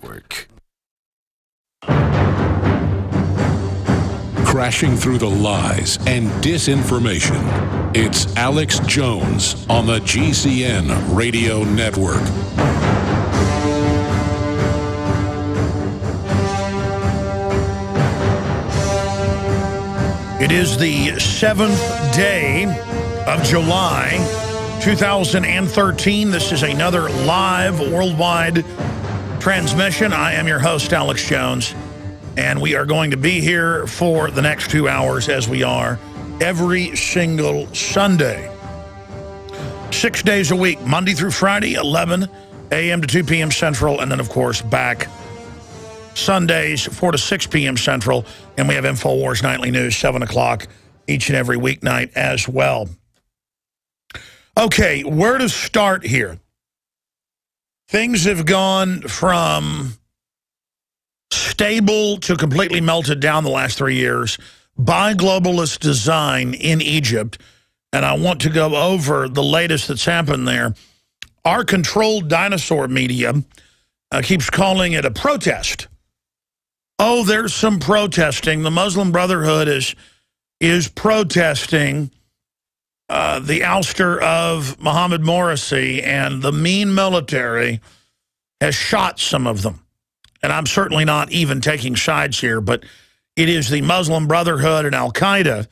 Network. Crashing through the lies and disinformation. It's Alex Jones on the GCN Radio Network. It is the seventh day of July 2013. This is another live worldwide transmission. I am your host, Alex Jones, and we are going to be here for the next two hours as we are every single Sunday. Six days a week, Monday through Friday, 11 a.m. to 2 p.m. Central, and then, of course, back Sundays, 4 to 6 p.m. Central, and we have InfoWars Nightly News, 7 o'clock each and every weeknight as well. Okay, where to start here? Things have gone from stable to completely melted down the last three years by globalist design in Egypt, and I want to go over the latest that's happened there. Our controlled dinosaur media uh, keeps calling it a protest oh, there's some protesting. The Muslim Brotherhood is is protesting uh, the ouster of Mohammed Morsi, and the mean military has shot some of them. And I'm certainly not even taking sides here, but it is the Muslim Brotherhood and Al-Qaeda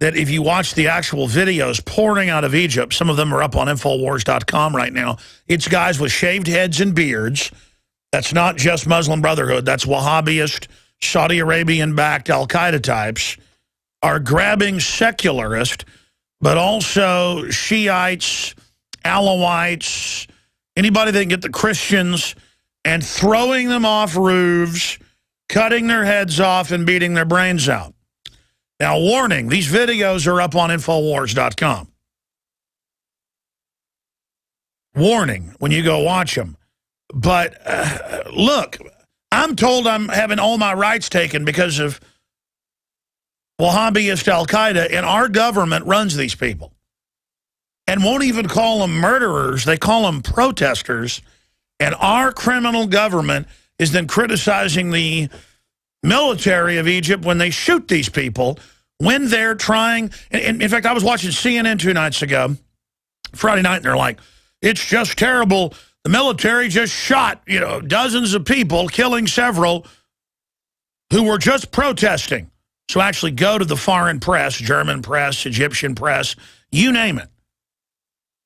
that if you watch the actual videos pouring out of Egypt, some of them are up on Infowars.com right now, it's guys with shaved heads and beards that's not just Muslim Brotherhood. That's Wahhabist, Saudi Arabian-backed al-Qaeda types are grabbing secularist, but also Shiites, Alawites, anybody that can get the Christians, and throwing them off roofs, cutting their heads off, and beating their brains out. Now, warning, these videos are up on Infowars.com. Warning, when you go watch them. But uh, look, I'm told I'm having all my rights taken because of Wahhabist al-Qaeda, and our government runs these people. And won't even call them murderers. They call them protesters. And our criminal government is then criticizing the military of Egypt when they shoot these people when they're trying. In, in fact, I was watching CNN two nights ago, Friday night, and they're like, it's just terrible the military just shot, you know, dozens of people, killing several who were just protesting. So actually go to the foreign press, German press, Egyptian press, you name it.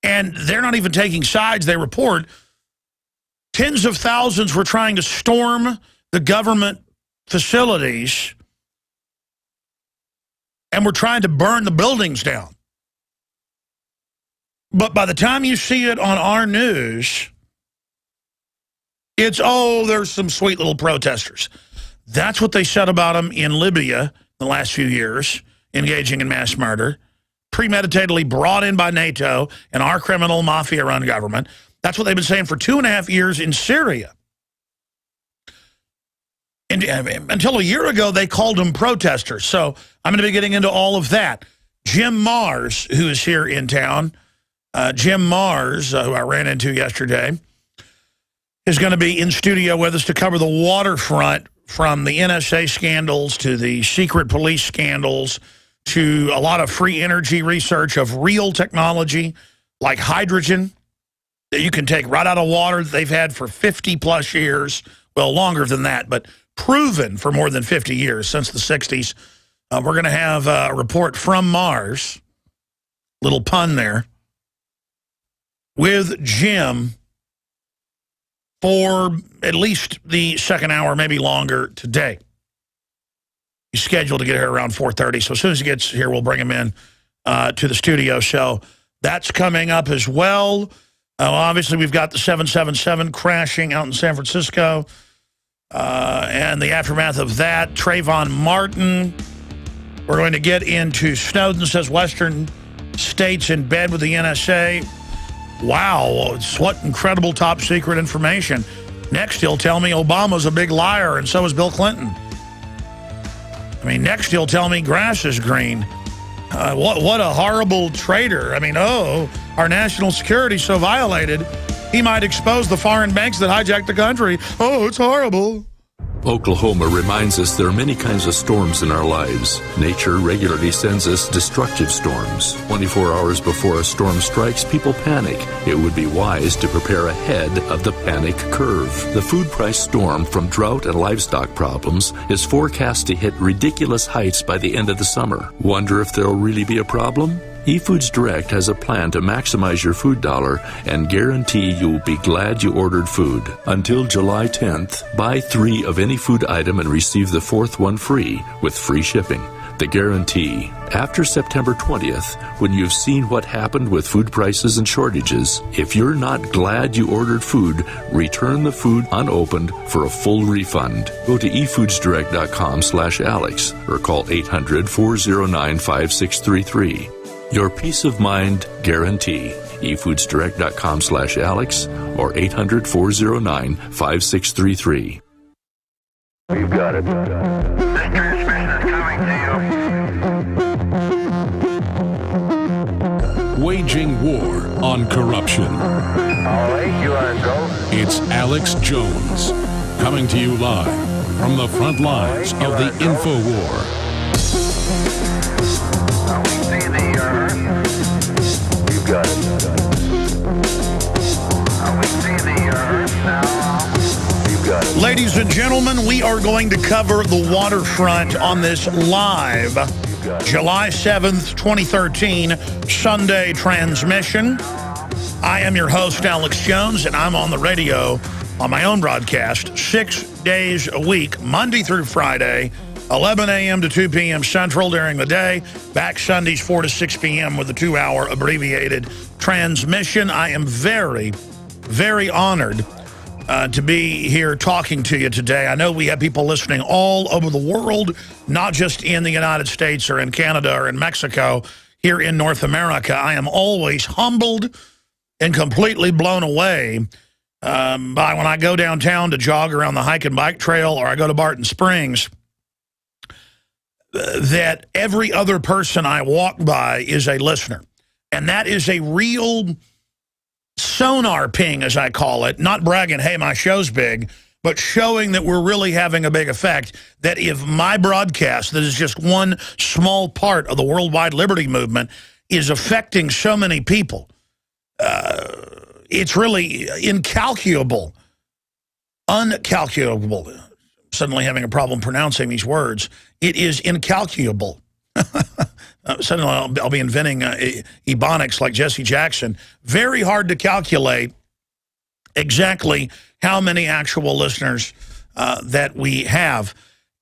And they're not even taking sides. They report tens of thousands were trying to storm the government facilities and were trying to burn the buildings down. But by the time you see it on our news, it's, oh, there's some sweet little protesters. That's what they said about them in Libya the last few years, engaging in mass murder, premeditatedly brought in by NATO and our criminal mafia-run government. That's what they've been saying for two and a half years in Syria. And until a year ago, they called them protesters. So I'm going to be getting into all of that. Jim Marrs, who is here in town, uh, Jim Marrs, uh, who I ran into yesterday, is going to be in studio with us to cover the waterfront from the NSA scandals to the secret police scandals to a lot of free energy research of real technology like hydrogen that you can take right out of water that they've had for 50 plus years. Well, longer than that, but proven for more than 50 years since the 60s. Uh, we're going to have a report from Mars, little pun there, with Jim for at least the second hour, maybe longer today. He's scheduled to get here around 4.30, so as soon as he gets here, we'll bring him in uh, to the studio. So that's coming up as well. Uh, obviously, we've got the 777 crashing out in San Francisco uh, and the aftermath of that. Trayvon Martin. We're going to get into Snowden says Western states in bed with the NSA. Wow, what incredible top secret information. Next, he'll tell me Obama's a big liar, and so is Bill Clinton. I mean, next he'll tell me grass is green. Uh, what, what a horrible traitor. I mean, oh, our national security so violated. he might expose the foreign banks that hijacked the country. Oh, it's horrible. Oklahoma reminds us there are many kinds of storms in our lives. Nature regularly sends us destructive storms. 24 hours before a storm strikes, people panic. It would be wise to prepare ahead of the panic curve. The food price storm from drought and livestock problems is forecast to hit ridiculous heights by the end of the summer. Wonder if there'll really be a problem? eFoods Direct has a plan to maximize your food dollar and guarantee you'll be glad you ordered food. Until July 10th, buy three of any food item and receive the fourth one free with free shipping. The guarantee. After September 20th, when you've seen what happened with food prices and shortages, if you're not glad you ordered food, return the food unopened for a full refund. Go to efoodsdirect.com slash Alex or call 800 409 5633. Your peace of mind guarantee. eFoodsDirect.com slash Alex or 800 409 5633. We've got it. This transmission is coming to you. Waging war on corruption. All right, you are go. It's Alex Jones coming to you live from the front lines right, of the info war. Ladies and gentlemen, we are going to cover the waterfront on this live July 7th, 2013, Sunday transmission. I am your host, Alex Jones, and I'm on the radio on my own broadcast six days a week, Monday through Friday, 11 a.m. to 2 p.m. Central during the day. Back Sundays 4 to 6 p.m. with a two-hour abbreviated transmission. I am very, very honored uh, to be here talking to you today. I know we have people listening all over the world, not just in the United States or in Canada or in Mexico, here in North America. I am always humbled and completely blown away um, by when I go downtown to jog around the hike and bike trail or I go to Barton Springs that every other person I walk by is a listener. And that is a real sonar ping, as I call it, not bragging, hey, my show's big, but showing that we're really having a big effect, that if my broadcast, that is just one small part of the worldwide liberty movement, is affecting so many people, uh, it's really incalculable, uncalculable, suddenly having a problem pronouncing these words, it is incalculable. uh, suddenly I'll, I'll, be inventing uh, ebonics like Jesse Jackson. Very hard to calculate exactly how many actual listeners uh, that we have.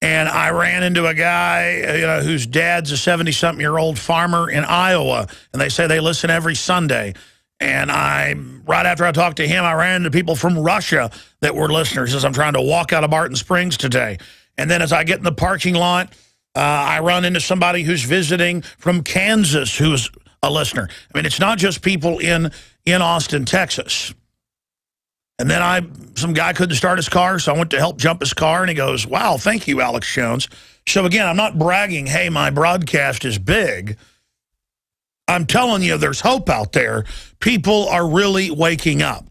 And I ran into a guy uh, you know, whose dad's a 70-something-year-old farmer in Iowa, and they say they listen every Sunday. And I, right after I talked to him, I ran into people from Russia that were listeners as I'm trying to walk out of Barton Springs today. And then as I get in the parking lot, uh, I run into somebody who's visiting from Kansas who's a listener. I mean, it's not just people in, in Austin, Texas. And then I, some guy couldn't start his car, so I went to help jump his car, and he goes, wow, thank you, Alex Jones. So again, I'm not bragging, hey, my broadcast is big. I'm telling you, there's hope out there. People are really waking up.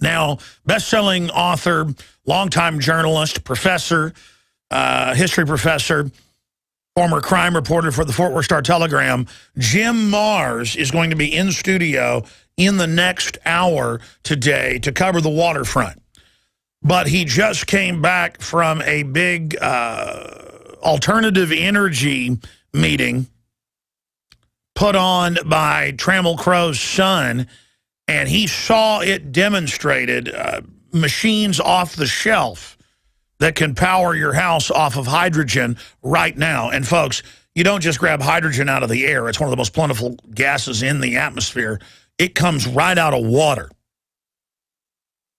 Now, best-selling author, longtime journalist, professor, uh, history professor, former crime reporter for the Fort Worth Star-Telegram, Jim Marrs is going to be in studio in the next hour today to cover the waterfront. But he just came back from a big uh, alternative energy meeting put on by Trammell Crow's son, and he saw it demonstrated, uh, machines off the shelf that can power your house off of hydrogen right now. And folks, you don't just grab hydrogen out of the air. It's one of the most plentiful gases in the atmosphere. It comes right out of water.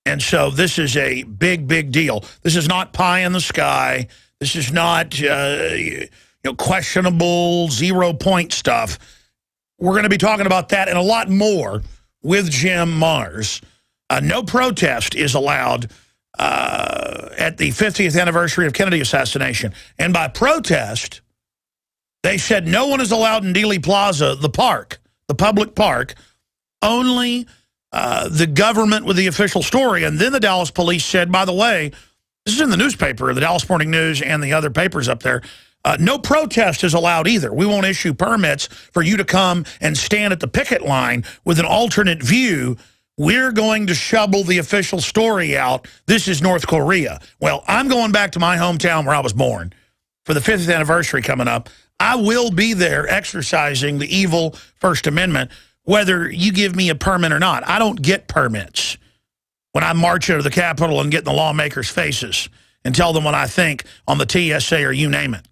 And so this is a big, big deal. This is not pie in the sky. This is not uh, you know, questionable zero-point stuff. We're going to be talking about that and a lot more with Jim Marrs. Uh, no protest is allowed uh, at the 50th anniversary of Kennedy assassination. And by protest, they said no one is allowed in Dealey Plaza, the park, the public park, only uh, the government with the official story. And then the Dallas police said, by the way, this is in the newspaper, the Dallas Morning News and the other papers up there, uh, no protest is allowed either. We won't issue permits for you to come and stand at the picket line with an alternate view. We're going to shovel the official story out. This is North Korea. Well, I'm going back to my hometown where I was born for the 50th anniversary coming up. I will be there exercising the evil First Amendment, whether you give me a permit or not. I don't get permits when I march into the Capitol and get in the lawmakers' faces and tell them what I think on the TSA or you name it.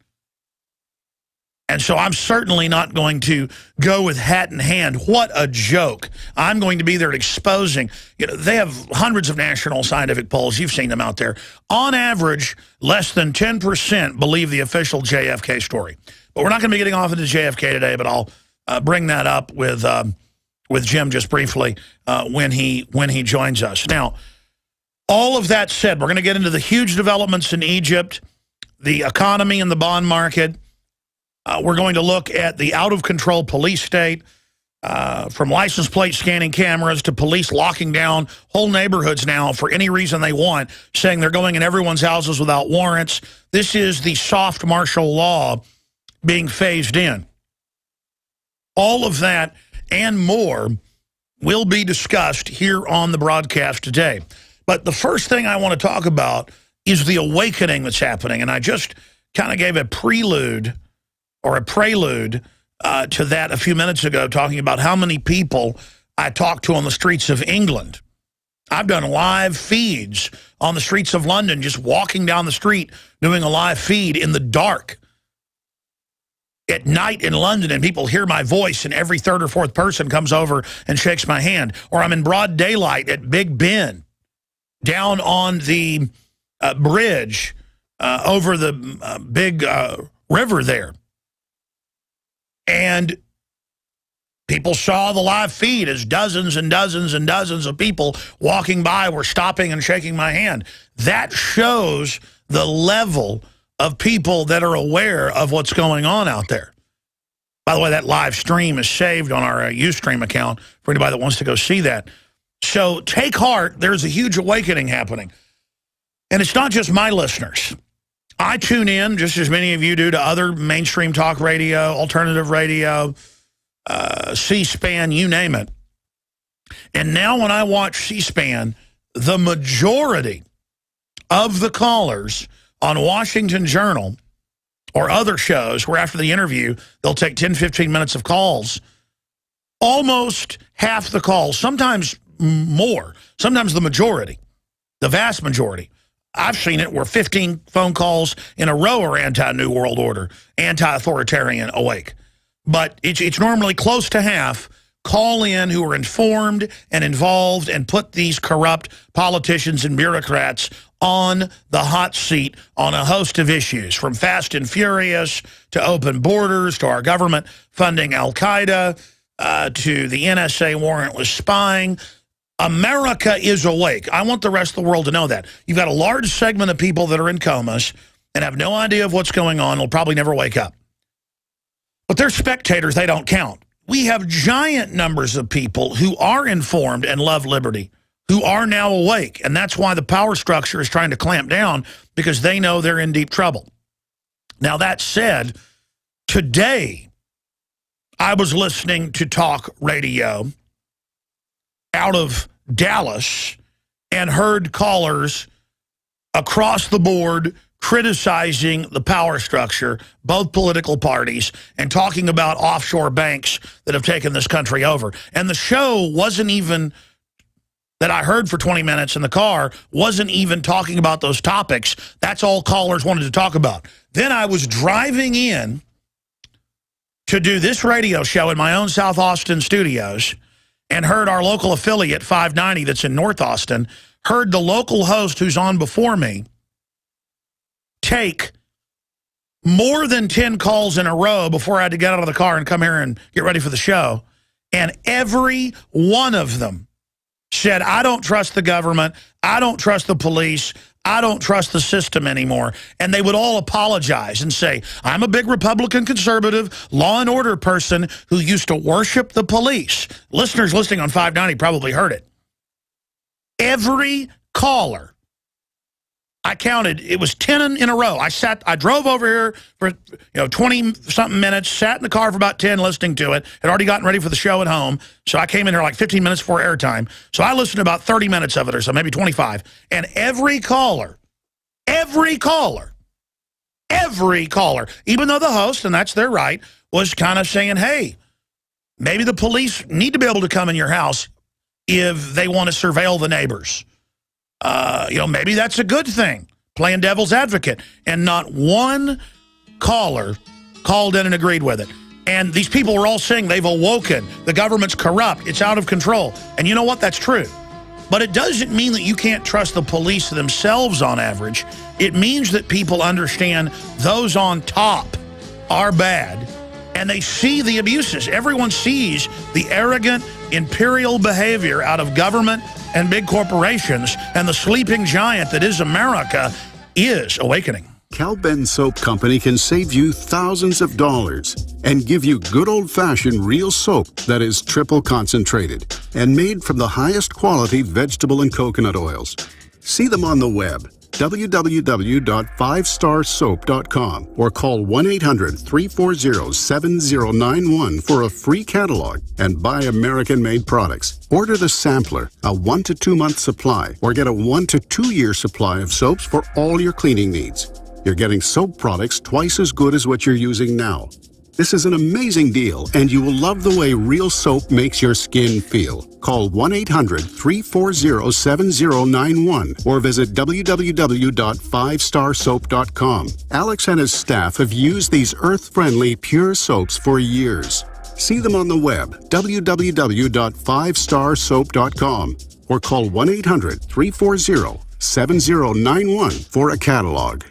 And so I'm certainly not going to go with hat in hand. What a joke. I'm going to be there exposing. You know, they have hundreds of national scientific polls. You've seen them out there. On average, less than 10% believe the official JFK story. But we're not going to be getting off into JFK today, but I'll uh, bring that up with um, with Jim just briefly uh, when he when he joins us. Now, all of that said, we're going to get into the huge developments in Egypt, the economy and the bond market, uh, we're going to look at the out-of-control police state, uh, from license plate scanning cameras to police locking down whole neighborhoods now for any reason they want, saying they're going in everyone's houses without warrants. This is the soft martial law being phased in. All of that and more will be discussed here on the broadcast today. But the first thing I want to talk about is the awakening that's happening. And I just kind of gave a prelude or a prelude uh, to that a few minutes ago, talking about how many people I talked to on the streets of England. I've done live feeds on the streets of London, just walking down the street, doing a live feed in the dark at night in London and people hear my voice and every third or fourth person comes over and shakes my hand. Or I'm in broad daylight at Big Ben down on the uh, bridge uh, over the uh, big uh, river there. And people saw the live feed as dozens and dozens and dozens of people walking by were stopping and shaking my hand. That shows the level of people that are aware of what's going on out there. By the way, that live stream is saved on our uh, Ustream account for anybody that wants to go see that. So take heart. There's a huge awakening happening. And it's not just my listeners. I tune in, just as many of you do, to other mainstream talk radio, alternative radio, uh, C-SPAN, you name it. And now when I watch C-SPAN, the majority of the callers on Washington Journal or other shows where after the interview, they'll take 10, 15 minutes of calls, almost half the calls, sometimes more, sometimes the majority, the vast majority, I've seen it where 15 phone calls in a row are anti-New World Order, anti-authoritarian awake. But it's, it's normally close to half call in who are informed and involved and put these corrupt politicians and bureaucrats on the hot seat on a host of issues, from fast and furious to open borders to our government funding al-Qaeda uh, to the NSA warrantless spying America is awake. I want the rest of the world to know that. You've got a large segment of people that are in comas and have no idea of what's going on, will probably never wake up. But they're spectators, they don't count. We have giant numbers of people who are informed and love liberty, who are now awake. And that's why the power structure is trying to clamp down, because they know they're in deep trouble. Now, that said, today I was listening to talk radio out of Dallas and heard callers across the board criticizing the power structure, both political parties, and talking about offshore banks that have taken this country over. And the show wasn't even, that I heard for 20 minutes in the car, wasn't even talking about those topics. That's all callers wanted to talk about. Then I was driving in to do this radio show in my own South Austin studios, and heard our local affiliate, 590, that's in North Austin, heard the local host who's on before me take more than 10 calls in a row before I had to get out of the car and come here and get ready for the show. And every one of them said, I don't trust the government. I don't trust the police. I don't trust the system anymore. And they would all apologize and say, I'm a big Republican conservative, law and order person who used to worship the police. Listeners listening on 590 probably heard it. Every caller I counted, it was 10 in a row. I sat, I drove over here for, you know, 20 something minutes, sat in the car for about 10 listening to it, had already gotten ready for the show at home. So I came in here like 15 minutes before airtime. So I listened to about 30 minutes of it or so, maybe 25. And every caller, every caller, every caller, even though the host, and that's their right, was kind of saying, hey, maybe the police need to be able to come in your house if they want to surveil the neighbors uh, you know, maybe that's a good thing, playing devil's advocate. And not one caller called in and agreed with it. And these people were all saying they've awoken. The government's corrupt. It's out of control. And you know what? That's true. But it doesn't mean that you can't trust the police themselves on average. It means that people understand those on top are bad and they see the abuses. Everyone sees the arrogant, imperial behavior out of government and big corporations, and the sleeping giant that is America is awakening. Cal-Ben Soap Company can save you thousands of dollars and give you good old-fashioned real soap that is triple concentrated and made from the highest quality vegetable and coconut oils. See them on the web www.5starsoap.com or call 1-800-340-7091 for a free catalog and buy American-made products. Order the sampler, a one to two month supply, or get a one to two year supply of soaps for all your cleaning needs. You're getting soap products twice as good as what you're using now. This is an amazing deal, and you will love the way real soap makes your skin feel. Call 1 800 340 7091 or visit www.5starsoap.com. Alex and his staff have used these earth friendly, pure soaps for years. See them on the web, www.5starsoap.com, or call 1 800 340 7091 for a catalog.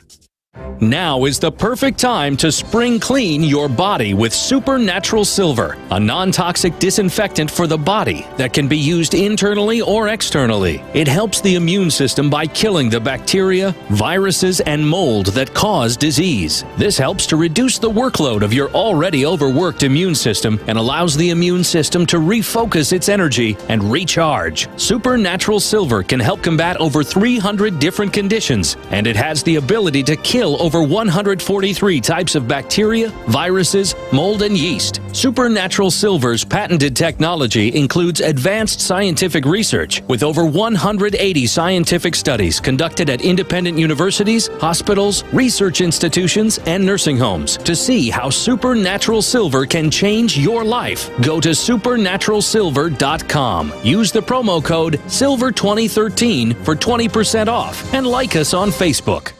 Now is the perfect time to spring clean your body with Supernatural Silver, a non toxic disinfectant for the body that can be used internally or externally. It helps the immune system by killing the bacteria, viruses, and mold that cause disease. This helps to reduce the workload of your already overworked immune system and allows the immune system to refocus its energy and recharge. Supernatural Silver can help combat over 300 different conditions, and it has the ability to kill over 143 types of bacteria, viruses, mold, and yeast. Supernatural Silver's patented technology includes advanced scientific research with over 180 scientific studies conducted at independent universities, hospitals, research institutions, and nursing homes to see how Supernatural Silver can change your life. Go to supernaturalsilver.com. Use the promo code SILVER2013 for 20% off and like us on Facebook.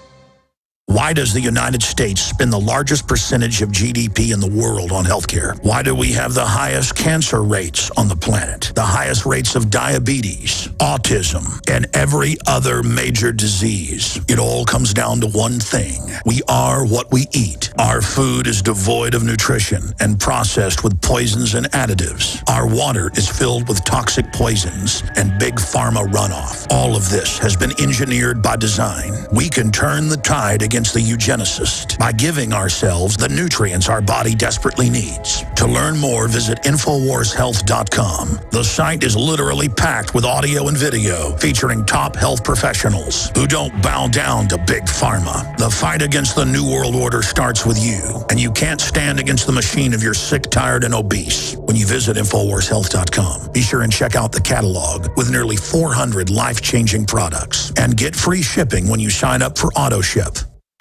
Why does the United States spend the largest percentage of GDP in the world on healthcare? Why do we have the highest cancer rates on the planet, the highest rates of diabetes, autism, and every other major disease? It all comes down to one thing. We are what we eat. Our food is devoid of nutrition and processed with poisons and additives. Our water is filled with toxic poisons and big pharma runoff. All of this has been engineered by design. We can turn the tide against against the eugenicist by giving ourselves the nutrients our body desperately needs. To learn more, visit InfoWarsHealth.com. The site is literally packed with audio and video featuring top health professionals who don't bow down to big pharma. The fight against the New World Order starts with you, and you can't stand against the machine if you're sick, tired, and obese when you visit InfoWarsHealth.com. Be sure and check out the catalog with nearly 400 life-changing products and get free shipping when you sign up for AutoShip.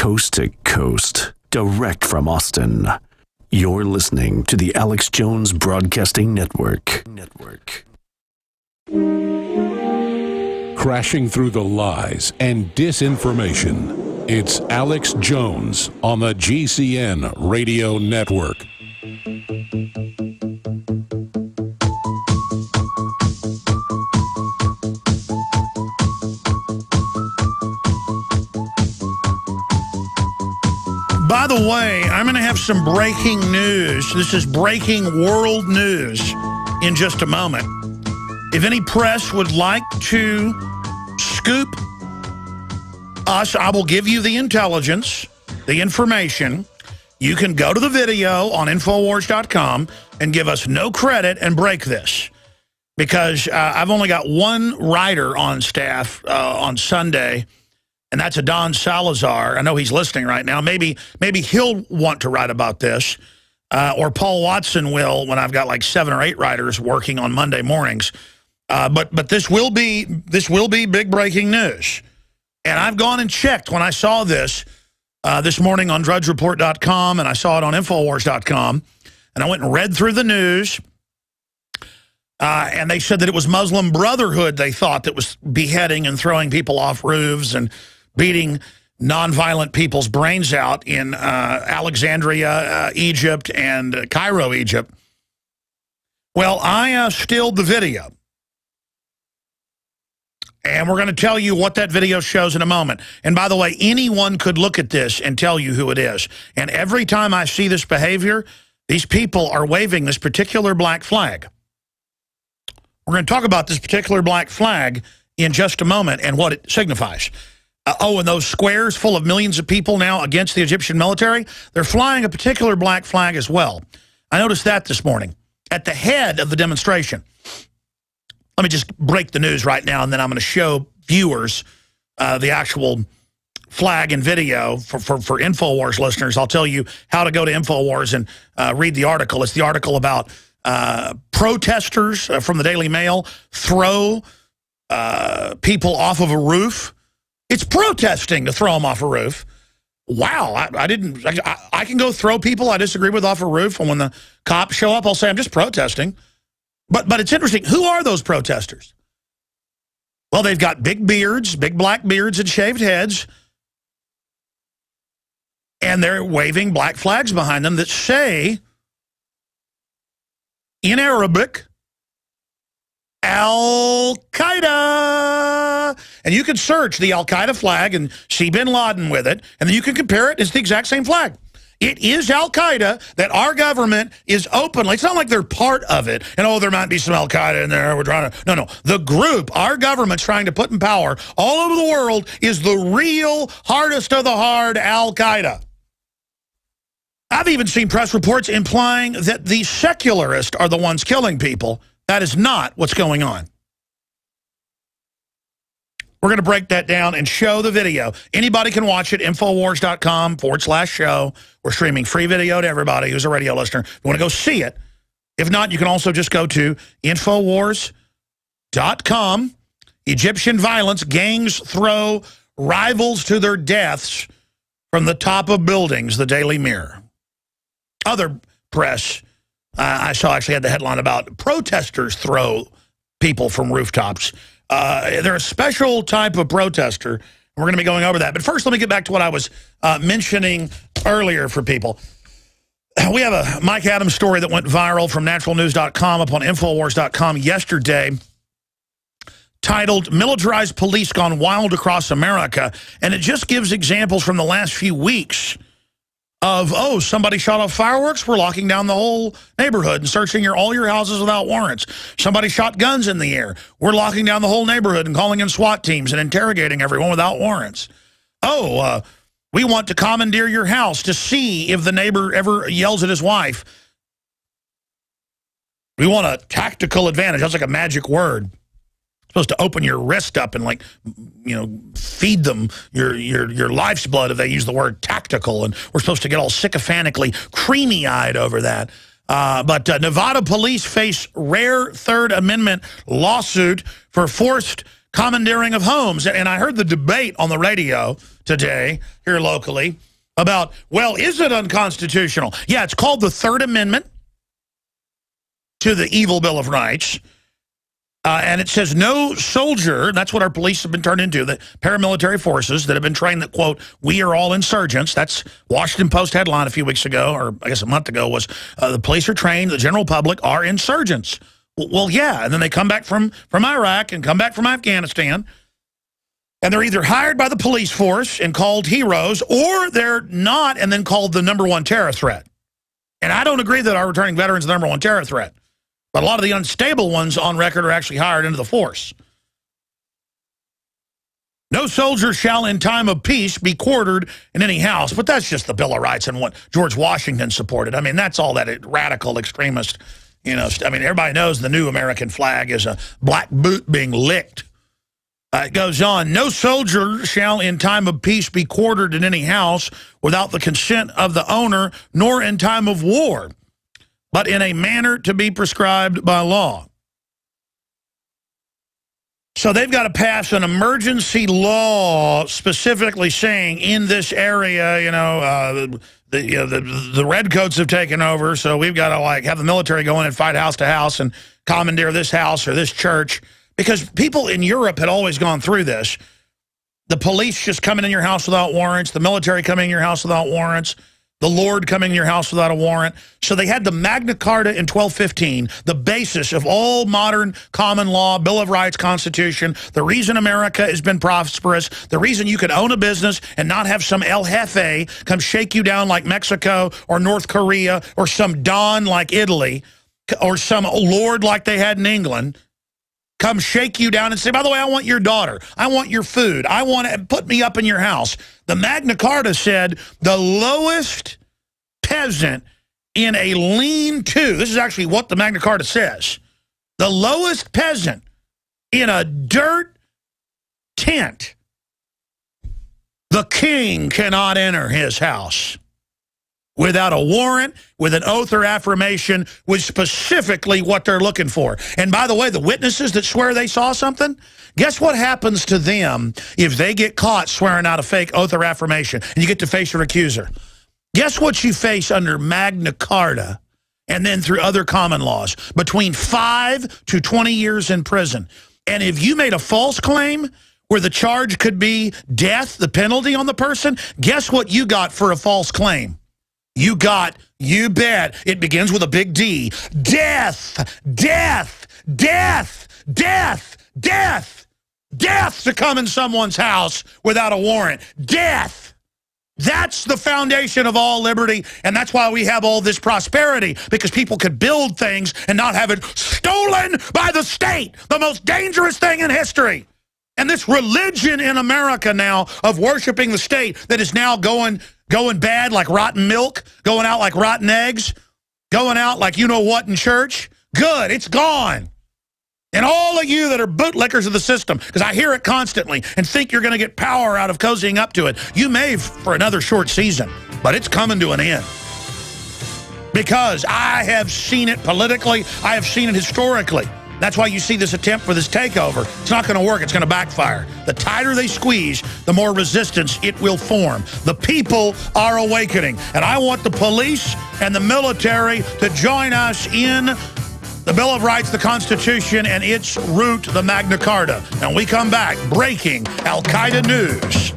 Coast to coast, direct from Austin. You're listening to the Alex Jones Broadcasting Network. Network. Crashing through the lies and disinformation. It's Alex Jones on the GCN Radio Network. By the way, I'm going to have some breaking news. This is breaking world news in just a moment. If any press would like to scoop us, I will give you the intelligence, the information. You can go to the video on Infowars.com and give us no credit and break this. Because uh, I've only got one writer on staff uh, on Sunday, and that's a Don Salazar. I know he's listening right now. Maybe maybe he'll want to write about this, uh, or Paul Watson will when I've got like seven or eight writers working on Monday mornings. Uh, but but this will be this will be big breaking news, and I've gone and checked when I saw this uh, this morning on DrudgeReport.com, and I saw it on Infowars.com, and I went and read through the news. Uh, and they said that it was Muslim Brotherhood, they thought, that was beheading and throwing people off roofs and beating nonviolent people's brains out in uh, Alexandria, uh, Egypt, and uh, Cairo, Egypt. Well, I uh, stilled the video. And we're going to tell you what that video shows in a moment. And by the way, anyone could look at this and tell you who it is. And every time I see this behavior, these people are waving this particular black flag. We're going to talk about this particular black flag in just a moment and what it signifies. Uh, oh, and those squares full of millions of people now against the Egyptian military, they're flying a particular black flag as well. I noticed that this morning at the head of the demonstration. Let me just break the news right now, and then I'm going to show viewers uh, the actual flag and video for, for, for InfoWars listeners. I'll tell you how to go to InfoWars and uh, read the article. It's the article about uh, protesters uh, from the Daily Mail throw uh, people off of a roof. It's protesting to throw them off a roof. Wow, I, I didn't. I, I, can go throw people I disagree with off a roof, and when the cops show up, I'll say I'm just protesting. But but it's interesting. Who are those protesters? Well, they've got big beards, big black beards and shaved heads, and they're waving black flags behind them that say in Arabic, Al-Qaeda. And you can search the Al-Qaeda flag and see bin Laden with it, and then you can compare it. It's the exact same flag. It is Al-Qaeda that our government is openly, it's not like they're part of it, and oh, there might be some Al-Qaeda in there, we're trying to, no, no. The group our government's trying to put in power all over the world is the real hardest of the hard Al-Qaeda. I've even seen press reports implying that the secularists are the ones killing people. That is not what's going on. We're going to break that down and show the video. Anybody can watch it, Infowars.com forward slash show. We're streaming free video to everybody who's a radio listener. If you want to go see it. If not, you can also just go to Infowars.com. Egyptian violence, gangs throw rivals to their deaths from the top of buildings, the Daily Mirror. Other press uh, I saw actually had the headline about protesters throw people from rooftops. Uh, they're a special type of protester. We're going to be going over that. But first, let me get back to what I was uh, mentioning earlier for people. We have a Mike Adams story that went viral from naturalnews.com up on Infowars.com yesterday titled Militarized Police Gone Wild Across America. And it just gives examples from the last few weeks of, oh, somebody shot off fireworks, we're locking down the whole neighborhood and searching your, all your houses without warrants. Somebody shot guns in the air, we're locking down the whole neighborhood and calling in SWAT teams and interrogating everyone without warrants. oh, uh, we want to commandeer your house to see if the neighbor ever yells at his wife. We want a tactical advantage. That's like a magic word. Supposed to open your wrist up and like, you know, feed them your your your life's blood if they use the word tactical. And we're supposed to get all sycophantically creamy-eyed over that. Uh, but uh, Nevada police face rare Third Amendment lawsuit for forced commandeering of homes. And I heard the debate on the radio today here locally about, well, is it unconstitutional? Yeah, it's called the Third Amendment to the Evil Bill of Rights. Uh, and it says no soldier, that's what our police have been turned into, the paramilitary forces that have been trained that, quote, we are all insurgents. That's Washington Post headline a few weeks ago, or I guess a month ago, was uh, the police are trained, the general public are insurgents. Well, yeah, and then they come back from, from Iraq and come back from Afghanistan, and they're either hired by the police force and called heroes, or they're not and then called the number one terror threat. And I don't agree that our returning veterans are the number one terror threat. But a lot of the unstable ones on record are actually hired into the force. No soldier shall in time of peace be quartered in any house. But that's just the Bill of Rights and what George Washington supported. I mean, that's all that radical extremist, you know, I mean, everybody knows the new American flag is a black boot being licked. Uh, it goes on, no soldier shall in time of peace be quartered in any house without the consent of the owner, nor in time of war but in a manner to be prescribed by law. So they've got to pass an emergency law specifically saying in this area, you know, uh, the, you know, the, the redcoats have taken over, so we've got to like have the military go in and fight house to house and commandeer this house or this church. Because people in Europe had always gone through this. The police just coming in your house without warrants, the military coming in your house without warrants the Lord coming in your house without a warrant. So they had the Magna Carta in 1215, the basis of all modern common law, Bill of Rights, Constitution, the reason America has been prosperous, the reason you could own a business and not have some El Jefe come shake you down like Mexico or North Korea or some Don like Italy or some Lord like they had in England come shake you down and say, by the way, I want your daughter. I want your food. I want to put me up in your house. The Magna Carta said the lowest peasant in a lean-to, this is actually what the Magna Carta says, the lowest peasant in a dirt tent, the king cannot enter his house without a warrant, with an oath or affirmation, with specifically what they're looking for. And by the way, the witnesses that swear they saw something, guess what happens to them if they get caught swearing out a fake oath or affirmation and you get to face your accuser? Guess what you face under Magna Carta and then through other common laws? Between 5 to 20 years in prison. And if you made a false claim where the charge could be death, the penalty on the person, guess what you got for a false claim? You got, you bet, it begins with a big D. Death, death, death, death, death, death to come in someone's house without a warrant. Death. That's the foundation of all liberty, and that's why we have all this prosperity, because people could build things and not have it stolen by the state, the most dangerous thing in history. And this religion in America now of worshiping the state that is now going going bad like rotten milk, going out like rotten eggs, going out like you know what in church, good, it's gone. And all of you that are bootlickers of the system, because I hear it constantly and think you're going to get power out of cozying up to it, you may for another short season, but it's coming to an end. Because I have seen it politically, I have seen it historically. That's why you see this attempt for this takeover. It's not going to work. It's going to backfire. The tighter they squeeze, the more resistance it will form. The people are awakening. And I want the police and the military to join us in the Bill of Rights, the Constitution, and its root, the Magna Carta. And we come back, breaking Al-Qaeda news.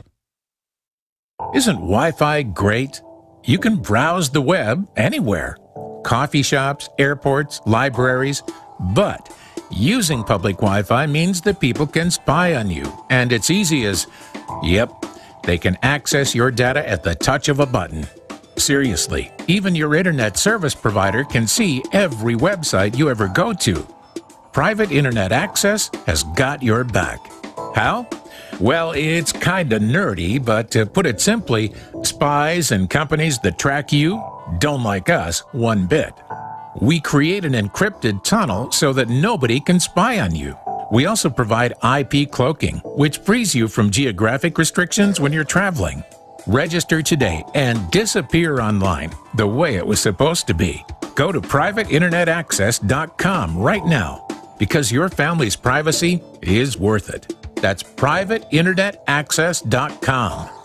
Isn't Wi-Fi great? You can browse the web anywhere. Coffee shops, airports, libraries, but Using public Wi Fi means that people can spy on you, and it's easy as, yep, they can access your data at the touch of a button. Seriously, even your internet service provider can see every website you ever go to. Private internet access has got your back. How? Well, it's kinda nerdy, but to put it simply, spies and companies that track you don't like us one bit. We create an encrypted tunnel so that nobody can spy on you. We also provide IP cloaking, which frees you from geographic restrictions when you're traveling. Register today and disappear online the way it was supposed to be. Go to privateinternetaccess.com right now because your family's privacy is worth it. That's privateinternetaccess.com.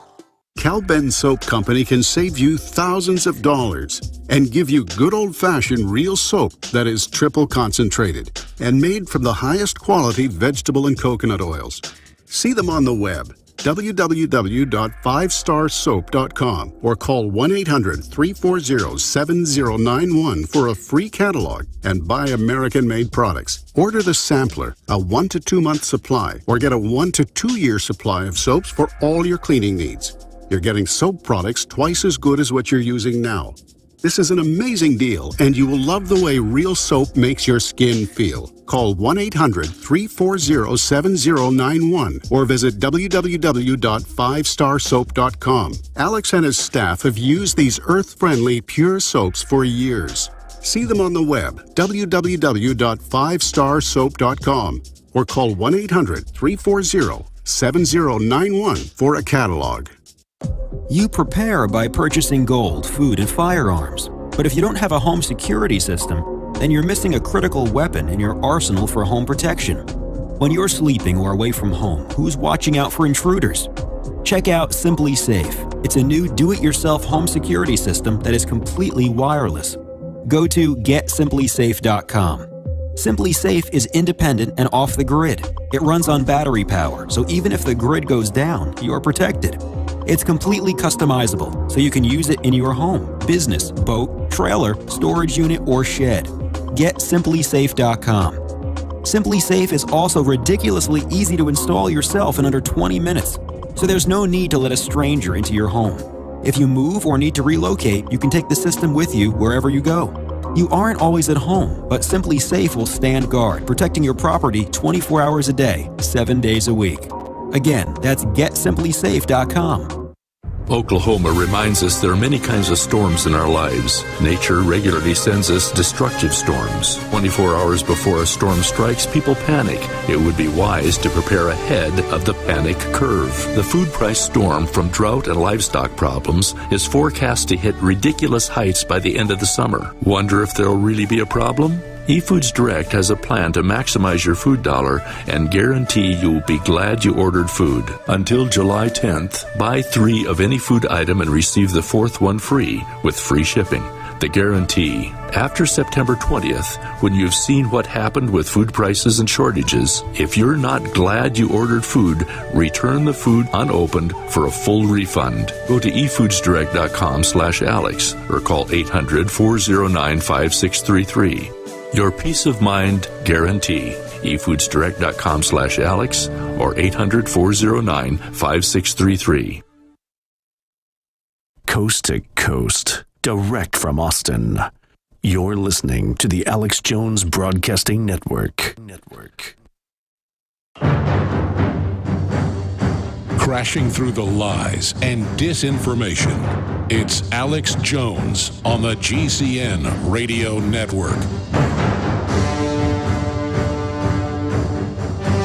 Cal-Ben Soap Company can save you thousands of dollars and give you good old-fashioned real soap that is triple concentrated and made from the highest quality vegetable and coconut oils. See them on the web www.5starsoap.com or call 1-800-340-7091 for a free catalog and buy American-made products. Order the sampler, a 1 to 2 month supply or get a 1 to 2 year supply of soaps for all your cleaning needs. You're getting soap products twice as good as what you're using now. This is an amazing deal, and you will love the way real soap makes your skin feel. Call 1 800 340 7091 or visit www.5starsoap.com. Alex and his staff have used these earth friendly, pure soaps for years. See them on the web, www.5starsoap.com, or call 1 800 340 7091 for a catalog. You prepare by purchasing gold, food, and firearms. But if you don't have a home security system, then you're missing a critical weapon in your arsenal for home protection. When you're sleeping or away from home, who's watching out for intruders? Check out SimpliSafe. It's a new do it yourself home security system that is completely wireless. Go to getsimplysafe.com. SimpliSafe is independent and off the grid. It runs on battery power, so even if the grid goes down, you're protected. It's completely customizable, so you can use it in your home, business, boat, trailer, storage unit, or shed. GetSimplySafe.com. SimpliSafe is also ridiculously easy to install yourself in under 20 minutes, so there's no need to let a stranger into your home. If you move or need to relocate, you can take the system with you wherever you go. You aren't always at home, but SimpliSafe will stand guard, protecting your property 24 hours a day, 7 days a week. Again, that's getsimplysafe.com. Oklahoma reminds us there are many kinds of storms in our lives. Nature regularly sends us destructive storms. 24 hours before a storm strikes, people panic. It would be wise to prepare ahead of the panic curve. The food price storm from drought and livestock problems is forecast to hit ridiculous heights by the end of the summer. Wonder if there'll really be a problem? eFoods Direct has a plan to maximize your food dollar and guarantee you'll be glad you ordered food. Until July 10th, buy three of any food item and receive the fourth one free with free shipping. The guarantee. After September 20th, when you've seen what happened with food prices and shortages, if you're not glad you ordered food, return the food unopened for a full refund. Go to efoodsdirect.com slash Alex or call 800 409 5633. Your peace of mind guarantee. eFoodsDirect.com slash Alex or 800 409 5633. Coast to coast, direct from Austin. You're listening to the Alex Jones Broadcasting Network. Network. Crashing through the lies and disinformation. It's Alex Jones on the GCN Radio Network.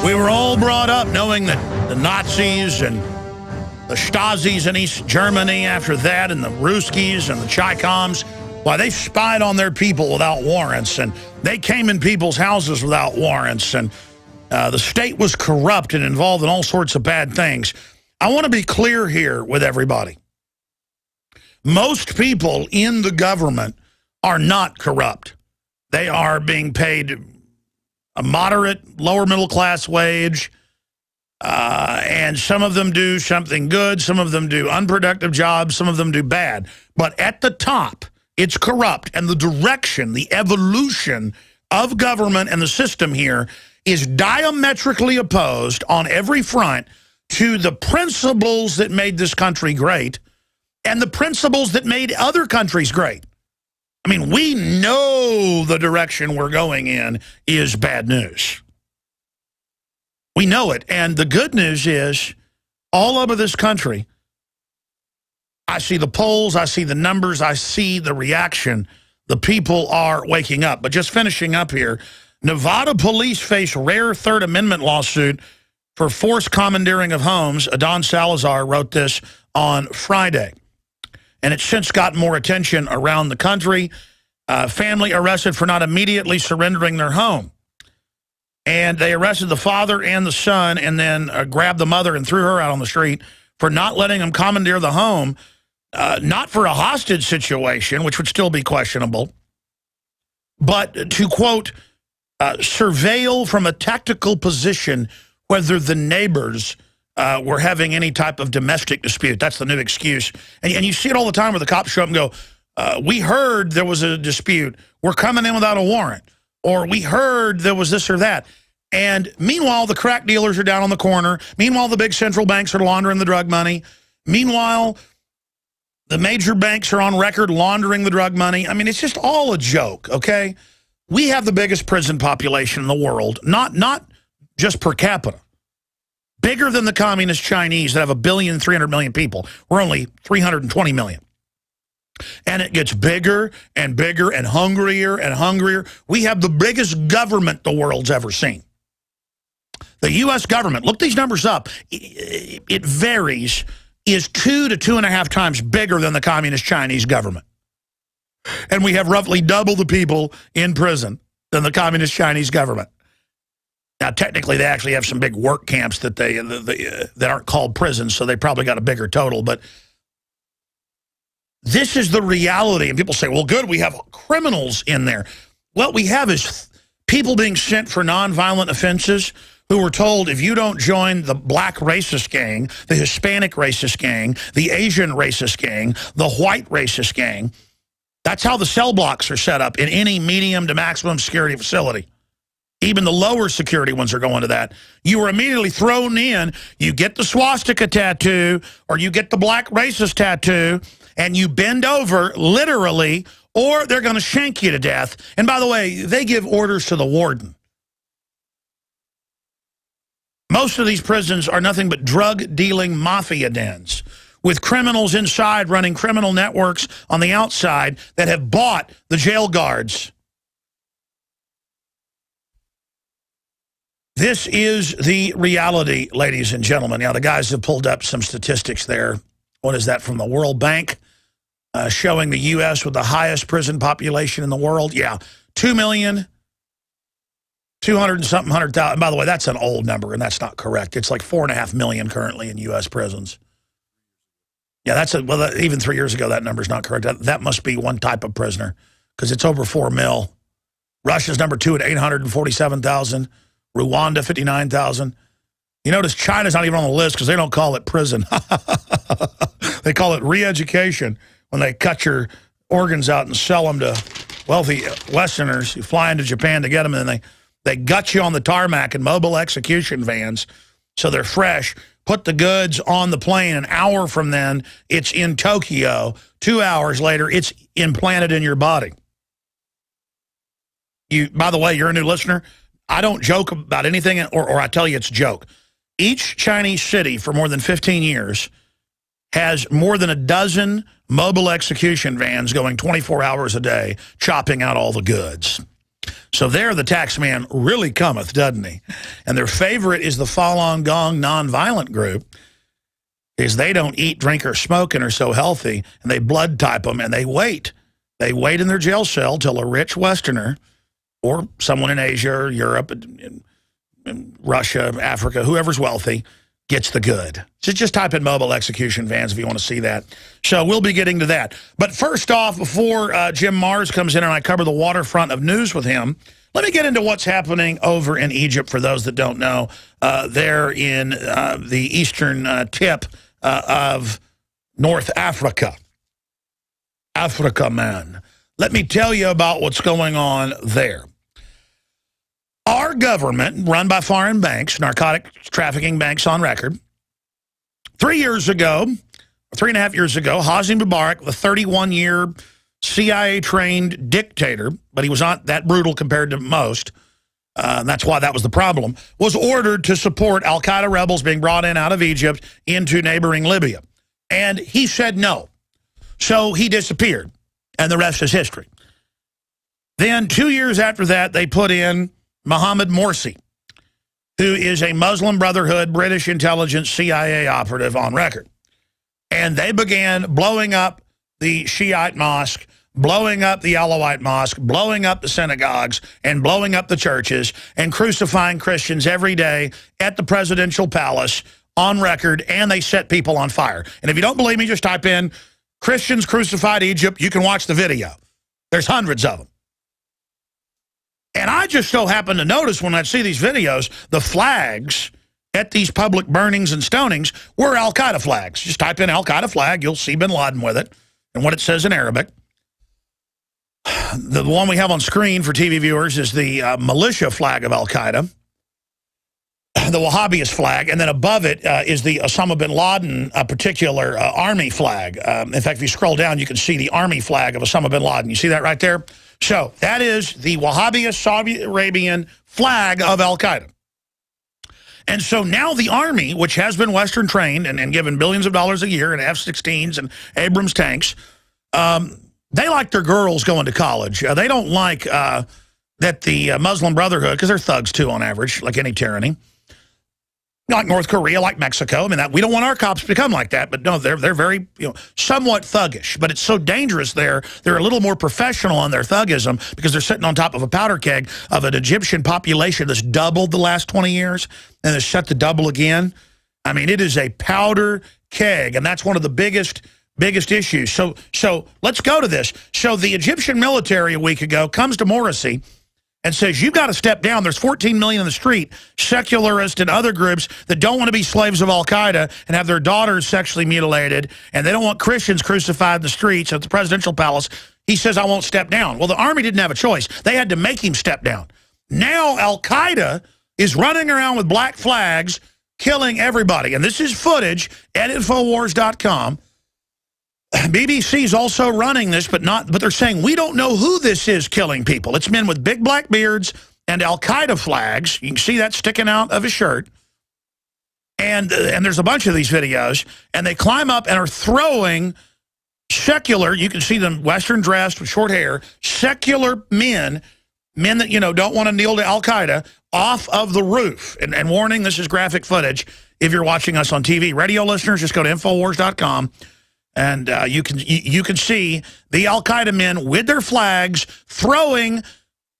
We were all brought up knowing that the Nazis and the Stasis in East Germany after that and the Ruskies and the Chikoms, why they spied on their people without warrants and they came in people's houses without warrants and uh, the state was corrupt and involved in all sorts of bad things. I want to be clear here with everybody. Most people in the government are not corrupt. They are being paid a moderate, lower middle class wage. Uh, and some of them do something good. Some of them do unproductive jobs. Some of them do bad. But at the top, it's corrupt. And the direction, the evolution of government and the system here is diametrically opposed on every front to the principles that made this country great and the principles that made other countries great. I mean, we know the direction we're going in is bad news. We know it. And the good news is all over this country, I see the polls, I see the numbers, I see the reaction. The people are waking up. But just finishing up here, Nevada police face rare Third Amendment lawsuit for forced commandeering of homes. Adan Salazar wrote this on Friday. And it's since gotten more attention around the country. Uh, family arrested for not immediately surrendering their home. And they arrested the father and the son and then uh, grabbed the mother and threw her out on the street for not letting them commandeer the home, uh, not for a hostage situation, which would still be questionable, but to, quote, uh, surveil from a tactical position whether the neighbors uh, were having any type of domestic dispute. That's the new excuse. And, and you see it all the time where the cops show up and go, uh, we heard there was a dispute. We're coming in without a warrant. Or we heard there was this or that. And meanwhile, the crack dealers are down on the corner. Meanwhile, the big central banks are laundering the drug money. Meanwhile, the major banks are on record laundering the drug money. I mean, it's just all a joke, okay? We have the biggest prison population in the world, not, not just per capita. Bigger than the communist Chinese that have a billion, 300 million people. We're only 320 million. And it gets bigger and bigger and hungrier and hungrier. We have the biggest government the world's ever seen. The U.S. government, look these numbers up. It varies, is two to two and a half times bigger than the communist Chinese government. And we have roughly double the people in prison than the communist Chinese government. Now, technically, they actually have some big work camps that they, uh, that aren't called prisons, so they probably got a bigger total. But this is the reality. And people say, well, good, we have criminals in there. What we have is people being sent for nonviolent offenses who were told if you don't join the black racist gang, the Hispanic racist gang, the Asian racist gang, the white racist gang, that's how the cell blocks are set up in any medium to maximum security facility. Even the lower security ones are going to that. You are immediately thrown in. You get the swastika tattoo or you get the black racist tattoo and you bend over literally or they're going to shank you to death. And by the way, they give orders to the warden. Most of these prisons are nothing but drug-dealing mafia dens with criminals inside running criminal networks on the outside that have bought the jail guards. This is the reality, ladies and gentlemen. Now, the guys have pulled up some statistics there. What is that from the World Bank? Uh, showing the U.S. with the highest prison population in the world. Yeah, 2 million, 200 and something hundred thousand. By the way, that's an old number, and that's not correct. It's like four and a half million currently in U.S. prisons. Yeah, that's a, well, that, even three years ago, that number's not correct. That, that must be one type of prisoner because it's over 4 mil. Russia's number two at 847,000. Rwanda, 59,000. You notice China's not even on the list because they don't call it prison. they call it re-education when they cut your organs out and sell them to wealthy Westerners. who fly into Japan to get them, and then they, they gut you on the tarmac in mobile execution vans so they're fresh. Put the goods on the plane. An hour from then, it's in Tokyo. Two hours later, it's implanted in your body. You, by the way, you're a new listener. I don't joke about anything, or, or I tell you it's a joke. Each Chinese city for more than 15 years has more than a dozen mobile execution vans going 24 hours a day, chopping out all the goods. So there the tax man really cometh, doesn't he? And their favorite is the Falun Gong nonviolent group, is they don't eat, drink, or smoke and are so healthy, and they blood type them, and they wait. They wait in their jail cell till a rich Westerner – or someone in Asia or Europe, Russia, Africa, whoever's wealthy, gets the good. So just type in mobile execution vans if you want to see that. So we'll be getting to that. But first off, before uh, Jim Marrs comes in and I cover the waterfront of news with him, let me get into what's happening over in Egypt for those that don't know. Uh, there in uh, the eastern uh, tip uh, of North Africa. Africa, man. Let me tell you about what's going on there. Our government, run by foreign banks, narcotic trafficking banks on record, three years ago, three and a half years ago, Hosni Mubarak, the 31-year CIA-trained dictator, but he was not that brutal compared to most, uh, that's why that was the problem, was ordered to support al-Qaeda rebels being brought in out of Egypt into neighboring Libya. And he said no. So he disappeared, and the rest is history. Then two years after that, they put in Mohammed Morsi, who is a Muslim Brotherhood British intelligence CIA operative on record. And they began blowing up the Shiite mosque, blowing up the Alawite mosque, blowing up the synagogues, and blowing up the churches, and crucifying Christians every day at the presidential palace on record, and they set people on fire. And if you don't believe me, just type in Christians crucified Egypt. You can watch the video. There's hundreds of them. And I just so happen to notice when I see these videos, the flags at these public burnings and stonings were al-Qaeda flags. Just type in al-Qaeda flag, you'll see bin Laden with it and what it says in Arabic. The one we have on screen for TV viewers is the uh, militia flag of al-Qaeda, the Wahhabist flag, and then above it uh, is the Osama bin Laden uh, particular uh, army flag. Um, in fact, if you scroll down, you can see the army flag of Osama bin Laden. You see that right there? So that is the Wahhabist Saudi Arabian flag of al-Qaeda. And so now the Army, which has been Western trained and, and given billions of dollars a year in F-16s and Abrams tanks, um, they like their girls going to college. Uh, they don't like uh, that the uh, Muslim Brotherhood, because they're thugs too on average, like any tyranny, like North Korea, like Mexico. I mean, that, we don't want our cops to become like that, but no, they're they're very, you know, somewhat thuggish. But it's so dangerous there. They're a little more professional on their thuggism because they're sitting on top of a powder keg of an Egyptian population that's doubled the last 20 years and is set to double again. I mean, it is a powder keg, and that's one of the biggest biggest issues. So so let's go to this. So the Egyptian military a week ago comes to Morsi and says, you've got to step down. There's 14 million in the street, secularists and other groups that don't want to be slaves of al-Qaeda and have their daughters sexually mutilated, and they don't want Christians crucified in the streets at the presidential palace. He says, I won't step down. Well, the army didn't have a choice. They had to make him step down. Now al-Qaeda is running around with black flags, killing everybody. And this is footage at Infowars.com. BBC's also running this, but not. But they're saying we don't know who this is killing people. It's men with big black beards and Al Qaeda flags. You can see that sticking out of his shirt. And uh, and there's a bunch of these videos, and they climb up and are throwing secular. You can see them Western dressed with short hair, secular men, men that you know don't want to kneel to Al Qaeda, off of the roof. And, and warning, this is graphic footage. If you're watching us on TV, radio listeners, just go to Infowars.com. And uh, you can you, can see the Al-Qaeda men with their flags throwing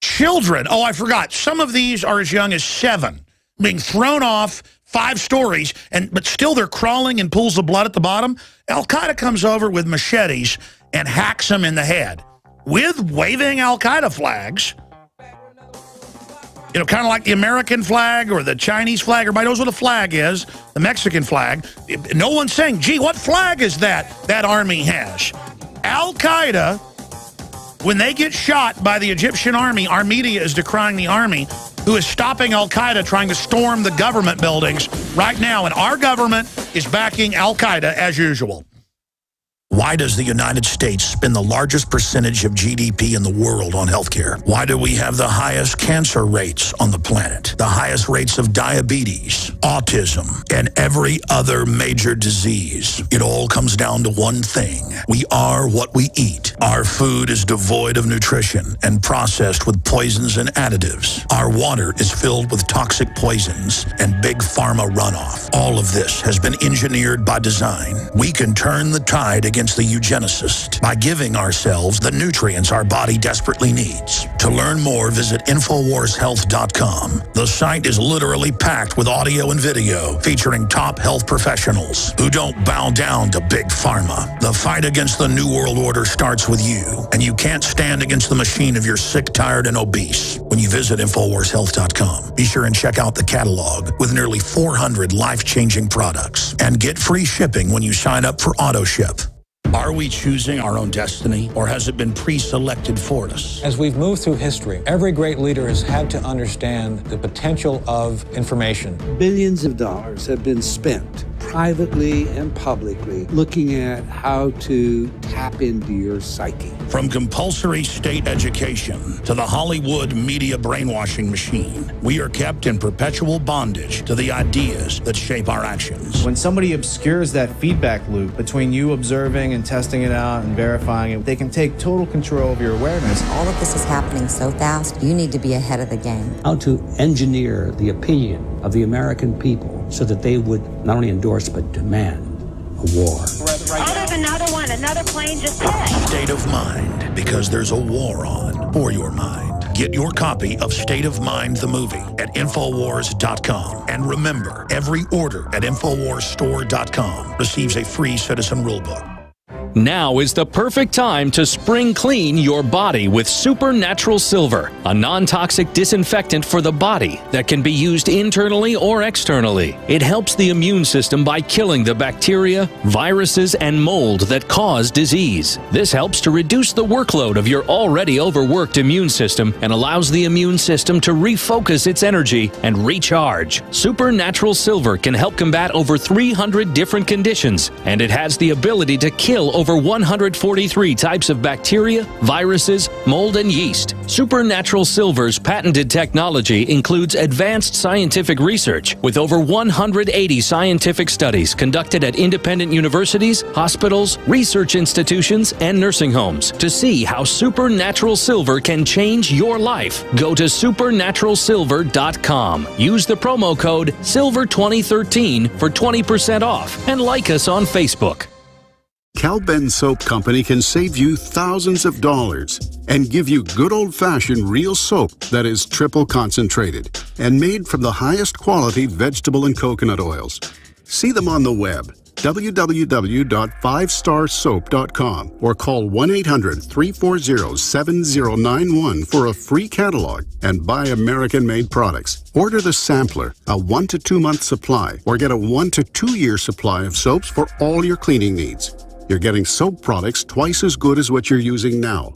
children. Oh, I forgot. Some of these are as young as seven, being thrown off five stories, and but still they're crawling in pools of blood at the bottom. Al-Qaeda comes over with machetes and hacks them in the head with waving Al-Qaeda flags you know, kind of like the American flag or the Chinese flag. Everybody knows what a flag is, the Mexican flag. No one's saying, gee, what flag is that that army has? Al-Qaeda, when they get shot by the Egyptian army, our media is decrying the army who is stopping Al-Qaeda trying to storm the government buildings right now. And our government is backing Al-Qaeda as usual. Why does the United States spend the largest percentage of GDP in the world on healthcare? Why do we have the highest cancer rates on the planet, the highest rates of diabetes, autism, and every other major disease? It all comes down to one thing. We are what we eat. Our food is devoid of nutrition and processed with poisons and additives. Our water is filled with toxic poisons and big pharma runoff. All of this has been engineered by design. We can turn the tide against against the eugenicist by giving ourselves the nutrients our body desperately needs. To learn more, visit InfoWarsHealth.com. The site is literally packed with audio and video featuring top health professionals who don't bow down to big pharma. The fight against the New World Order starts with you, and you can't stand against the machine if you're sick, tired, and obese when you visit InfoWarsHealth.com. Be sure and check out the catalog with nearly 400 life-changing products and get free shipping when you sign up for AutoShip. Are we choosing our own destiny, or has it been pre-selected for us? As we've moved through history, every great leader has had to understand the potential of information. Billions of dollars have been spent privately and publicly, looking at how to tap into your psyche. From compulsory state education to the Hollywood media brainwashing machine, we are kept in perpetual bondage to the ideas that shape our actions. When somebody obscures that feedback loop between you observing and testing it out and verifying it, they can take total control of your awareness. All of this is happening so fast, you need to be ahead of the game. How to engineer the opinion of the American people so that they would not only endorse but demand a war. Oh, there's another one. Another plane just hit. State of Mind, because there's a war on for your mind. Get your copy of State of Mind, the movie, at Infowars.com. And remember, every order at InfoWarsStore.com receives a free citizen rulebook. Now is the perfect time to spring clean your body with Supernatural Silver, a non toxic disinfectant for the body that can be used internally or externally. It helps the immune system by killing the bacteria, viruses, and mold that cause disease. This helps to reduce the workload of your already overworked immune system and allows the immune system to refocus its energy and recharge. Supernatural Silver can help combat over 300 different conditions, and it has the ability to kill over 143 types of bacteria, viruses, mold, and yeast. Supernatural Silver's patented technology includes advanced scientific research with over 180 scientific studies conducted at independent universities, hospitals, research institutions, and nursing homes to see how Supernatural Silver can change your life. Go to supernaturalsilver.com. Use the promo code SILVER2013 for 20% off and like us on Facebook. Calben Soap Company can save you thousands of dollars and give you good old fashioned real soap that is triple concentrated and made from the highest quality vegetable and coconut oils. See them on the web www.5starsoap.com or call 1 800 340 7091 for a free catalog and buy American made products. Order the sampler, a one to two month supply, or get a one to two year supply of soaps for all your cleaning needs. You're getting soap products twice as good as what you're using now.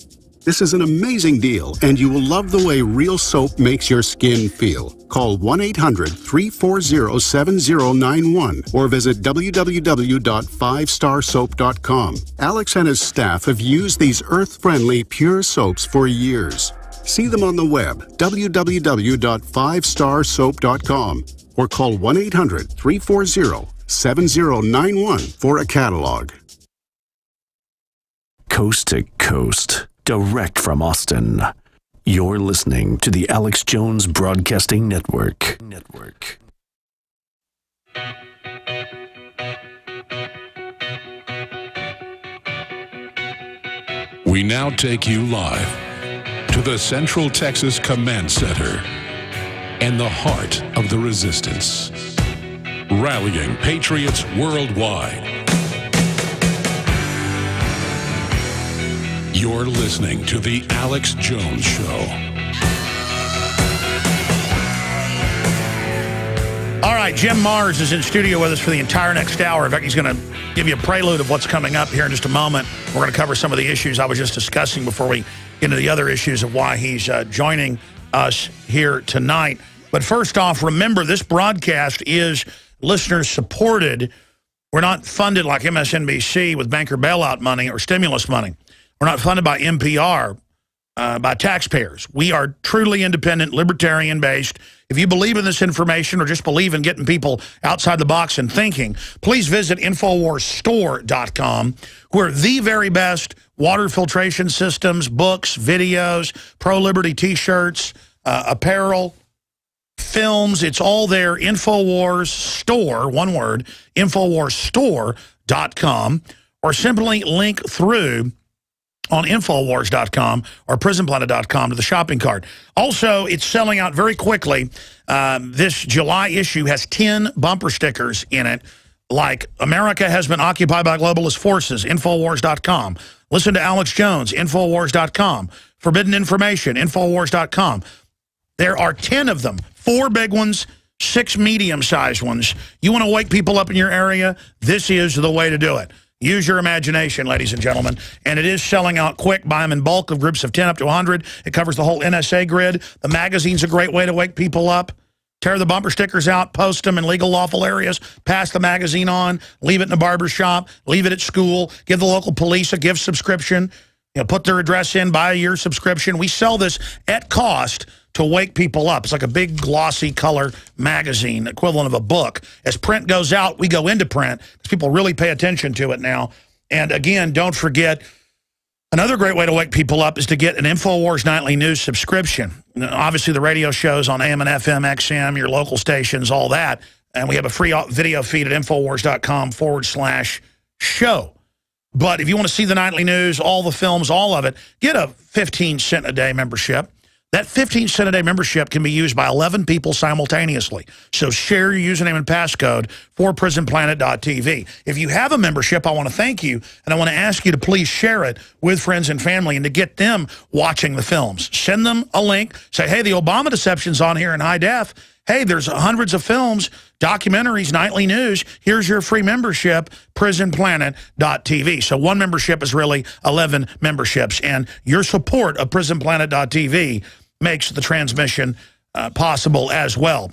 This is an amazing deal, and you will love the way real soap makes your skin feel. Call 1 800 340 7091 or visit www.5starsoap.com. Alex and his staff have used these earth friendly, pure soaps for years. See them on the web, www.5starsoap.com, or call 1 800 340 7091 for a catalog. Coast to coast, direct from Austin. You're listening to the Alex Jones Broadcasting Network. Network. We now take you live to the Central Texas Command Center and the heart of the resistance. Rallying patriots worldwide. You're listening to The Alex Jones Show. All right, Jim Marrs is in studio with us for the entire next hour. In fact, he's going to give you a prelude of what's coming up here in just a moment. We're going to cover some of the issues I was just discussing before we get into the other issues of why he's uh, joining us here tonight. But first off, remember this broadcast is listeners supported. We're not funded like MSNBC with banker bailout money or stimulus money. We're not funded by NPR, uh, by taxpayers. We are truly independent, libertarian-based. If you believe in this information or just believe in getting people outside the box and thinking, please visit InfoWarsStore.com, where the very best water filtration systems, books, videos, pro-liberty T-shirts, uh, apparel, films, it's all there. InfoWars Store, one word, InfoWarsStore.com, or simply link through on Infowars.com or PrisonPlanet.com to the shopping cart. Also, it's selling out very quickly. Um, this July issue has 10 bumper stickers in it, like America has been occupied by globalist forces, Infowars.com. Listen to Alex Jones, Infowars.com. Forbidden Information, Infowars.com. There are 10 of them, four big ones, six medium-sized ones. You want to wake people up in your area? This is the way to do it. Use your imagination, ladies and gentlemen. And it is selling out quick. Buy them in bulk of groups of 10 up to 100. It covers the whole NSA grid. The magazine's a great way to wake people up. Tear the bumper stickers out, post them in legal lawful areas, pass the magazine on, leave it in the barber shop, leave it at school, give the local police a gift subscription, you know, put their address in, buy a year subscription. We sell this at cost to wake people up. It's like a big glossy color magazine, equivalent of a book. As print goes out, we go into print because people really pay attention to it now. And again, don't forget, another great way to wake people up is to get an InfoWars Nightly News subscription. Obviously, the radio shows on AM and FM, XM, your local stations, all that. And we have a free video feed at Infowars.com forward slash show. But if you want to see the nightly news, all the films, all of it, get a 15 cent a day membership. That 15 cent a day membership can be used by 11 people simultaneously. So share your username and passcode for prisonplanet.tv. If you have a membership, I want to thank you, and I want to ask you to please share it with friends and family and to get them watching the films. Send them a link. Say, hey, the Obama deception's on here in high def. Hey, there's hundreds of films, documentaries, nightly news. Here's your free membership, prisonplanet.tv. So one membership is really 11 memberships. And your support of prisonplanet.tv makes the transmission uh, possible as well.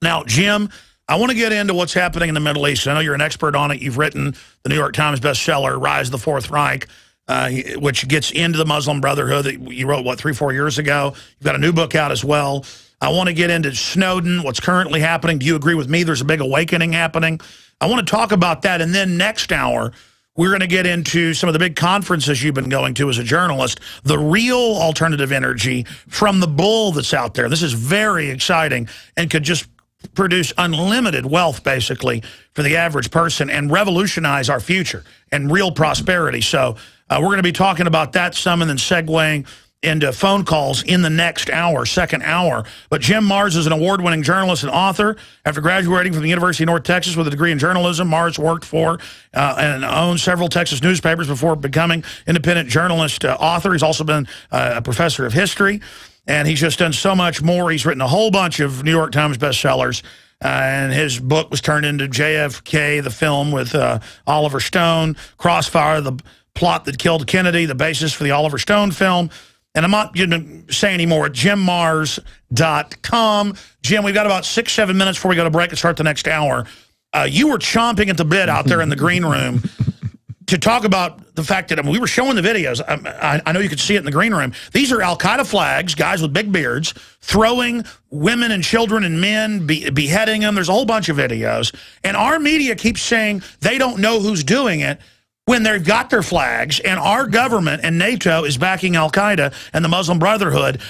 Now, Jim, I want to get into what's happening in the Middle East. I know you're an expert on it. You've written the New York Times bestseller, Rise of the Fourth Reich, uh, which gets into the Muslim Brotherhood that you wrote, what, three, four years ago. You've got a new book out as well. I want to get into Snowden, what's currently happening. Do you agree with me? There's a big awakening happening. I want to talk about that. And then next hour, we're going to get into some of the big conferences you've been going to as a journalist, the real alternative energy from the bull that's out there. This is very exciting and could just produce unlimited wealth, basically, for the average person and revolutionize our future and real prosperity. So uh, we're going to be talking about that some and then segueing into phone calls in the next hour, second hour. But Jim Marrs is an award-winning journalist and author. After graduating from the University of North Texas with a degree in journalism, Marrs worked for uh, and owned several Texas newspapers before becoming independent journalist uh, author. He's also been uh, a professor of history, and he's just done so much more. He's written a whole bunch of New York Times bestsellers. Uh, and his book was turned into JFK, the film with uh, Oliver Stone, Crossfire, the plot that killed Kennedy, the basis for the Oliver Stone film, and I'm not going to say anymore, jimmarrs.com. Jim, we've got about six, seven minutes before we go to break and start the next hour. Uh, you were chomping at the bit out there in the green room to talk about the fact that I mean, we were showing the videos. I, um, I, I, know you could see it in the green room. These are Al-Qaeda flags, guys with big beards, throwing women and children and men, be, beheading them. There's a whole bunch of videos. And our media keeps saying they don't know who's doing it when they've got their flags and our government and NATO is backing al-Qaeda and the Muslim Brotherhood.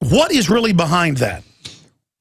What is really behind that?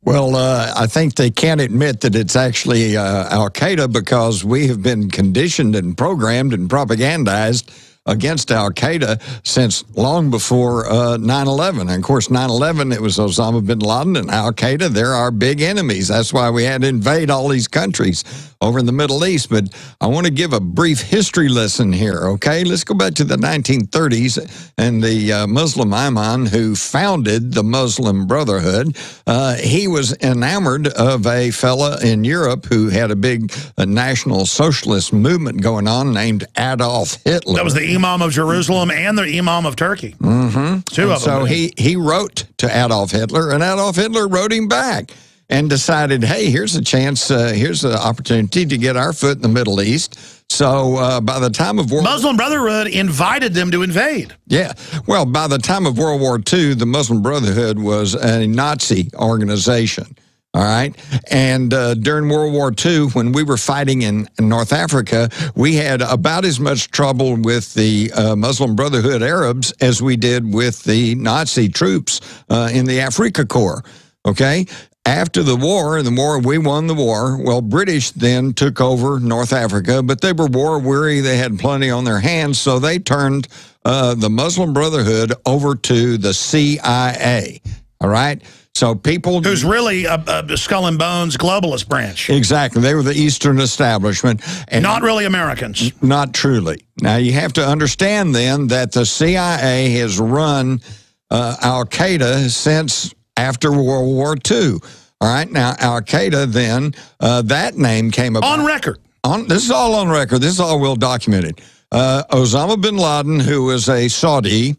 Well, uh, I think they can't admit that it's actually uh, al-Qaeda because we have been conditioned and programmed and propagandized against Al Qaeda since long before uh, 9 11. And of course, 9 11, it was Osama bin Laden and Al Qaeda. They're our big enemies. That's why we had to invade all these countries over in the Middle East. But I want to give a brief history lesson here, okay? Let's go back to the 1930s and the uh, Muslim Imam who founded the Muslim Brotherhood. Uh, he was enamored of a fella in Europe who had a big uh, national socialist movement going on named Adolf Hitler. That was the Imam of Jerusalem and the Imam of Turkey. Mm-hmm. Two and of them. So he, he wrote to Adolf Hitler, and Adolf Hitler wrote him back and decided, hey, here's a chance, uh, here's an opportunity to get our foot in the Middle East. So uh, by the time of World War Muslim Brotherhood invited them to invade. Yeah. Well, by the time of World War II, the Muslim Brotherhood was a Nazi organization. All right. And uh, during World War II, when we were fighting in, North Africa, we had about as much trouble with the uh, Muslim Brotherhood Arabs as we did with the Nazi troops uh, in the Afrika Korps. Okay. After the war, the war, we won the war. Well, British then took over North Africa, but they were war weary. They had plenty on their hands, so they turned uh, the Muslim Brotherhood over to the CIA. All right. So people who's really a, a, skull and bones globalist branch. Exactly, they were the Eastern establishment, and not really Americans. Not truly. Now you have to understand then that the CIA has run uh, Al Qaeda since after World War II. All right, now Al Qaeda then uh, that name came about on record. On this is all on record. This is all well documented. Uh, Osama bin Laden, who was a Saudi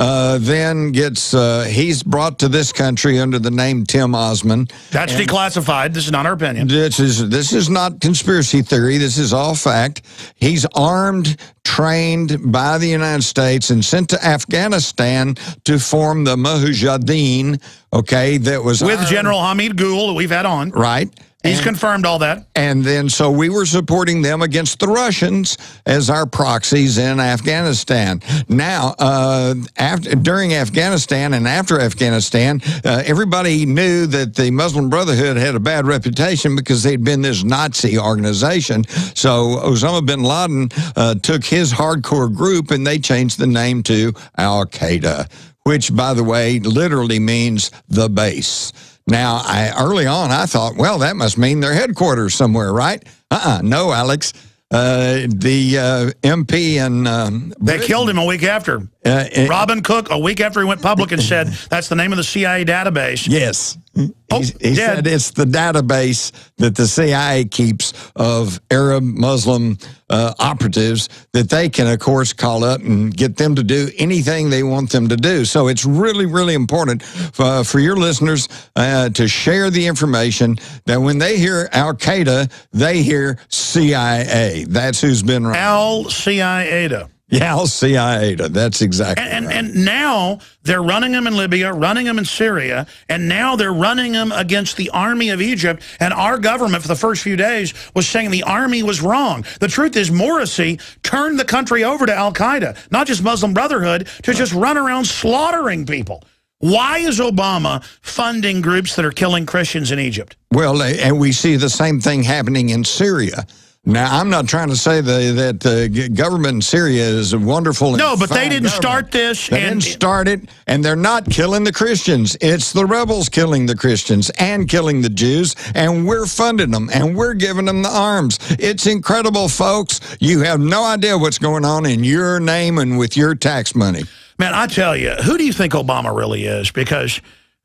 uh, then gets uh, he's brought to this country under the name Tim Osman. That's declassified. This is not our opinion. This is this is not conspiracy theory. This is all fact. He's armed, trained by the United States, and sent to Afghanistan to form the Mujahideen. Okay, that was With our- General Hamid Gul, that we've had on. right. He's And- confirmed all that. and then so we were supporting them against the Russians as our proxies in Afghanistan. Now, uh, after during Afghanistan and after Afghanistan, uh, everybody knew that the Muslim Brotherhood had a bad reputation because they'd been this Nazi organization. So Osama bin Laden uh, took his hardcore group and they changed the name to Al Qaeda, which, by the way, literally means the base. Now, I, early on, I thought, well, that must mean their headquarters somewhere, right? Uh-uh. No, Alex. Uh, the uh, MP and um, They killed him a week after. Uh, uh, Robin Cook, a week after he went public and said that's the name of the CIA database. Yes. He, Oh, he said it's the database that the CIA keeps of Arab Muslim uh, operatives that they can, of course, call up and get them to do anything they want them to do. So it's really, really important for, for your listeners uh, to share the information that when they hear Al Qaeda, they hear CIA. That's who's been right. Al CIA. Yeah, Al CIA. That's exactly. And, right. and and now they're running them in Libya, running them in Syria, and now they're running them against the army of Egypt. And our government, for the first few days, was saying the army was wrong. The truth is, Morrissey turned the country over to Al Qaeda, not just Muslim Brotherhood, to just run around slaughtering people. Why is Obama funding groups that are killing Christians in Egypt? Well, and we see the same thing happening in Syria. Now, I'm not trying to say the, that the government in Syria is a wonderful. No, but they didn't government. start this, They and- didn't start it, and they're not killing the Christians. It's the rebels killing the Christians and killing the Jews, and we're funding them, and we're giving them the arms. It's incredible, folks. You have no idea what's going on in your name and with your tax money. Man, I tell you, who do you think Obama really is? Because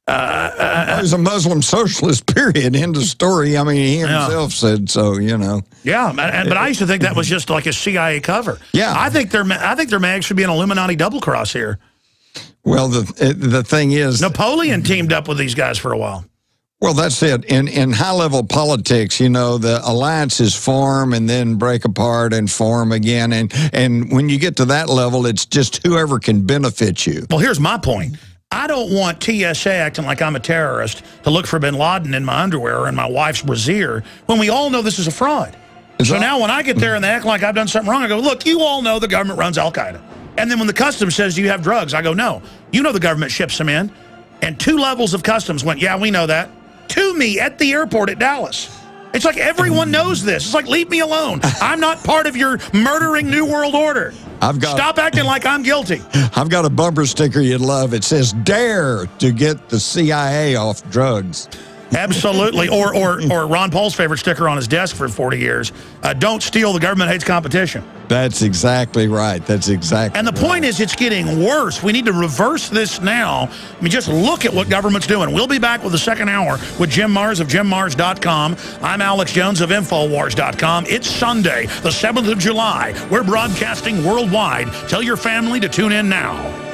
He's a Muslim socialist, period. End of story. I mean, he himself said so, you know. Yeah, but I used to think that was just like a CIA cover. Yeah. I think their I think their mag should be an Illuminati double cross here. Well, the the thing is, Napoleon teamed up with these guys for a while. Well, that's it. In in high level politics, you know, the alliances form and then break apart and form again. And and when you get to that level, it's just whoever can benefit you. Well, here's my point. I don't want TSA acting like I'm a terrorist to look for bin Laden in my underwear or in my wife's brassiere when we all know this is a fraud. so now when I get there and they act like I've done something wrong, I go, look, you all know the government runs Al Qaeda. And then when the customs says, do you have drugs? I go, no. You know the government ships them in. And two levels of customs went, yeah, we know that, to me at the airport at Dallas. It's like everyone knows this. It's like, leave me alone. I'm not part of your murdering New World Order. I've got Stop acting like I'm guilty. I've got a bumper sticker you'd love. It says "Dare to get the CIA off drugs." Absolutely. Or, or, or Ron Paul's favorite sticker on his desk for 40 years uh, don't steal, the government hates competition. That's exactly right. That's exactly. And the point is, it's getting worse. We need to reverse this now. I mean, just look at what government's doing. We'll be back with the second hour with Jim Marrs of JimMarrs.com. I'm Alex Jones of Infowars.com. It's Sunday, the 7th of July. We're broadcasting worldwide. Tell your family to tune in now.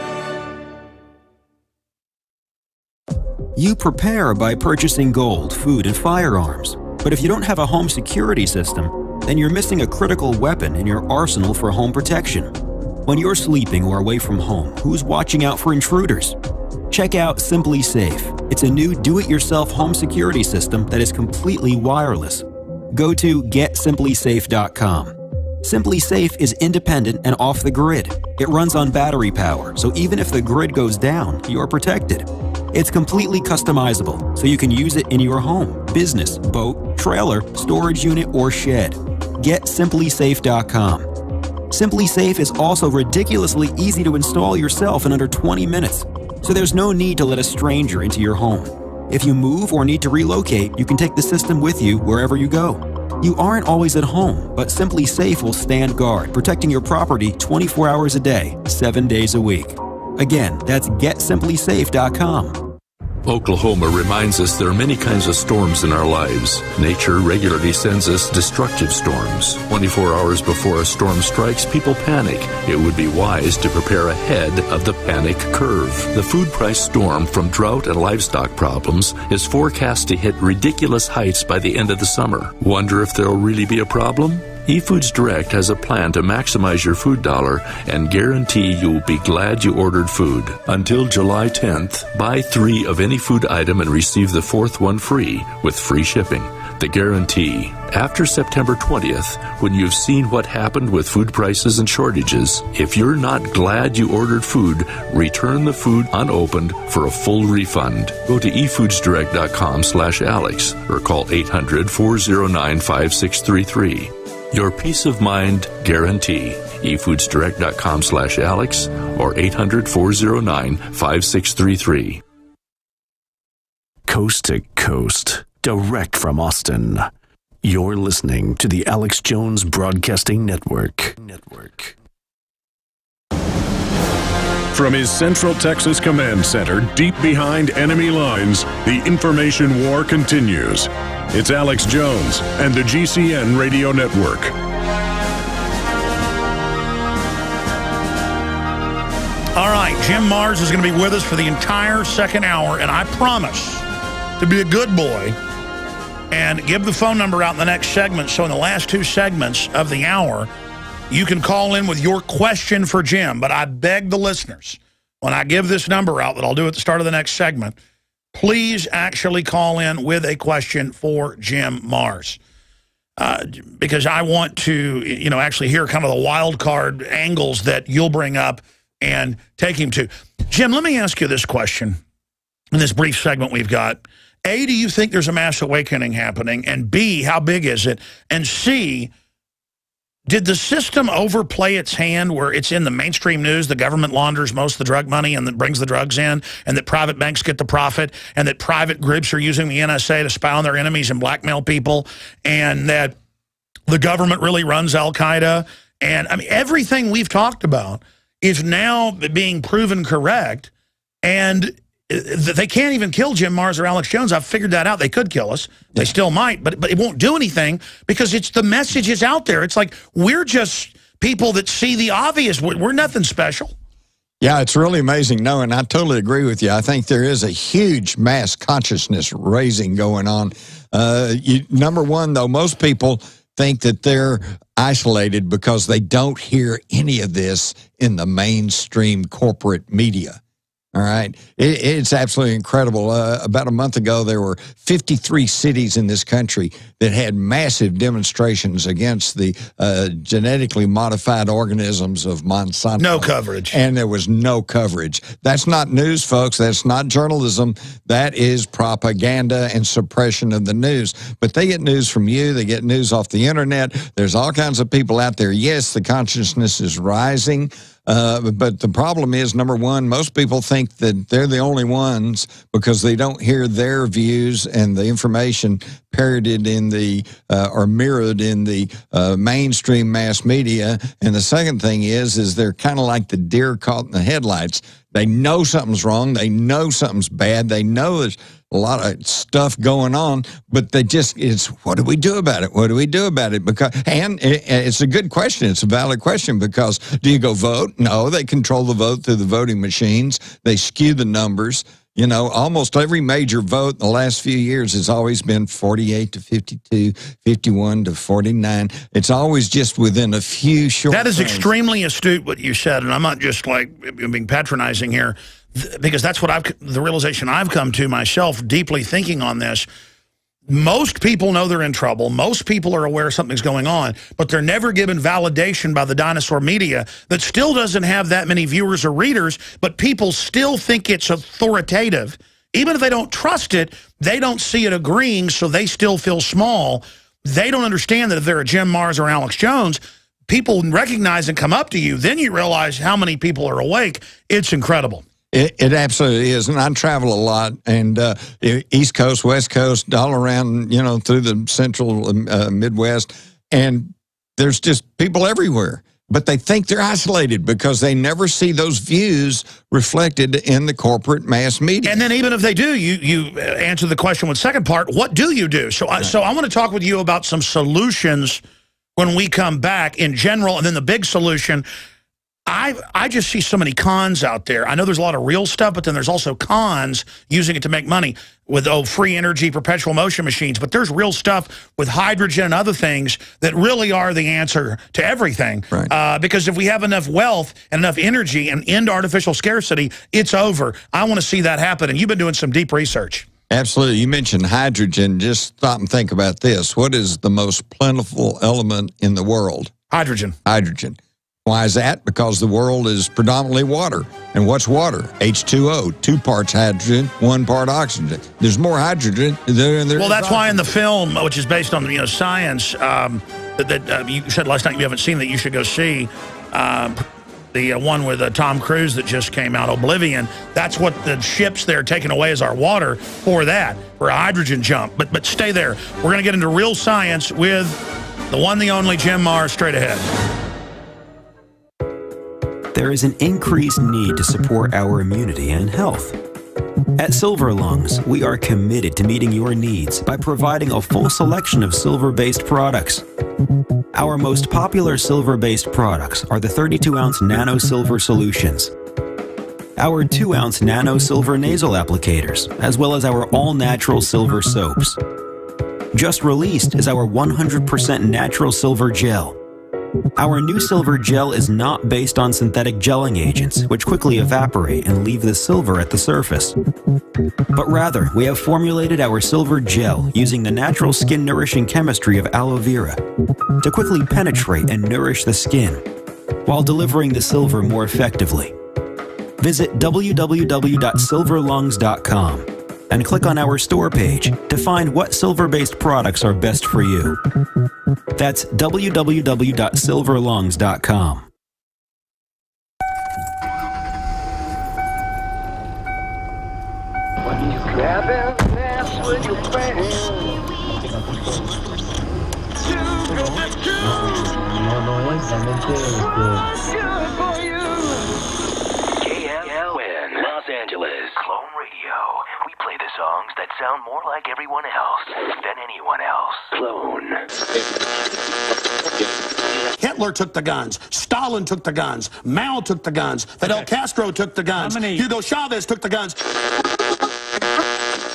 You prepare by purchasing gold, food, and firearms. But if you don't have a home security system, then you're missing a critical weapon in your arsenal for home protection. When you're sleeping or away from home, who's watching out for intruders? Check out SimpliSafe. It's a new do it yourself home security system that is completely wireless. Go to getsimplysafe.com. SimpliSafe is independent and off the grid. It runs on battery power, so even if the grid goes down, you're protected. It's completely customizable, so you can use it in your home, business, boat, trailer, storage unit, or shed. GetSimplySafe.com. SimpliSafe is also ridiculously easy to install yourself in under 20 minutes, so there's no need to let a stranger into your home. If you move or need to relocate, you can take the system with you wherever you go. You aren't always at home, but SimpliSafe will stand guard, protecting your property 24 hours a day, 7 days a week. Again, that's GetSimplySafe.com. Oklahoma reminds us there are many kinds of storms in our lives. Nature regularly sends us destructive storms. 24 hours before a storm strikes, people panic. It would be wise to prepare ahead of the panic curve. The food price storm from drought and livestock problems is forecast to hit ridiculous heights by the end of the summer. Wonder if there'll really be a problem? eFoods Direct has a plan to maximize your food dollar and guarantee you'll be glad you ordered food. Until July 10th, buy three of any food item and receive the fourth one free with free shipping. The guarantee. After September 20th, when you've seen what happened with food prices and shortages, if you're not glad you ordered food, return the food unopened for a full refund. Go to efoodsdirect.com slash Alex or call 800 409 5633. Your peace of mind guarantee. eFoodsDirect.com slash Alex or 800 409 5633. Coast to coast, direct from Austin. You're listening to the Alex Jones Broadcasting Network. Network. From his Central Texas Command Center, deep behind enemy lines, the information war continues. It's Alex Jones and the GCN Radio Network. All right, Jim Marrs is going to be with us for the entire second hour, and I promise to be a good boy and give the phone number out in the next segment. So in the last two segments of the hour, you can call in with your question for Jim. But I beg the listeners, when I give this number out that I'll do at the start of the next segment, please actually call in with a question for Jim Marrs. Uh, because I want to, you know, actually hear kind of the wild card angles that you'll bring up and take him to. Jim, let me ask you this question in this brief segment we've got. A, do you think there's a mass awakening happening? And B, how big is it? And C, did the system overplay its hand where it's in the mainstream news, the government launders most of the drug money and that brings the drugs in, and that private banks get the profit, and that private groups are using the NSA to spy on their enemies and blackmail people, and that the government really runs Al-Qaeda? And I mean, everything we've talked about is now being proven correct. And they can't even kill Jim Marrs or Alex Jones. I've figured that out. They could kill us. They still might, but but it won't do anything because it's the message is out there. It's like we're just people that see the obvious. We're, we're nothing special. Yeah, it's really amazing. No, and I totally agree with you. I think there is a huge mass consciousness raising going on. Uh, you, number one, though, most people think that they're isolated because they don't hear any of this in the mainstream corporate media. All right. It, it's absolutely incredible. Uh, about a month ago, there were 53 cities in this country that had massive demonstrations against the uh, genetically modified organisms of Monsanto. No coverage. And there was no coverage. That's not news, folks. That's not journalism. That is propaganda and suppression of the news. But they get news from you, they get news off the internet. There's all kinds of people out there. Yes, the consciousness is rising. Uh, but the problem is, number one, most people think that they're the only ones because they don't hear their views and the information parroted in the uh, or mirrored in the uh, mainstream mass media. And the second thing is, is they're kind of like the deer caught in the headlights. They know something's wrong. They know something's bad. They know there's a lot of stuff going on, but they just, it's what do we do about it? What do we do about it? Because, and it's a good question. It's a valid question because do you go vote? No, they control the vote through the voting machines. They skew the numbers. You know, almost every major vote in the last few years has always been 48 to 52, 51 to 49. It's always just within a few short. That is extremely astute what you said, and I'm not just like being patronizing here, because that's what I've the realization I've come to myself deeply thinking on this. Most people know they're in trouble. Most people are aware something's going on, but they're never given validation by the dinosaur media that still doesn't have that many viewers or readers, but people still think it's authoritative. Even if they don't trust it, they don't see it agreeing, so they still feel small. They don't understand that if they're a Jim Marrs or Alex Jones, people recognize and come up to you. Then you realize how many people are awake. It's incredible. It, it, absolutely is, and I travel a lot, and uh, East Coast, West Coast, all around, you know, through the Central uh, Midwest, and there's just people everywhere. but they think they're isolated because they never see those views reflected in the corporate mass media. And then even if they do, you you answer the question with second part, what do you do? So I, so I want to talk with you about some solutions when we come back in general, and then the big solution. I I just see so many cons out there. I know there's a lot of real stuff, but then there's also cons using it to make money with oh free energy, perpetual motion machines. But there's real stuff with hydrogen and other things that really are the answer to everything. Right. Uh, because if we have enough wealth and enough energy and end artificial scarcity, it's over. I want to see that happen. And you've been doing some deep research. Absolutely. You mentioned hydrogen. Just stop and think about this. What is the most plentiful element in the world? Hydrogen. Hydrogen. Why is that? Because the world is predominantly water. And what's water? H2O, two parts hydrogen, one part oxygen. There's more hydrogen than there Well, is that's why in the film, which is based on you know science, um, that, that uh, you said last night you haven't seen that you should go see. Um, the uh, one with uh, Tom Cruise that just came out, Oblivion. That's what the ships they're taking away as our water for that, for a hydrogen jump. But but stay there. We're going to get into real science with the one, the only Jim Marrs straight ahead. There is an increased need to support our immunity and health. At Silver Lungs, we are committed to meeting your needs by providing a full selection of silver based products. Our most popular silver based products are the 32 ounce nano silver solutions, our 2 ounce nano silver nasal applicators, as well as our all natural silver soaps. Just released is our 100% natural silver gel. Our new silver gel is not based on synthetic gelling agents, which quickly evaporate and leave the silver at the surface. But rather, we have formulated our silver gel using the natural skin nourishing chemistry of aloe vera to quickly penetrate and nourish the skin while delivering the silver more effectively. Visit www.silverlungs.com and click on our store page to find what silver based products are best for you. That's www.silverlungs.com. songs that sound more like everyone else than anyone else. Clone. Hitler took the guns. Stalin took the guns. Mao took the guns. Fidel Castro took the guns. Hugo Chavez took the guns.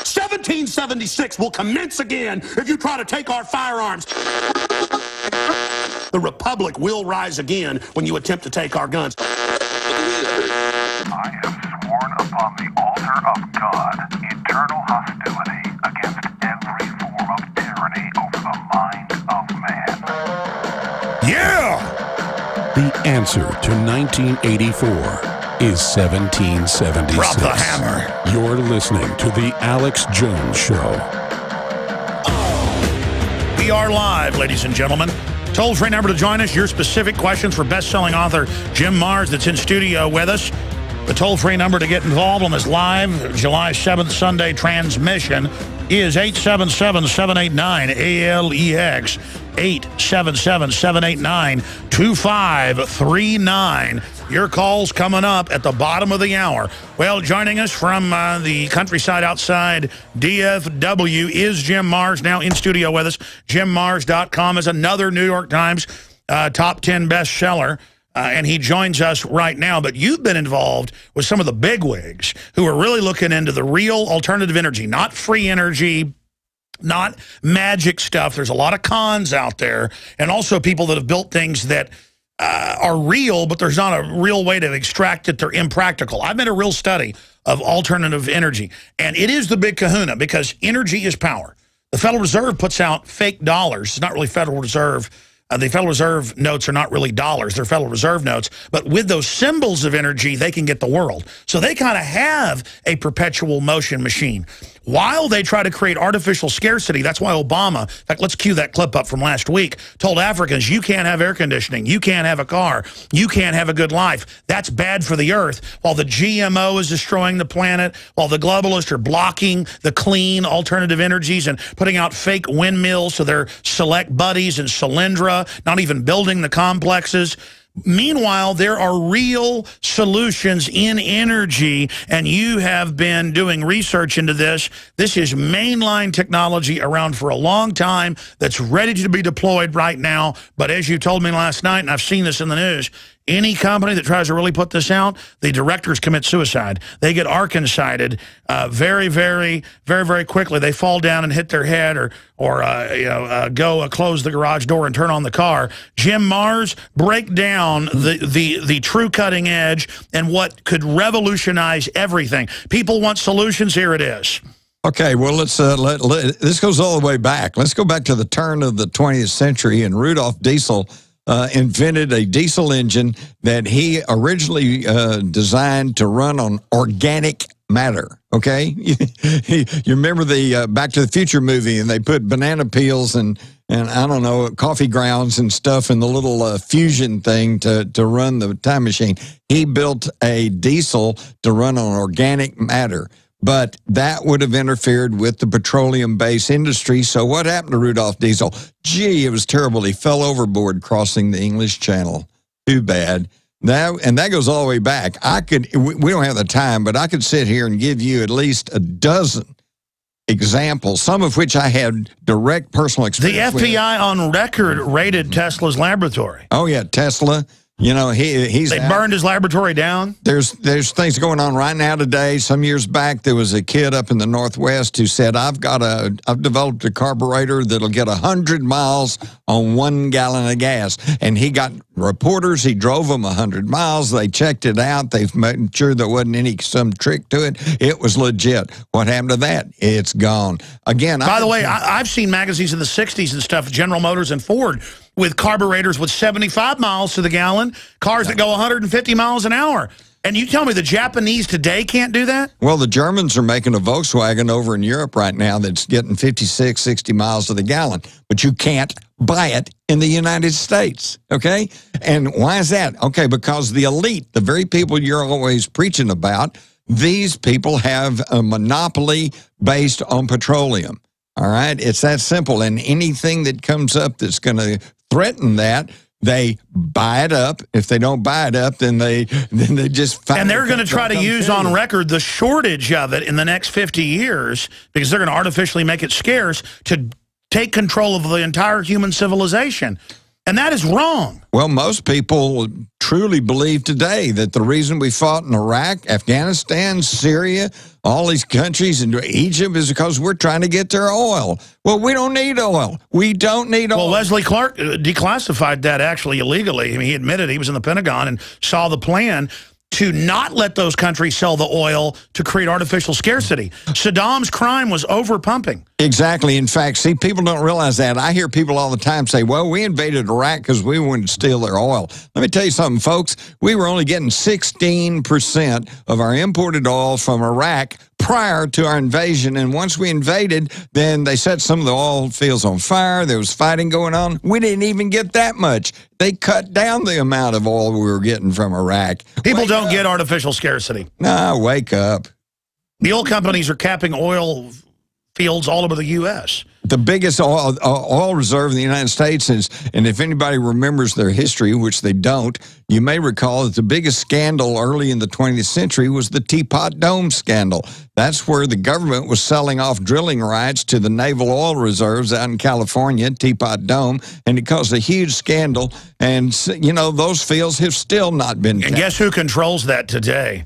1776 will commence again if you try to take our firearms. The Republic will rise again when you attempt to take our guns. I have sworn upon the altar of God eternal hostility against every form of tyranny over the mind of man. Yeah! The answer to 1984 is 1776. Drop the hammer. You're listening to The Alex Jones Show. We are live, ladies and gentlemen. Toll free number to join us. Your specific questions for best selling author Jim Marrs, that's in studio with us. The toll free number to get involved on this live July 7th Sunday transmission is 877 789 ALEX. 877 789 2539. Your calls coming up at the bottom of the hour. Well, joining us from uh, the countryside outside DFW is Jim Marrs, now in studio with us. JimMarrs.com is another New York Times uh, top 10 bestseller. Uh, and he joins us right now. But you've been involved with some of the bigwigs who are really looking into the real alternative energy, not free energy, not magic stuff. There's a lot of cons out there, and also people that have built things that uh, are real, but there's not a real way to extract it. They're impractical. I've made a real study of alternative energy, and it is the big kahuna because energy is power. The Federal Reserve puts out fake dollars. It's not really Federal Reserve. Uh, the Federal Reserve notes are not really dollars. They're Federal Reserve notes. But with those symbols of energy, they can get the world. So they kind of have a perpetual motion machine. While they try to create artificial scarcity, that's why Obama, in fact, let's cue that clip up from last week, told Africans, you can't have air conditioning, you can't have a car, you can't have a good life. That's bad for the earth. While the GMO is destroying the planet, while the globalists are blocking the clean alternative energies and putting out fake windmills to their select buddies in Solyndra, not even building the complexes. Meanwhile, there are real solutions in energy, and you have been doing research into this. This is mainline technology around for a long time that's ready to be deployed right now. But as you told me last night, and I've seen this in the news, any company that tries to really put this out, the directors commit suicide. They get Arkansided uh, very, very, very, very quickly. They fall down and hit their head or, or uh, you know, uh, go uh, close the garage door and turn on the car. Jim Marrs, break down the, the, the true cutting edge and what could revolutionize everything. People want solutions. Here it is. Okay, well, let's uh, let, let, this goes all the way back. Let's go back to the turn of the 20th century, and Rudolf Diesel uh, invented a diesel engine that he originally uh, designed to run on organic matter. Okay, you remember the uh, Back to the Future movie, and they put banana peels and and I don't know coffee grounds and stuff in the little uh, fusion thing to to run the time machine. He built a diesel to run on organic matter but that would have interfered with the petroleum based industry. So, what happened to Rudolph Diesel? Gee, it was terrible. He fell overboard crossing the English Channel. Too bad. Now, and that goes all the way back. I could, we don't have the time, but I could sit here and give you at least a dozen examples, some of which I had direct personal experience. The FBI with. on record raided Tesla's laboratory. Oh, yeah, Tesla. You know, he he's they burned his laboratory down. There's there's things going on right now today. Some years back, there was a kid up in the Northwest who said, "I've got a I've developed a carburetor that'll get hundred miles on one gallon of gas." And he got reporters. He drove them hundred miles. They checked it out. They've made sure there wasn't any some trick to it. It was legit. What happened to that? It's gone again. By I, the way, I, I've seen magazines in the '60s and stuff. General Motors and Ford with carburetors with 75 miles to the gallon, cars that go 150 miles an hour. And you tell me the Japanese today can't do that? Well, the Germans are making a Volkswagen over in Europe right now that's getting 56, 60 miles to the gallon, but you can't buy it in the United States. Okay? And why is that? Okay, because the elite, the very people you're always preaching about, these people have a monopoly based on petroleum. All right, it's that simple. And anything that comes up that's going to threaten that, they buy it up. If they don't buy it up, then they then they just and they're going to try to use on record the shortage of it in the next 50 years because they're going to artificially make it scarce to take control of the entire human civilization. And that is wrong. Well, most people truly believe today that the reason we fought in Iraq, Afghanistan, Syria, all these countries, and Egypt is because we're trying to get their oil. Well, we don't need oil. We don't need oil. Well, Wesley Clark uh, declassified that actually illegally. I mean, he admitted he was in the Pentagon and saw the plan to not let those countries sell the oil to create artificial scarcity. Saddam's crime was overpumping. Exactly. In fact, see, people don't realize that. I hear people all the time say, well, we invaded Iraq because we wanted to steal their oil. Let me tell you something, folks. We were only getting 16% of our imported oil from Iraq prior to our invasion. And once we invaded, then they set some of the oil fields on fire. There was fighting going on. We didn't even get that much. They cut down the amount of oil we were getting from Iraq. People wake don't up. get artificial scarcity. Nah, wake up. The oil companies are capping oil fields all over the U.S. The biggest oil, uh, oil, reserve in the United States is, and if anybody remembers their history, which they don't, you may recall that the biggest scandal early in the 20th century was the Teapot Dome scandal. That's where the government was selling off drilling rights to the naval oil reserves out in California, Teapot Dome, and it caused a huge scandal. And, you know, those fields have still not been. And guess who controls that today?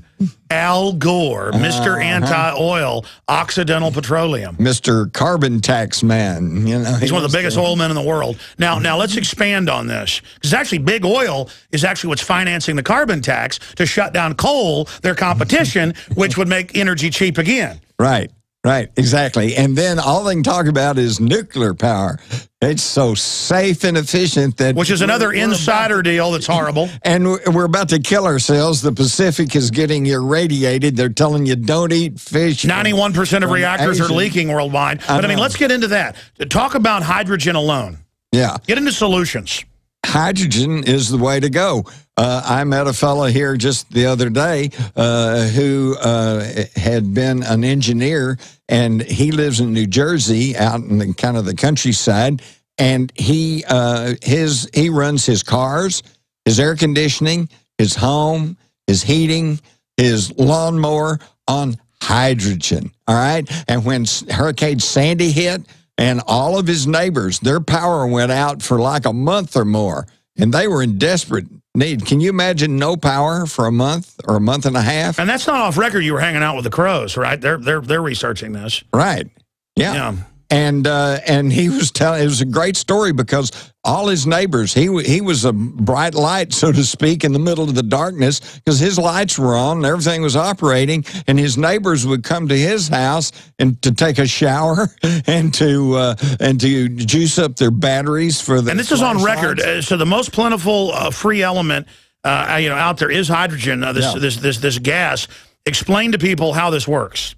Al Gore, mister uh -huh. Anti-Oil, Occidental Petroleum. Mr. Carbon Tax Man. You know, He's he one of the biggest to... oil men in the world. Now, now let's expand on this. Because actually, big oil is actually what's financing the carbon tax to shut down coal, their competition, which would make energy cheap again. Right. Right, exactly. And then all they can talk about is nuclear power. It's so safe and efficient that... Which is another insider deal that's horrible. And we're about to kill ourselves. The Pacific is getting irradiated. They're telling you don't eat fish. 91% of reactors Asian. are leaking worldwide. But I, I mean, let's get into that. Talk about hydrogen alone. Yeah. Get into solutions hydrogen is the way to go. Uh, I met a fellow here just the other day uh, who uh, had been an engineer, and he lives in New Jersey, out in the kind of the countryside. And he uh, his he runs his cars his air conditioning, his home, his heating, his lawnmower on hydrogen. All right. And when Hurricane Sandy hit and all of his neighbors, their power went out for like a month or more, and they were in desperate need. Can you imagine no power for a month or a month and a half? And that's not off record. You were hanging out with the crows, right? They're they're they're researching this. Right. Yeah. Yeah. And uh, and he was telling it was a great story because all his neighbors he he was a bright light so to speak in the middle of the darkness because his lights were on and everything was operating and his neighbors would come to his house and to take a shower and to uh, and to juice up their batteries for the And this is on record. Uh, so the most plentiful uh, free element uh, you know out there is hydrogen. Uh, this Yeah. this this this gas. Explain to people how this works.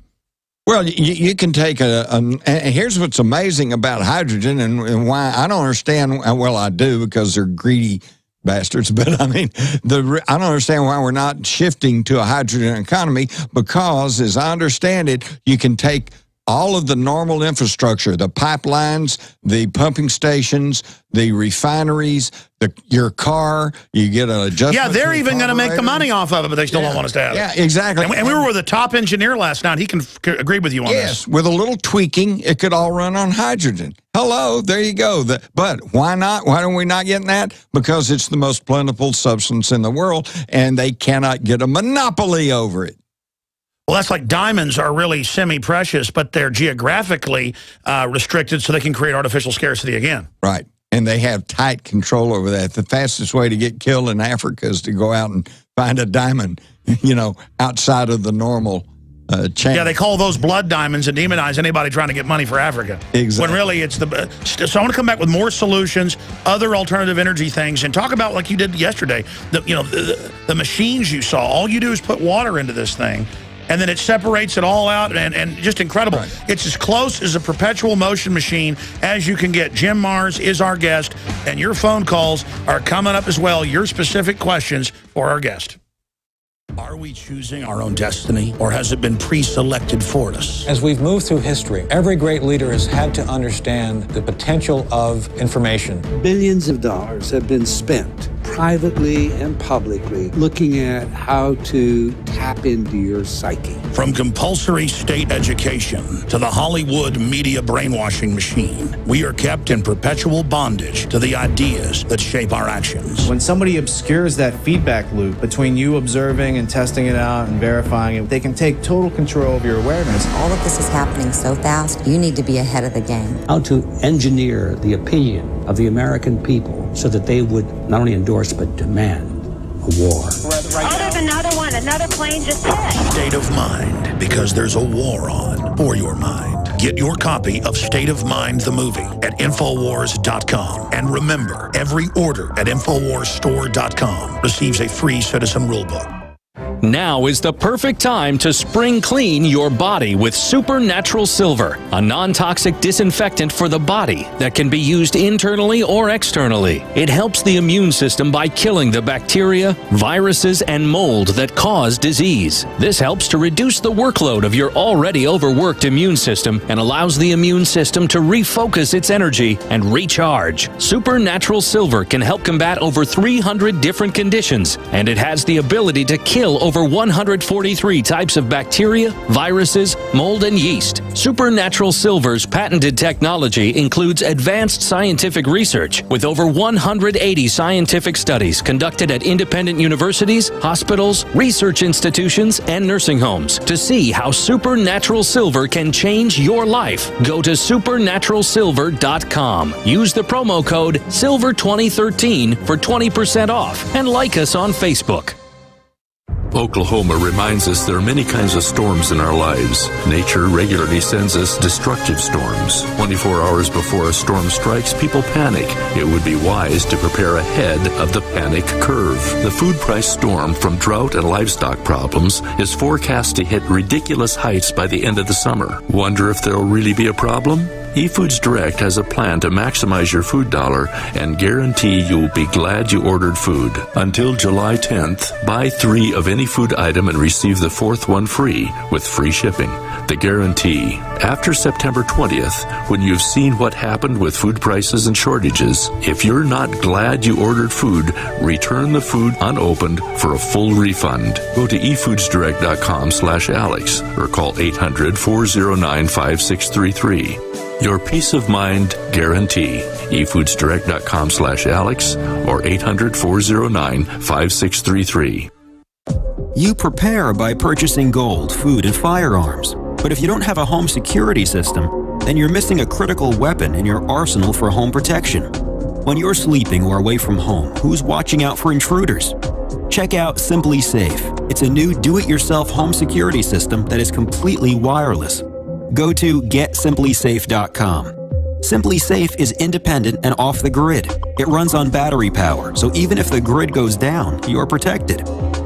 Well, you, you can take a, um, a. And here's what's amazing about hydrogen and, and why I don't understand. Uh, well, I do because they're greedy bastards. But I mean, the I don't understand why we're not shifting to a hydrogen economy because, as I understand it, you can take all of the normal infrastructure, the pipelines, the pumping stations, the refineries, the your car, you get an adjustment. Yeah, they're even going to make the money off of it, but they still Yeah. don't want us to have Yeah, it. Yeah, exactly. And, we- and we were with a top engineer last night. He can agree with you on Yes, with a little tweaking, it could all run on hydrogen. Hello, there you go. The- but why not? Why are we not getting that? Because it's the most plentiful substance in the world, and they cannot get a monopoly over it. Well, that's like diamonds are really semi-precious, but they're geographically uh, restricted so they can create artificial scarcity again. Right. And they have tight control over that. The fastest way to get killed in Africa is to go out and find a diamond, you know, outside of the normal uh, chain. Yeah, they call those blood diamonds and demonize anybody trying to get money for Africa. Exactly. When really it's the. Uh, so I want to come back with more solutions, other alternative energy things, and talk about like you did yesterday. The you know the, the machines you saw. All you do is put water into this thing. And then it separates it all out, and, and just incredible. It's as close as a perpetual motion machine as you can get. Jim Marrs is our guest, and your phone calls are coming up as well. Your specific questions for our guest. Are we choosing our own destiny, or has it been pre-selected for us? As we've moved through history, every great leader has had to understand the potential of information. Billions of dollars have been spent privately and publicly looking at how to tap into your psyche. From compulsory state education to the Hollywood media brainwashing machine, we are kept in perpetual bondage to the ideas that shape our actions. When somebody obscures that feedback loop between you observing and testing it out and verifying it, they can take total control of your awareness. All of this is happening so fast, you need to be ahead of the game. How to engineer the opinion of the American people so that they would not only endorse but demand a war. Oh, there's another one. Another plane just hit. State of Mind, because there's a war on for your mind. Get your copy of State of Mind, the movie, at Infowars.com. And remember, every order at InfoWarsStore.com receives a free citizen rulebook. Now is the perfect time to spring clean your body with Supernatural Silver, a non toxic disinfectant for the body that can be used internally or externally. It helps the immune system by killing the bacteria, viruses, and mold that cause disease. This helps to reduce the workload of your already overworked immune system and allows the immune system to refocus its energy and recharge. Supernatural Silver can help combat over 300 different conditions, and it has the ability to kill over 143 types of bacteria, viruses, mold, and yeast. Supernatural Silver's patented technology includes advanced scientific research with over 180 scientific studies conducted at independent universities, hospitals, research institutions, and nursing homes to see how Supernatural Silver can change your life. Go to supernaturalsilver.com. Use the promo code SILVER2013 for 20% off and like us on Facebook. Oklahoma reminds us there are many kinds of storms in our lives. Nature regularly sends us destructive storms. 24 hours before a storm strikes, people panic. It would be wise to prepare ahead of the panic curve. The food price storm from drought and livestock problems is forecast to hit ridiculous heights by the end of the summer. Wonder if there'll really be a problem? eFoods Direct has a plan to maximize your food dollar and guarantee you'll be glad you ordered food. Until July 10th, buy three of any food item and receive the fourth one free with free shipping. The guarantee. After September 20th, when you've seen what happened with food prices and shortages, if you're not glad you ordered food, return the food unopened for a full refund. Go to efoodsdirect.com slash Alex or call 800 409 5633. Your peace of mind guarantee. efoodsdirect.com slash Alex or 800 409 5633. You prepare by purchasing gold, food, and firearms. But if you don't have a home security system, then you're missing a critical weapon in your arsenal for home protection. When you're sleeping or away from home, who's watching out for intruders? Check out SimpliSafe. It's a new do it yourself home security system that is completely wireless. Go to getsimplisafe.com. Simply Safe is independent and off the grid. It runs on battery power, so even if the grid goes down, you're protected.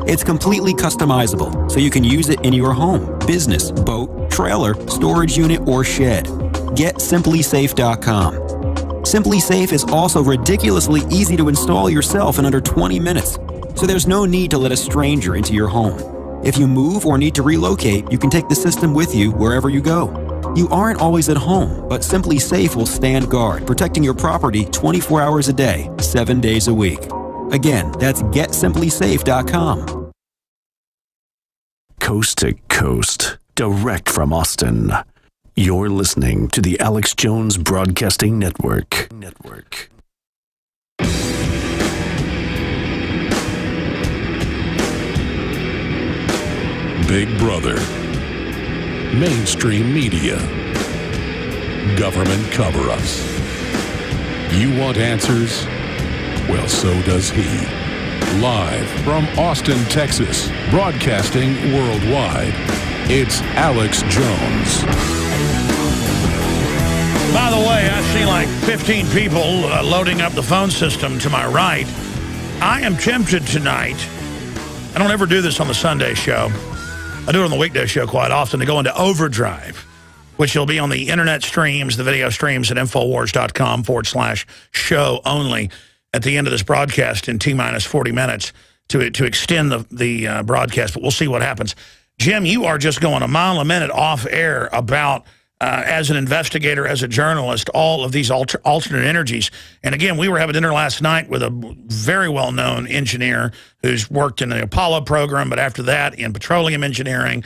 It's completely customizable, so you can use it in your home, business, boat, trailer, storage unit, or shed. GetSimpliSafe.com. Simply Safe is also ridiculously easy to install yourself in under 20 minutes, so there's no need to let a stranger into your home. If you move or need to relocate, you can take the system with you wherever you go. You aren't always at home, but SimpliSafe will stand guard, protecting your property 24 hours a day, 7 days a week. Again, that's getsimplisafe.com. Coast to coast, direct from Austin. You're listening to the Alex Jones Broadcasting Network. Network. Big Brother, mainstream media, government cover ups. You want answers? Well, so does he. Live from Austin, Texas, broadcasting worldwide, it's Alex Jones. By the way, I see like 15 people uh, loading up the phone system to my right. I am tempted tonight. I don't ever do this on the Sunday show. I do it on the weekday show quite often to go into overdrive, which will be on the internet streams, the video streams at Infowars.com forward slash show only at the end of this broadcast in T minus 40 minutes to, to extend the, the uh, broadcast, but we'll see what happens. Jim, you are just going a mile a minute off air about uh, as an investigator, as a journalist, all of these alter, alternate energies. And again, we were having dinner last night with a very well-known engineer who's worked in the Apollo program, but after that in petroleum engineering,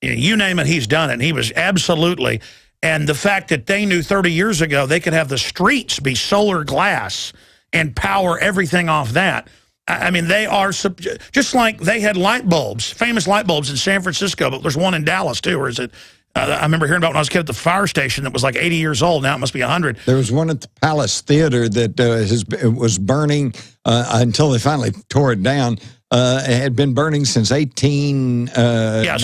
you name it, he's done it. And he was absolutely, and the fact that they knew 30 years ago they could have the streets be solar glass and power everything off that. I mean, they are, just like they had light bulbs, famous light bulbs in San Francisco, but there's one in Dallas too, or is it uh, I remember hearing about when I was a kid at the fire station that was like 80 years old. Now it must be 100. There was one at the Palace Theater that uh, has, was burning uh, until they finally tore it down. Uh, it had been burning since 1895 yeah,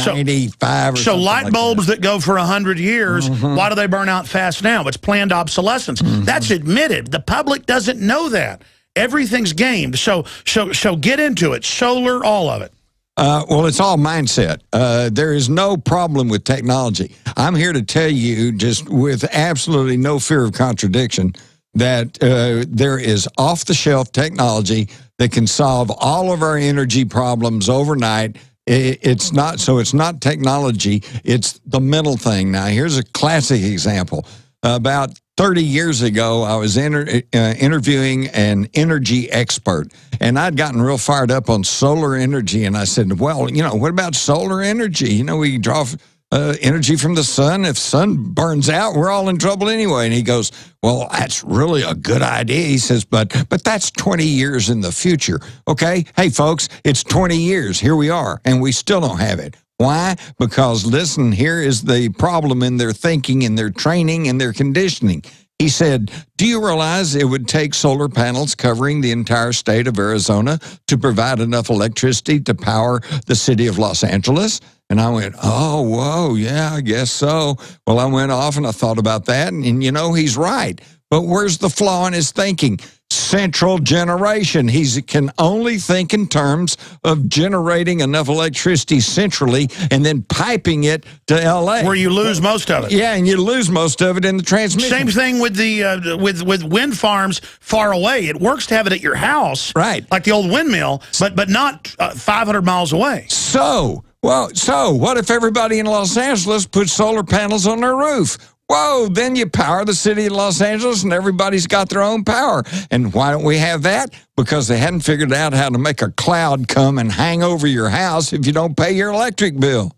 so, so light like bulbs that. that. go for 100 years, Mhm. why do they burn out fast now? It's planned obsolescence. That's admitted. The public doesn't know that. Everything's gamed. So, so, so get into it. Solar, all of it. Uh, well, it's all mindset. Uh, there is no problem with technology. I'm here to tell you, just with absolutely no fear of contradiction, that uh, there is off the shelf technology that can solve all of our energy problems overnight. It's not so. It's not technology. It's the mental thing. Now, here's a classic example. About 30 years ago, I was inter- uh, interviewing an energy expert, and I'd gotten real fired up on solar energy. And I said, Well, you know, what about solar energy? You know, we draw uh, energy from the sun. If sun burns out, we're all in trouble anyway. And he goes, Well, that's really a good idea. He says, But but that's 20 years in the future. Okay. Hey, folks, it's 20 years. Here we are, and we still don't have it. Why? Because listen, here is the problem in their thinking, in their training, in their conditioning. He said, Do you realize it would take solar panels covering the entire state of Arizona to provide enough electricity to power the city of Los Angeles? And I went, Oh, whoa, yeah, I guess so. Well, I went off and I thought about that. And, and you know, he's right. But where's the flaw in his thinking? Central generation. He can only think in terms of generating enough electricity centrally and then piping it to LA. Where you lose most of it. Yeah, and you lose most of it in the transmission. Same thing with the uh, with with wind farms far away. It works to have it at your house, right? Like the old windmill, but but not uh, 500 miles away. So, well, so what if everybody in Los Angeles put solar panels on their roof? Whoa, then you power the city of Los Angeles and everybody's got their own power. And why don't we have that? Because they hadn't figured out how to make a cloud come and hang over your house if you don't pay your electric bill.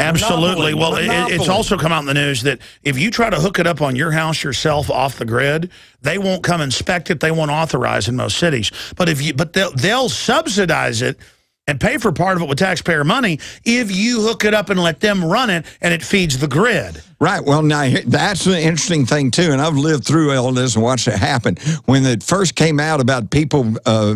Absolutely. Monopoly. Well, it, it's also come out in the news that if you try to hook it up on your house yourself off the grid, they won't come inspect it. They won't authorize in most cities. But if you, but they'll, they'll subsidize it and pay for part of it with taxpayer money if you hook it up and let them run it and it feeds the grid. Right. Well, now that's an interesting thing too, and I've lived through all this and watched it happen. When it first came out about people, uh,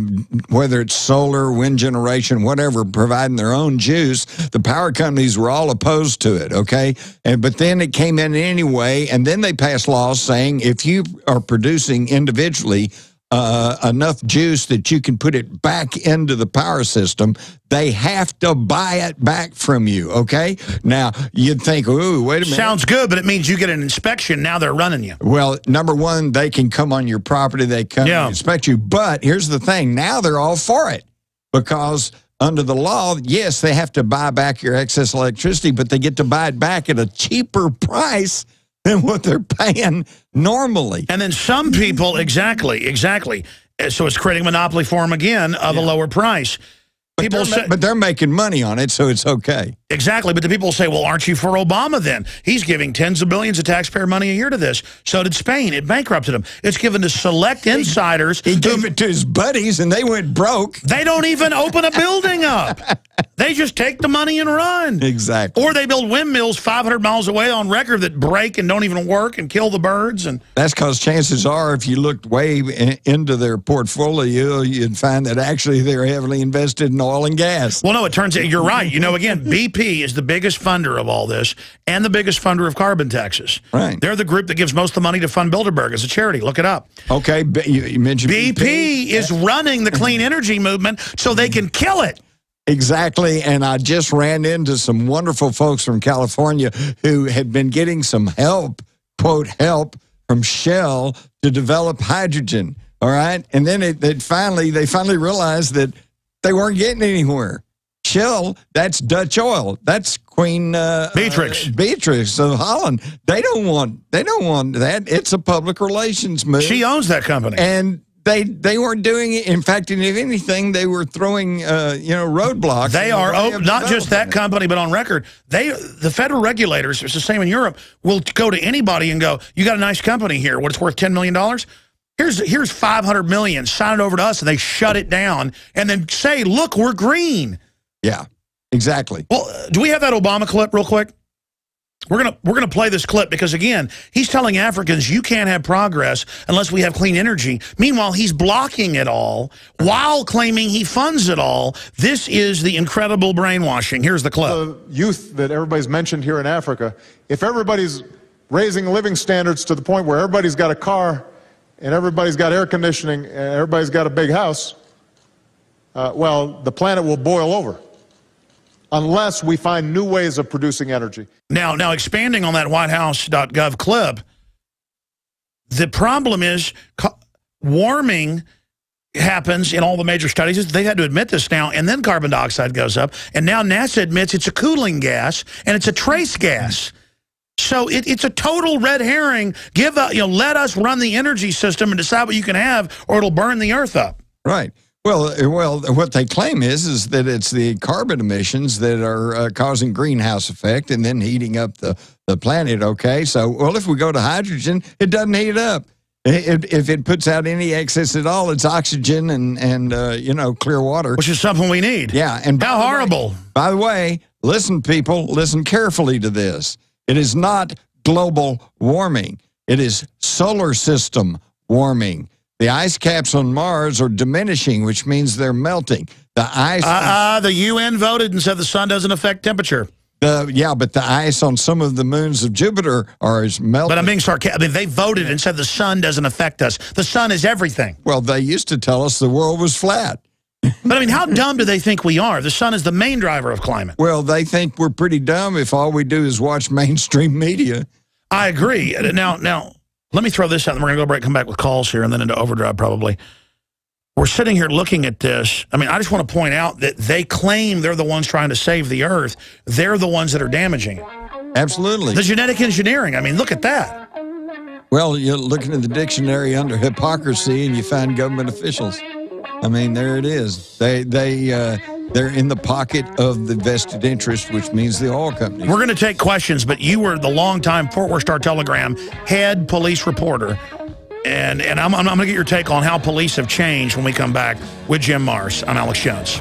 whether it's solar, wind generation, whatever, providing their own juice, the power companies were all opposed to it. Okay, and but then it came in anyway, and then they passed laws saying if you are producing individually. Uh, enough juice that you can put it back into the power system. They have to buy it back from you. Okay. Now you'd think, ooh, wait a minute. Sounds good, but it means you get an inspection. Now they're running you. Well, number one, they can come on your property, they come Yeah. inspect you. But here's the thing now they're all for it because under the law, yes, they have to buy back your excess electricity, but they get to buy it back at a cheaper price than what they're paying normally. And then some people, exactly, exactly. Uh, So it's creating a monopoly for them again of a lower price. People They're say, but they're making money on it, so it's okay. Exactly, but the people say, well, aren't you for Obama then? He's giving tens of billions of taxpayer money a year to this. So did Spain. It bankrupted him. It's given to select insiders. He gave it to his buddies and they went broke. They don't even open a building up. They just take the money and run. Exactly. Or they build windmills 500 miles away on record that break and don't even work and kill the birds. And That's because chances are, if you looked way in, into their portfolio, you'd find that actually they're heavily invested in oil and gas. Well, no, it turns out you're right. You know, again, BP is the biggest funder of all this and the biggest funder of carbon taxes. Right. They're the group that gives most of the money to fund Bilderberg as a charity. Look it up. Okay, you, you mentioned BP is running the clean energy movement so they can kill it. Exactly. And I just ran into some wonderful folks from California who had been getting some help, quote, help from Shell to develop hydrogen. All right. And then it, it finally, they finally realized that they weren't getting anywhere. Shell, that's Dutch oil. That's Queen uh, Beatrix. uh, Beatrix of Holland. They don't want they don't want that. It's a public relations move. She owns that company. and they they weren't doing it. In fact, if anything, they were throwing uh, you know roadblocks. They the are of not just that company, but on record, they the federal regulators. It's the same in Europe. Will go to anybody and go, "You got a nice company here. What it's worth ten million dollars? Here's here's five hundred million. Sign it over to us." And they shut it down and then say, "Look, we're green." Yeah, exactly. Well, uh, do we have that Obama clip real quick? We're gonna we're gonna play this clip because again, he's telling Africans you can't have progress unless we have clean energy. Meanwhile, he's blocking it all while claiming he funds it all. This is the incredible brainwashing. Here's the clip. the youth that everybody's mentioned here in Africa, if everybody's raising living standards to the point where everybody's got a car and everybody's got air conditioning and everybody's got a big house, uh, well, the planet will boil over unless we find new ways of producing energy. Now, now expanding on that WhiteHouse.gov clip, the problem is warming happens in all the major studies. They've had to admit this now, and then carbon dioxide goes up, and now NASA admits it's a cooling gas and it's a trace gas. So it, it's a total red herring. Give a, you know, let us run the energy system and decide what you can have, or it'll burn the earth up. Right. Well, uh, well, what they claim is is that it's the carbon emissions that are uh, causing greenhouse effect and then heating up the, the planet. Okay, so well, if we go to hydrogen, it doesn't heat up. It, if it puts out any excess at all, it's oxygen and and uh, you know clear water, which is something we need. Yeah, and how horrible. by the way, listen, people, listen carefully to this. It is not global warming. It is solar system warming. The ice caps on Mars are diminishing, which means they're melting. The ice. Uh, uh, the UN voted and said the sun doesn't affect temperature. The, yeah, but the ice on some of the moons of Jupiter are as melted. But I'm being sarcastic. I mean, they voted and said the sun doesn't affect us. The sun is everything. Well, they used to tell us the world was flat. But I mean, how dumb do they think we are? The sun is the main driver of climate. Well, they think we're pretty dumb if all we do is watch mainstream media. I agree. Now, now, let me throw this out. And we're going to go break, come back with calls here, and then into overdrive probably. We're sitting here looking at this. I mean, I just want to point out that they claim they're the ones trying to save the Earth. They're the ones that are damaging it. Absolutely. The genetic engineering. I mean, look at that. Well, you're looking in the dictionary under hypocrisy, and you find government officials. I mean, there it is. They they uh, they're in the pocket of the vested interest, which means the oil company. We're going to take questions, but you were the longtime Fort Worth Star Telegram head police reporter. And, and I'm, I'm going to get your take on how police have changed when we come back with Jim Marrs. I'm Alex Jones.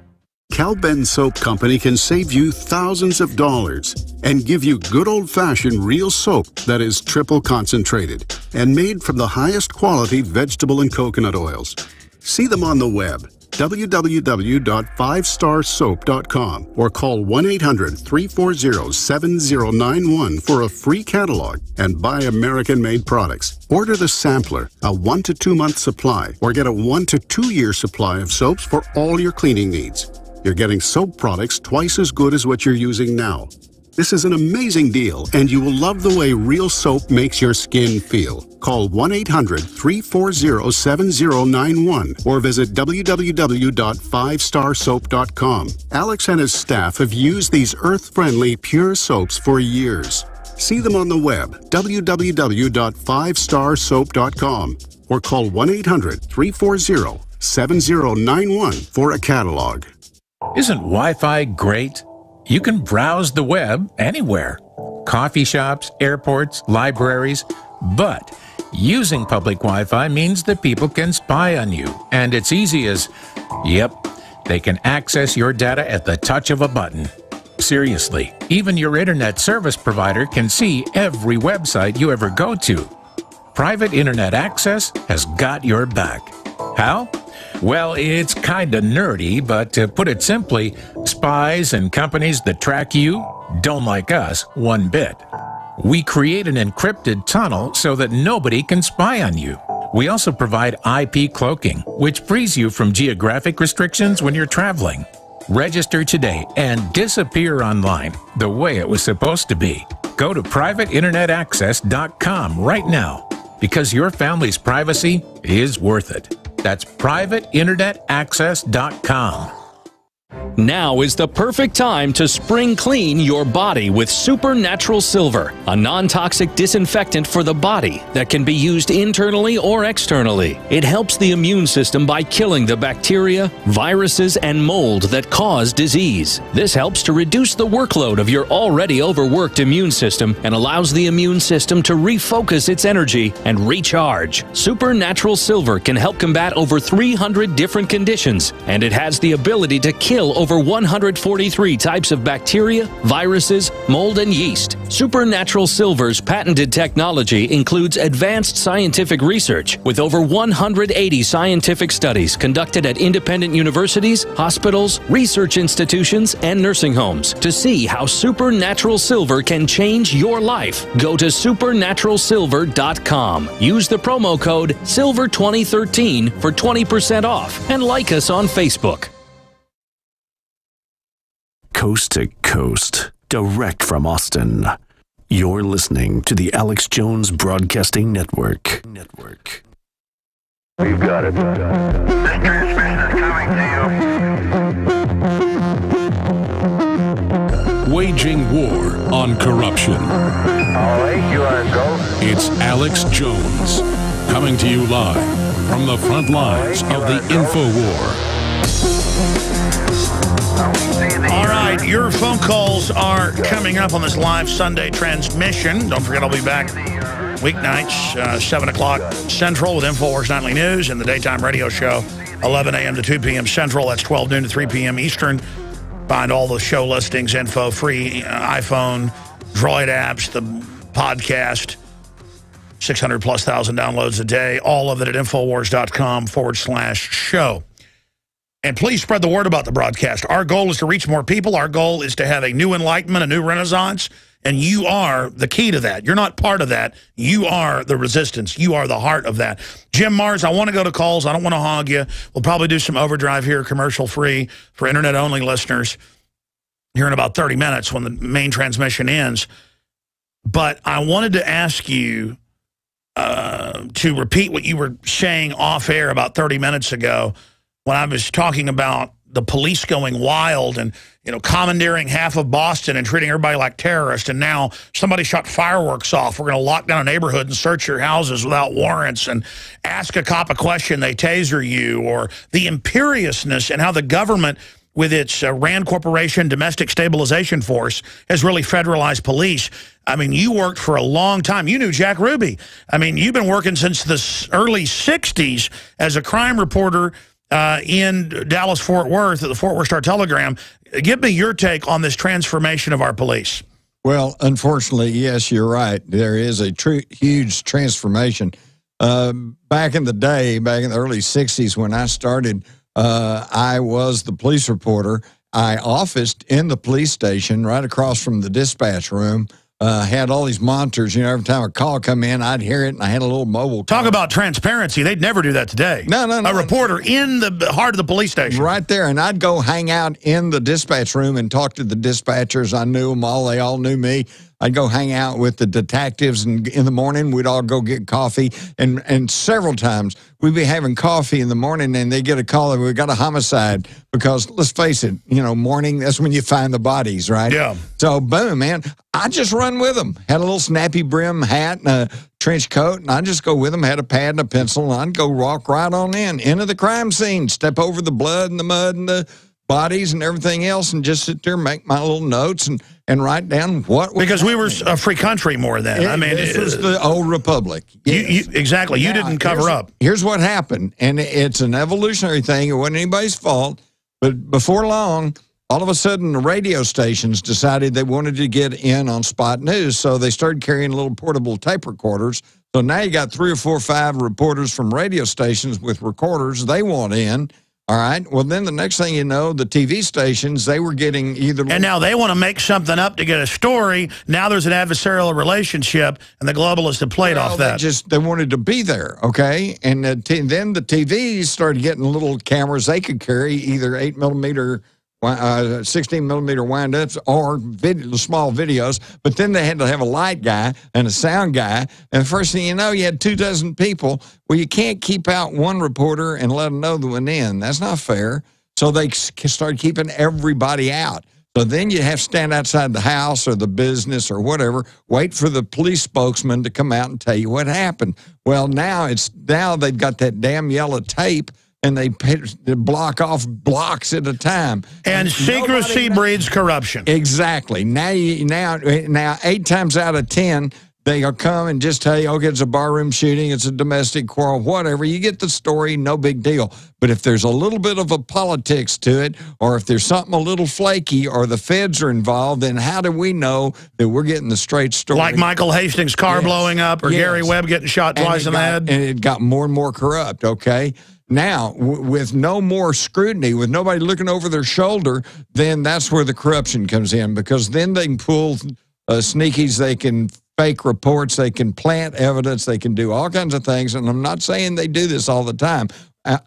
Calben Soap Company can save you thousands of dollars and give you good old-fashioned real soap that is triple concentrated and made from the highest quality vegetable and coconut oils. See them on the web www.5starsoap.com or call 1-800-340-7091 for a free catalog and buy American-made products. Order the sampler, a 1 to 2 month supply or get a 1 to 2 year supply of soaps for all your cleaning needs. You're getting soap products twice as good as what you're using now. This is an amazing deal, and you will love the way real soap makes your skin feel. Call 1 800 340 7091 or visit www.5starsoap.com. Alex and his staff have used these earth friendly, pure soaps for years. See them on the web, www.5starsoap.com, or call 1 800 340 7091 for a catalog. Isn't Wi Fi great? You can browse the web anywhere coffee shops, airports, libraries, but using public Wi Fi means that people can spy on you. And it's easy as, yep, they can access your data at the touch of a button. Seriously, even your internet service provider can see every website you ever go to. Private internet access has got your back. How? Well, it's kinda nerdy, but to put it simply, spies and companies that track you don't like us one bit. We create an encrypted tunnel so that nobody can spy on you. We also provide IP cloaking, which frees you from geographic restrictions when you're traveling. Register today and disappear online the way it was supposed to be. Go to privateinternetaccess.com right now because your family's privacy is worth it. That's privateinternetaccess.com. Now is the perfect time to spring clean your body with Supernatural Silver, a non toxic disinfectant for the body that can be used internally or externally. It helps the immune system by killing the bacteria, viruses, and mold that cause disease. This helps to reduce the workload of your already overworked immune system and allows the immune system to refocus its energy and recharge. Supernatural Silver can help combat over 300 different conditions, and it has the ability to kill over 143 types of bacteria, viruses, mold, and yeast. Supernatural Silver's patented technology includes advanced scientific research with over 180 scientific studies conducted at independent universities, hospitals, research institutions, and nursing homes to see how Supernatural Silver can change your life. Go to supernaturalsilver.com. Use the promo code SILVER2013 for 20% off and like us on Facebook. Coast to coast, direct from Austin. You're listening to the Alex Jones Broadcasting Network. Network. We've got it. This transmission is coming to you. Waging war on corruption. All right, you are go. It's Alex Jones coming to you live from the front lines of the info war. All right, your phone calls are coming up on this live Sunday transmission. Don't forget, I'll be back weeknights, uh, 7 o'clock Central with InfoWars Nightly News and the daytime radio show, 11 a.m. to 2 p.m. Central. That's 12 noon to 3 p.m. Eastern. Find all the show listings, info, free uh, iPhone, Droid apps, the podcast, 600 plus thousand downloads a day. All of it at Infowars.com forward slash show. And please spread the word about the broadcast. Our goal is to reach more people. Our goal is to have a new enlightenment, a new renaissance. And you are the key to that. You're not part of that. You are the resistance. You are the heart of that. Jim Marrs, I want to go to calls. I don't want to hog you. We'll probably do some overdrive here, commercial free for internet only listeners here in about 30 minutes when the main transmission ends. But I wanted to ask you uh, to repeat what you were saying off air about 30 minutes ago when I was talking about the police going wild and you know commandeering half of Boston and treating everybody like terrorists and now somebody shot fireworks off we're going to lock down a neighborhood and search your houses without warrants and ask a cop a question they taser you or the imperiousness and how the government with its uh, Rand Corporation Domestic Stabilization Force has really federalized police. I mean, you worked for a long time. You knew Jack Ruby. I mean, you've been working since the early 60s as a crime reporter uh, in Dallas-Fort Worth at the Fort Worth Star-Telegram. Give me your take on this transformation of our police. Well, unfortunately, yes, you're right. There is a huge transformation. Uh, back in the day, back in the early 60s when I started, uh, I was the police reporter. I officed in the police station right across from the dispatch room uh, had all these monitors. You know, every time a call come in, I'd hear it, and I had a little mobile. Talk about transparency. They'd never do that today. No, no, no. A reporter in the heart of the police station. Right there, and I'd go hang out in the dispatch room and talk to the dispatchers. I knew them all. They all knew me. I'd go hang out with the detectives, and in the morning we'd all go get coffee. And and several times we'd be having coffee in the morning, and they get a call that we got a homicide because let's face it, you know, morning that's when you find the bodies, right? Yeah. So boom, man, I just run with them. Had a little snappy brim hat and a trench coat, and I just go with them. Had a pad and a pencil, and I'd go walk right on in into the crime scene, step over the blood and the mud and the bodies and everything else, and just sit there, and make my little notes and and write down what because we were a free country more then. It, I mean, this was uh, the old republic. Yes. You, you, exactly. You now, didn't cover up. Here's what happened, and it's an evolutionary thing. It wasn't anybody's fault, but before long, all of a sudden, the radio stations decided they wanted to get in on spot news, so they started carrying little portable tape recorders. So now you got three or four, or five reporters from radio stations with recorders. They want in. All right. Well, then the next thing you know, the TV stations, they were getting either. And now they want to make something up to get a story. Now there's an adversarial relationship, and the globalists have played well, off that. They just they wanted to be there, okay? And the then the TVs started getting little cameras they could carry, either eight millimeter uh, 16 millimeter windups or video, small videos, but then they had to have a light guy and a sound guy. And first thing you know, you had two dozen people. Well, you can't keep out one reporter and let another one in. That's not fair. So they started keeping everybody out. So then you have to stand outside the house or the business or whatever, wait for the police spokesman to come out and tell you what happened. Well, now it's now they've got that damn yellow tape and they block off blocks at a time. And, and secrecy breeds corruption. Exactly. Now, you, now, now, eight times out of ten, they'll come and just tell you, okay, it's a barroom shooting, it's a domestic quarrel, whatever. You get the story, no big deal. But if there's a little bit of a politics to it, or if there's something a little flaky, or the feds are involved, then how do we know that we're getting the straight story? Like Michael Hastings' car yes. blowing up, or yes. Gary Webb getting shot twice in the head? And it got more and more corrupt, okay? Now, with no more scrutiny, with nobody looking over their shoulder, then that's where the corruption comes in because then they can pull uh, sneakies, they can fake reports, they can plant evidence, they can do all kinds of things. And I'm not saying they do this all the time.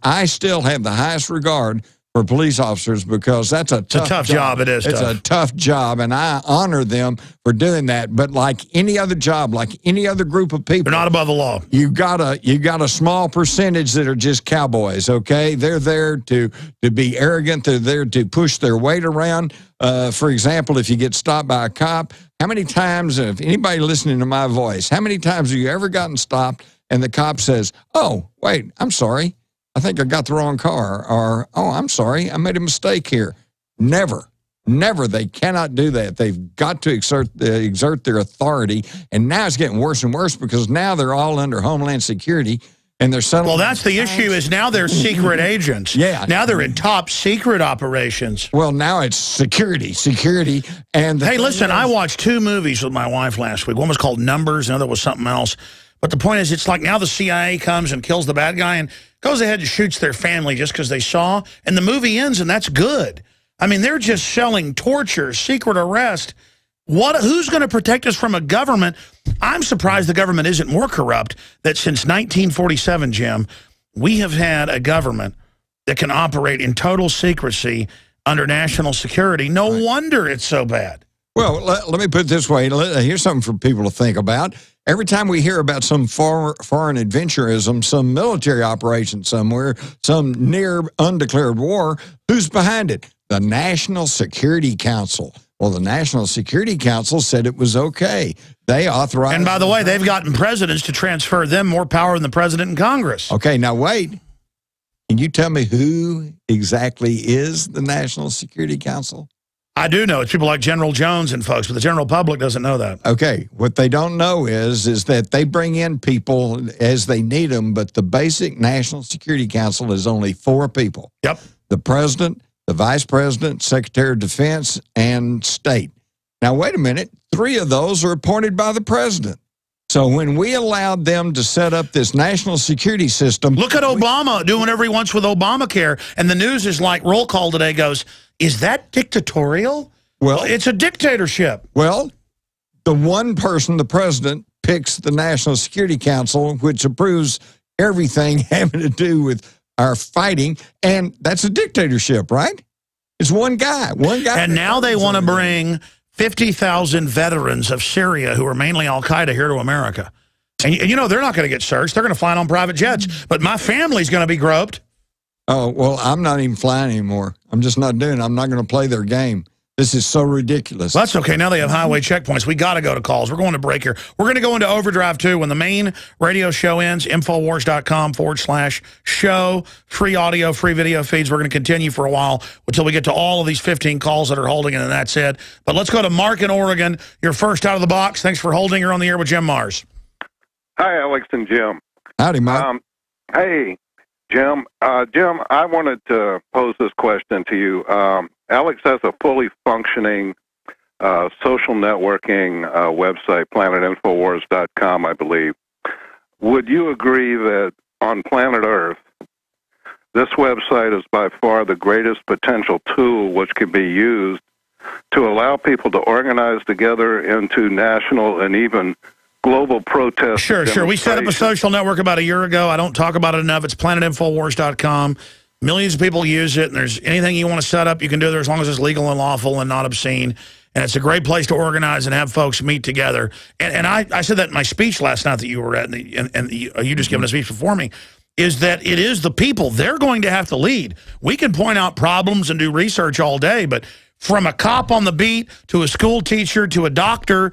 I still have the highest regard for police officers because that's a tough, tough job. It is It's tough. a tough job, and I honor them for doing that. But like any other job, like any other group of people, They're not above the law. you got a you got a small percentage that are just cowboys. Okay, they're there to to be arrogant. They're there to push their weight around. Uh, for example, if you get stopped by a cop, how many times, if anybody listening to my voice, how many times have you ever gotten stopped and the cop says, "Oh, wait, I'm sorry, I think I got the wrong car," or "Oh, I'm sorry, I made a mistake here." Never. Never. They cannot do that. They've got to exert uh, exert their authority, and now it's getting worse and worse because now they're all under Homeland Security, and they're settling. Well, that's the issue. Is now they're secret agents. Yeah. Now they're in top secret operations. Well, now it's security, security, and Hey, listen, is- I watched two movies with my wife last week. One was called Numbers, another was something else. But the point is, it's like now the CIA comes and kills the bad guy and goes ahead and shoots their family just because they saw, and the movie ends, and that's good. I mean, they're just selling torture, secret arrest. What? Who's going to protect us from a government? I'm surprised the government isn't more corrupt. That since 1947, Jim, we have had a government that can operate in total secrecy under national security. No wonder it's so bad. Well, let, let me put it this way. Here's something for people to think about. Every time we hear about some far, foreign adventurism, some military operation somewhere, some near undeclared war, who's behind it? The National Security Council. Well, the National Security Council said it was okay. They authorized. And by the way, they've gotten presidents to transfer them more power than the president and Congress. Okay, now wait. Can you tell me who exactly is the National Security Council? I do know it's people like General Jones and folks, but the general public doesn't know that. Okay, what they don't know is is that they bring in people as they need them, but the basic National Security Council is only four people. Yep. The president, the vice president, secretary of defense, and state. Now, wait a minute. Three of those are appointed by the president. So when we allowed them to set up this national security system, Look at Obama doing whatever he wants with Obamacare. And the news is like roll call today goes, is that dictatorial? Well, it's a dictatorship. Well, the one person, the president, picks the National Security Council, which approves everything having to do with our fighting, and that's a dictatorship, right? It's one guy, one guy. And now they want to bring 50,000 veterans of Syria who are mainly Al Qaeda here to America. And, and you know, they're not going to get searched. They're going to fly on private jets. But my family's going to be groped. Oh, well, I'm not even flying anymore. I'm just not doing it. I'm not going to play their game. This is so ridiculous. Well, that's okay. Now they have highway checkpoints. We got to go to calls. We're going to break here. We're going to go into overdrive too. When the main radio show ends, Infowars.com forward slash show. Free audio, free video feeds. We're going to continue for a while until we get to all of these 15 calls that are holding, and then that's it. But let's go to Mark in Oregon. You're first out of the box. Thanks for holding. You're on the air with Jim Marrs. Hi, Alex and Jim. Howdy, Mark. Um, hey, Jim. Uh, Jim, I wanted to pose this question to you. Um, Alex has a fully functioning uh, social networking uh, website, planetinfowars.com, I believe. Would you agree that on planet Earth, this website is by far the greatest potential tool which can be used to allow people to organize together into national and even global protests? Sure, sure. We set up a social network about a year ago. I don't talk about it enough. It's planetinfowars.com. Millions of people use it, and there's anything you want to set up, you can do there as long as it's legal and lawful and not obscene. And it's a great place to organize and have folks meet together. And, and I, I said that in my speech last night that you were at, and, the, and, and you, uh, you just given a speech before me, is that it is the people. They're going to have to lead. We can point out problems and do research all day, but from a cop on the beat to a school teacher to a doctor,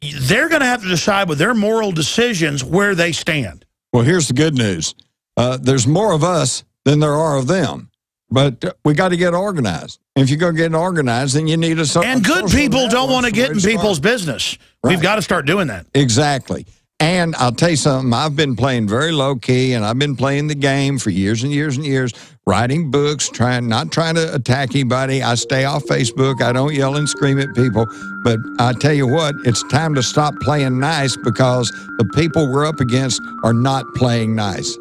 they're going to have to decide with their moral decisions where they stand. Well, here's the good news. Uh, there's more of us than there are of them, but we got to get organized. If you're going to get organized, then you need a And good people don't want to get in people's business. We've got to start doing that. Exactly. And I'll tell you something, I've been playing very low key and I've been playing the game for years and years and years, writing books, trying not trying to attack anybody. I stay off Facebook. I don't yell and scream at people. But I tell you what, it's time to stop playing nice because the people we're up against are not playing nice.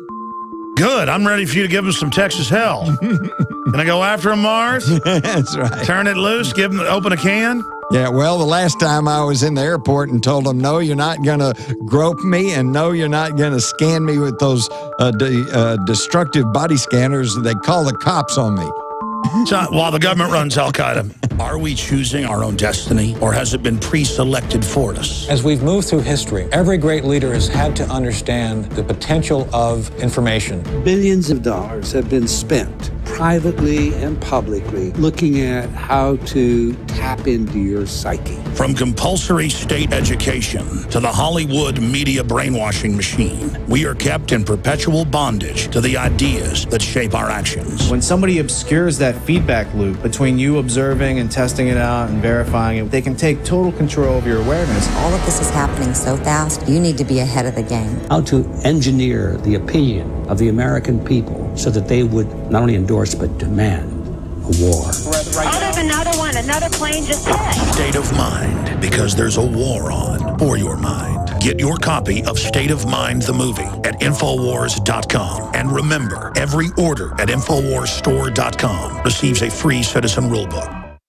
Good. I'm ready for you to give them some Texas hell. Can I go after them, Marrs? That's right. Turn it loose, give them, open a can? Yeah, well, the last time I was in the airport and told them, no, you're not going to grope me, and no, you're not going to scan me with those uh, de- uh, destructive body scanners, they call the cops on me. So, while the government runs Al Qaeda, are we choosing our own destiny or has it been pre selected for us? As we've moved through history, every great leader has had to understand the potential of information. Billions of dollars have been spent privately and publicly looking at how to tap into your psyche. From compulsory state education to the Hollywood media brainwashing machine, we are kept in perpetual bondage to the ideas that shape our actions. When somebody obscures that feedback loop between you observing and testing it out and verifying it, they can take total control of your awareness. All of this is happening so fast, you need to be ahead of the game. How to engineer the opinion of the American people so that they would not only endorse but demand a war. Oh, there's another one. Another plane just hit. State of Mind, because there's a war on for your mind. Get your copy of State of Mind, the movie, at Infowars.com. And remember, every order at InfoWarsStore.com receives a free citizen rulebook.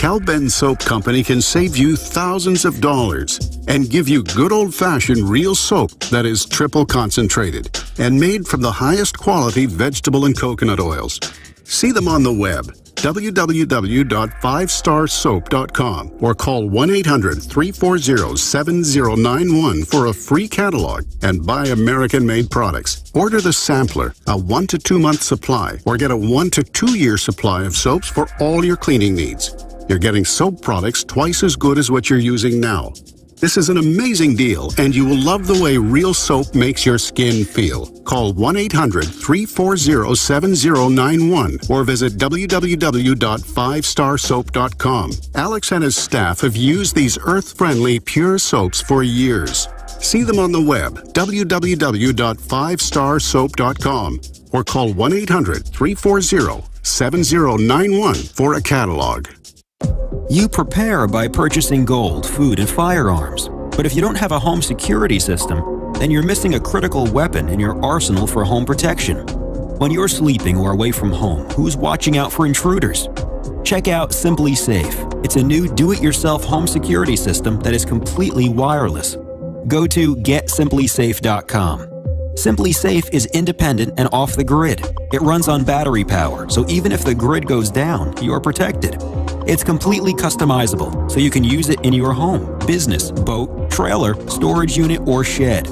Calben Soap Company can save you thousands of dollars and give you good old fashioned real soap that is triple concentrated and made from the highest quality vegetable and coconut oils. See them on the web www.5starsoap.com or call 1 800 340 7091 for a free catalog and buy American made products. Order the sampler, a one to two month supply, or get a one to two year supply of soaps for all your cleaning needs. You're getting soap products twice as good as what you're using now. This is an amazing deal, and you will love the way real soap makes your skin feel. Call 1 800 340 7091 or visit www.5starsoap.com. Alex and his staff have used these earth friendly, pure soaps for years. See them on the web, www.5starsoap.com, or call 1 800 340 7091 for a catalog. You prepare by purchasing gold, food, and firearms. But if you don't have a home security system, then you're missing a critical weapon in your arsenal for home protection. When you're sleeping or away from home, who's watching out for intruders? Check out SimpliSafe. It's a new do it yourself home security system that is completely wireless. Go to getsimplisafe.com. SimpliSafe is independent and off the grid. It runs on battery power, so even if the grid goes down, you're protected. It's completely customizable, so you can use it in your home, business, boat, trailer, storage unit, or shed.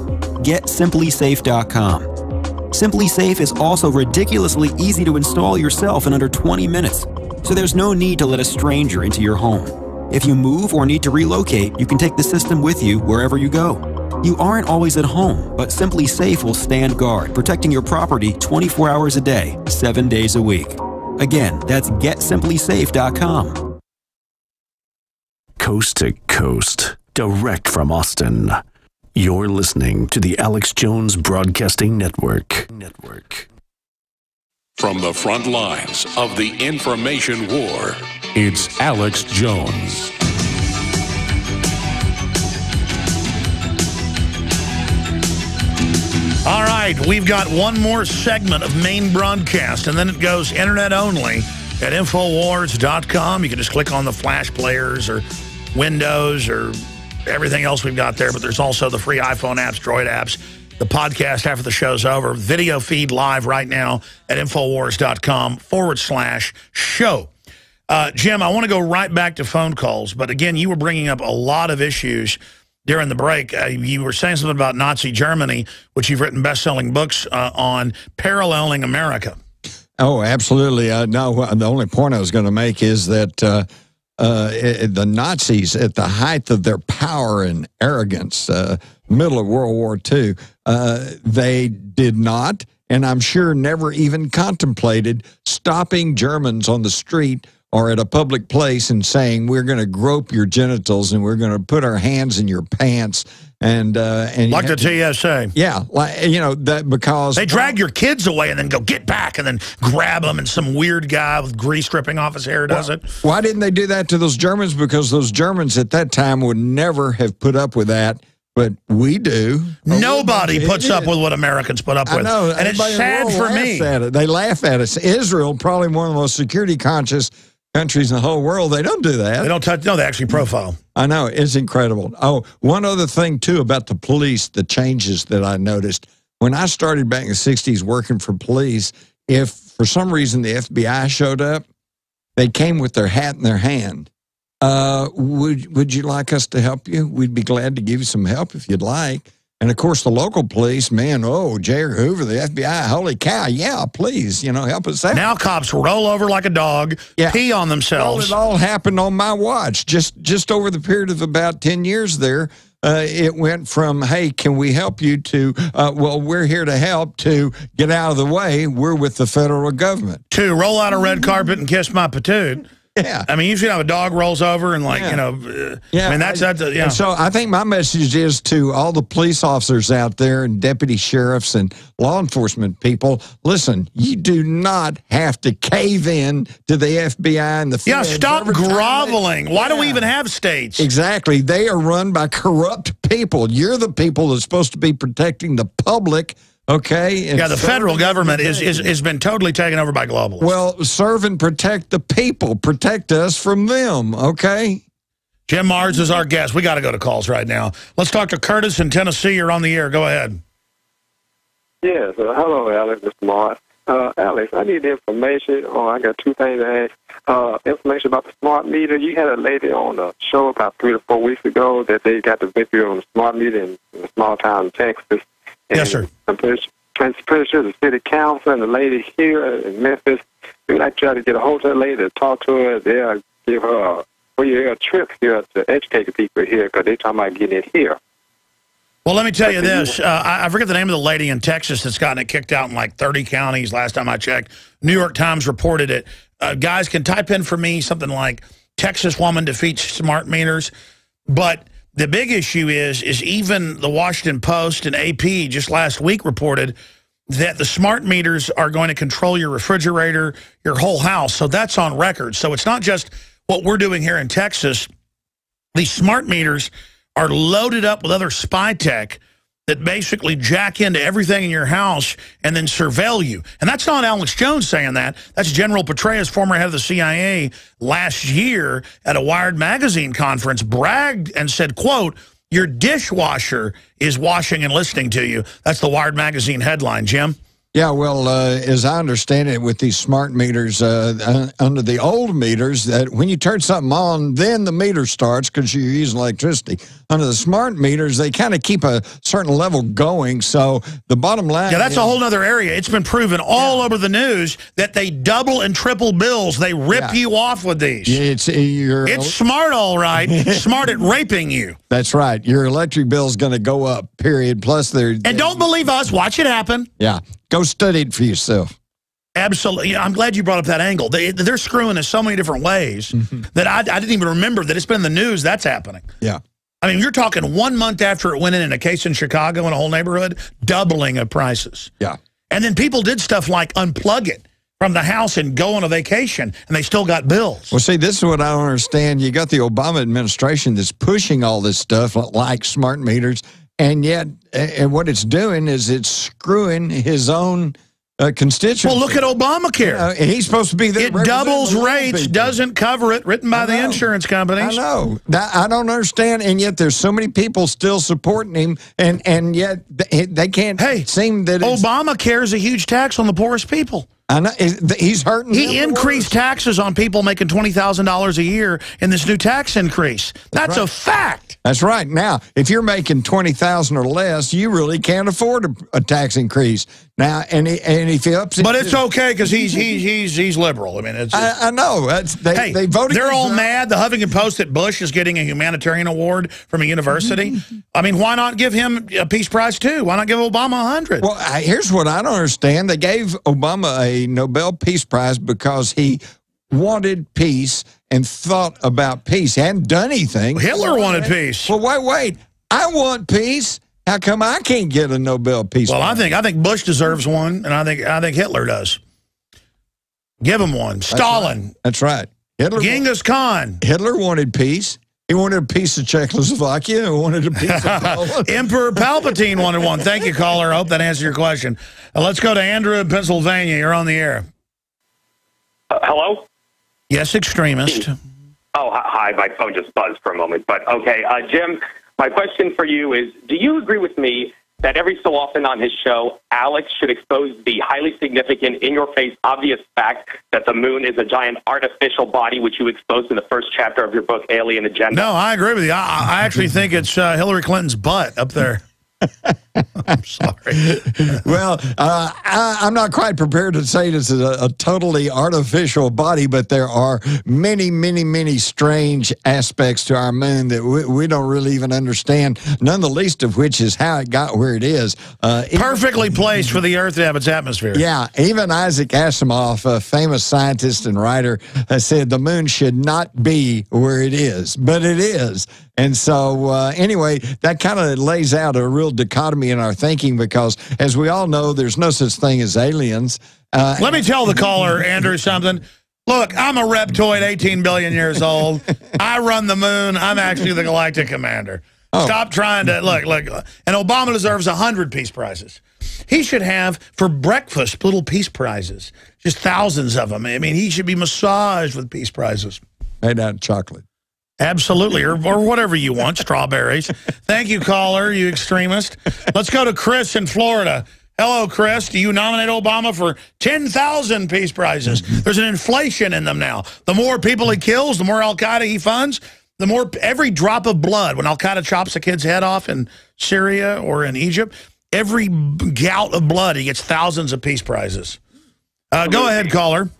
GetSimpliSafe.com. Simply Safe is also ridiculously easy to install yourself in under 20 minutes, so there's no need to let a stranger into your home. If you move or need to relocate, you can take the system with you wherever you go. You aren't always at home, but SimpliSafe will stand guard, protecting your property 24 hours a day, 7 days a week. Again, that's getSimpliSafe.com. Coast to coast, direct from Austin. You're listening to the Alex Jones Broadcasting Network. Network. From the front lines of the information war, it's Alex Jones. All right, we've got one more segment of main broadcast, and then it goes internet only at Infowars.com. You can just click on the flash players or Windows or everything else we've got there, but there's also the free iPhone apps, Droid apps, the podcast after the show's over, video feed live right now at Infowars.com forward slash show. Uh, Jim, I want to go right back to phone calls, but again, you were bringing up a lot of issues during the break. Uh, you were saying something about Nazi Germany, which you've written best-selling books uh, on, paralleling America. Oh, absolutely. Uh, no, the only point I was going to make is that uh, the Nazis, at the height of their power and arrogance, uh, middle of World War II, uh, they did not, and I'm sure never even contemplated stopping Germans on the street or at a public place and saying we're going to grope your genitals and we're going to put our hands in your pants and uh, and Like the TSA. yeah, like you know that because They drag your kids away and then go get back and then grab them and some weird guy with grease dripping off his hair does it. Why didn't they do that to those Germans? Because those Germans at that time would never have put up with that, but we do. Nobody puts up with what Americans put up I with. know, and it's sad for me. At it. They laugh at us. Israel, probably one of the most security conscious countries in the whole world. They don't do that. They don't touch, no, they actually profile. I know it's incredible. Oh, one other thing too about the police, the changes that I noticed when I started back in the '60s working for police. If for some reason the FBI showed up, they came with their hat in their hand. Uh, would Would you like us to help you? We'd be glad to give you some help if you'd like. And of course, the local police, man, oh, J. Edgar Hoover, the FBI, holy cow, yeah, please, you know, help us out. Now cops roll over like a dog, yeah. pee on Well, themselves. it all happened on my watch. Just just over the period of about ten years there, uh, it went from "Hey, can we help you?" to uh, "Well, we're here to help." to "Get out of the way, we're with the federal government." to roll out a red carpet and kiss my patoot. Yeah. I mean, usually have a dog rolls over and like, Yeah. you know, Yeah, I mean, that's, that's, yeah. And so I think my message is to all the police officers out there and deputy sheriffs and law enforcement people. Listen, you do not have to cave in to the FBI and the yeah, stop they- groveling. Why do we even have states? Exactly. They are run by corrupt people. You're the people that's supposed to be protecting the public, okay? And Yeah, the federal serving government is, everything. is has been totally taken over by globalists. Well, serve and protect the people. Protect us from them, okay? Jim Marrs is our guest. We got to go to calls right now. Let's talk to Curtis in Tennessee. You're on the air. Go ahead. Yes. Uh, hello, Alex. Mr. Mark. Uh, Alex, I need information. Oh, I got two things to ask. Uh, information about the smart meter. You had a lady on a show about three to four weeks ago that they got the victory on the smart meter in, in a small town in Texas. Yes, sir. I'm pretty, I'm pretty sure the city council and the lady here in Memphis, we like try to get a hold of that lady to talk to her. They'll give her a, well, yeah, a trip here to educate the people here because they're talking about getting it here. Well, let me tell you this. Uh, I, I forget the name of the lady in Texas that's gotten it kicked out in like 30 counties last time I checked. New York Times reported it. Uh, guys can type in for me something like Texas woman defeats smart meters. But the big issue is, is even the Washington Post and AP just last week reported that the smart meters are going to control your refrigerator, your whole house. So that's on record. So it's not just what we're doing here in Texas. These smart meters are loaded up with other spy tech that basically jack into everything in your house and then surveil you. And that's not Alex Jones saying that. That's General Petraeus, former head of the CIA, last year at a Wired magazine conference, bragged and said, quote, your dishwasher is washing and listening to you. That's the Wired magazine headline, Jim. Yeah, well, uh, as I understand it, with these smart meters, uh, uh, under the old meters, that when you turn something on, then the meter starts because you're using electricity. Under the smart meters, they kind of keep a certain level going. So the bottom line, Yeah, that's is, a whole other area. It's been proven all over the news that they double and triple bills. They rip Yeah. you off with these. It's you're, It's smart, all right. smart at raping you. that's right. Your electric bill is going to go up. Period. Plus, they're And don't believe us. Watch it happen. yeah. Go study it for yourself. Absolutely. I'm glad you brought up that angle. They, they're screwing us so many different ways Mm-hmm. that I, I didn't even remember that it's been in the news. That's happening. Yeah. I mean, you're talking one month after it went in in a case in Chicago in a whole neighborhood, doubling of prices. Yeah. And then people did stuff like unplug it from the house and go on a vacation, and they still got bills. Well, see, this is what I don't understand. You got the Obama administration that's pushing all this stuff like smart meters, and yet, and what it's doing is it's screwing his own uh, constituents. Well, look at Obamacare. Uh, he's supposed to be there. It doubles rates, doesn't cover it, written by the insurance companies. I know. I don't understand, and yet there's so many people still supporting him, and and yet they can't Hey, seem that Obamacare is a huge tax on the poorest people. I know, he's hurting. He increased taxes on people making $20,000 a year in this new tax increase. That's a fact. That's right. Now, if you're making twenty thousand or less, you really can't afford a, a tax increase. Now, and, he, and if he ups But it's okay because he's he's he's he's liberal. I mean, it's. I, I know. That's, they, hey, they voted. they're all reserve- mad. The Huffington Post that Bush is getting a humanitarian award from a university. I mean, why not give him a peace prize too? Why not give Obama a hundred? Well, I- here's what I don't understand. They gave Obama a Nobel Peace Prize because he wanted peace and thought about peace. He hadn't done anything. Hitler wanted peace. Well, wait, wait. I want peace. How come I can't get a Nobel Peace Well, I think I think Bush deserves one, and I think I think Hitler does. Give him one. Stalin, That's right. Hitler, Genghis Khan, Hitler wanted peace. He wanted a piece of Czechoslovakia. He wanted a piece of Emperor Palpatine wanted one. Thank you, caller. I hope that answers your question. Uh, let's go to Andrew in Pennsylvania. You're on the air. Uh, hello? Yes, extremist. Oh, hi. hi. My phone just buzzed for a moment. But okay, uh, Jim, my question for you is Do you agree with me that every so often on his show, Alex should expose the highly significant, in your face, obvious fact that the moon is a giant artificial body, which you exposed in the first chapter of your book, Alien Agenda? No, I agree with you. I, I actually think it's uh, Hillary Clinton's butt up there. I'm sorry. well, uh, I, I'm not quite prepared to say this is a, a totally artificial body, but there are many, many, many strange aspects to our moon that we, we don't really even understand. None the least of which is how it got where it is. Uh, even- Perfectly placed for the Earth to have its atmosphere. yeah, even Isaac Asimov, a famous scientist and writer, has said the moon should not be where it is, but it is. And so, uh, anyway, that kind of lays out a real dichotomy in our thinking because, as we all know, there's no such thing as aliens. Uh, Let me tell the caller, Andrew, something. Look, I'm a reptoid, 18 billion years old. I run the moon. I'm actually the galactic commander. Stop trying to look, look. And Obama deserves 100 peace prizes. He should have for breakfast little peace prizes, just thousands of them. I mean, he should be massaged with peace prizes. made out of chocolate. Absolutely, or, or whatever you want, strawberries. Thank you, caller, you extremist. Let's go to Chris in Florida. Hello, Chris. Do you nominate Obama for 10,000 peace prizes? There's an inflation in them now. The more people he kills, the more Al Qaeda he funds, the more every drop of blood, when Al Qaeda chops a kid's head off in Syria or in Egypt, every gout of blood, he gets thousands of peace prizes. Uh, go ahead, caller.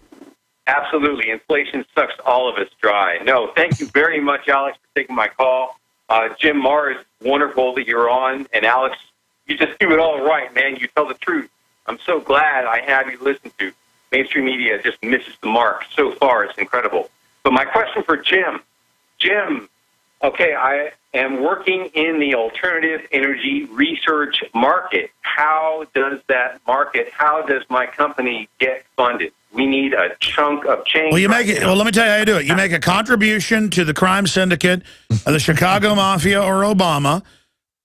Absolutely. Inflation sucks all of us dry. No, thank you very much, Alex, for taking my call. Uh, Jim Marr wonderful that you're on. And Alex, you just do it all right, man. You tell the truth. I'm so glad I have you listen to. Mainstream media just misses the mark so far. It's incredible. But my question for Jim Jim, okay, I am working in the alternative energy research market. How does that market, how does my company get funded? We need a chunk of change. Well, you make it. Well, let me tell you how you do it. You make a contribution to the crime syndicate, of the Chicago Mafia or Obama,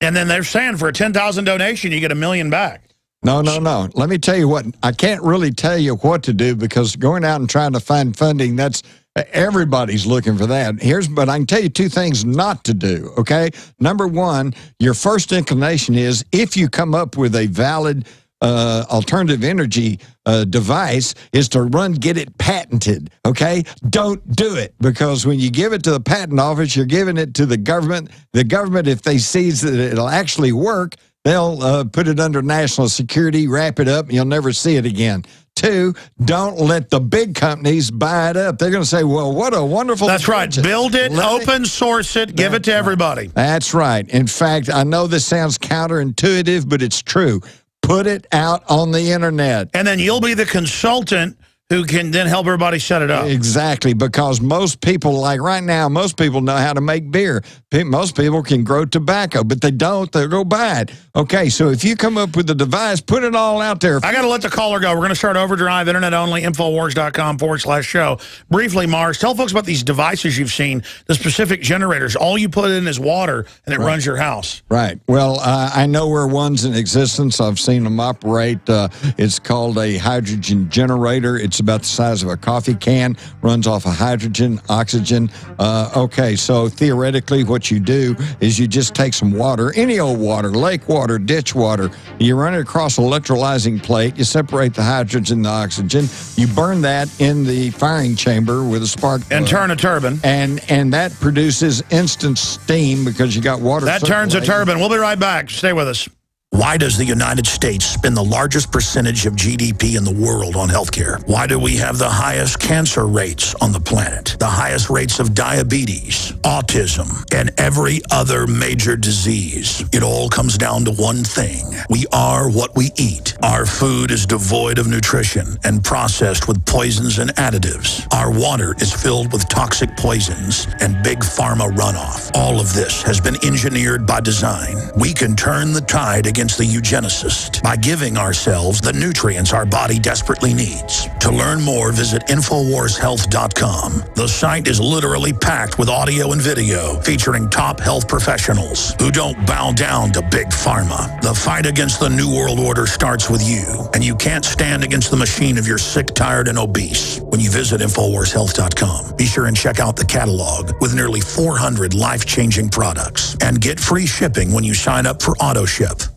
and then they're saying for a ten thousand donation, you get a million back. No, no, no. Let me tell you what. I can't really tell you what to do because going out and trying to find funding, that's everybody's looking for that. Here's, but I can tell you two things not to do. Okay. Number one, your first inclination is if you come up with a valid uh, alternative energy uh, device is to run get it patented. Okay, don't do it because when you give it to the patent office, you're giving it to the government. The government, if they sees that it'll actually work, they'll uh, put it under national security, wrap it up, and you'll never see it again. Two, don't let the big companies buy it up. They're going to say, "Well, what a wonderful." That's right. Build it, Let open source it, give it to everybody. That's right. In fact, I know this sounds counterintuitive, but it's true. Put it out on the internet. And then you'll be the consultant who can then help everybody set it up. Exactly, because most people, like right now, most people know how to make beer. Most people can grow tobacco, but they don't. They go buy it. Okay, so if you come up with a device, put it all out there. I got to let the caller go. We're going to start Overdrive, internet only, Infowars.com forward slash show. Briefly, Marrs, tell folks about these devices you've seen, the specific generators. All you put in is water, and it Right. runs your house. Right. Well, uh, I know where one's in existence. I've seen them operate. Uh, it's called a hydrogen generator. It's about the size of a coffee can, runs off of hydrogen, oxygen. Uh, okay, so theoretically, what you do is you just take some water, any old water, lake water, ditch water, you run it across an electrolyzing plate, you separate the hydrogen and the oxygen, you burn that in the firing chamber with a spark And turn a turbine. And and that produces instant steam because you got water. That turns a turbine. We'll be right back. Stay with us. Why does the United States spend the largest percentage of GDP in the world on healthcare? Why do we have the highest cancer rates on the planet, the highest rates of diabetes, autism, and every other major disease? It all comes down to one thing. We are what we eat. Our food is devoid of nutrition and processed with poisons and additives. Our water is filled with toxic poisons and big pharma runoff. All of this has been engineered by design. We can turn the tide against the eugenicist by giving ourselves the nutrients our body desperately needs. To learn more, visit InfoWarsHealth.com. The site is literally packed with audio and video featuring top health professionals who don't bow down to big pharma. The fight against the New World Order starts with you, and you can't stand against the machine if you're sick, tired, and obese. When you visit InfoWarsHealth.com, be sure and check out the catalog with nearly 400 life-changing products and get free shipping when you sign up for AutoShip.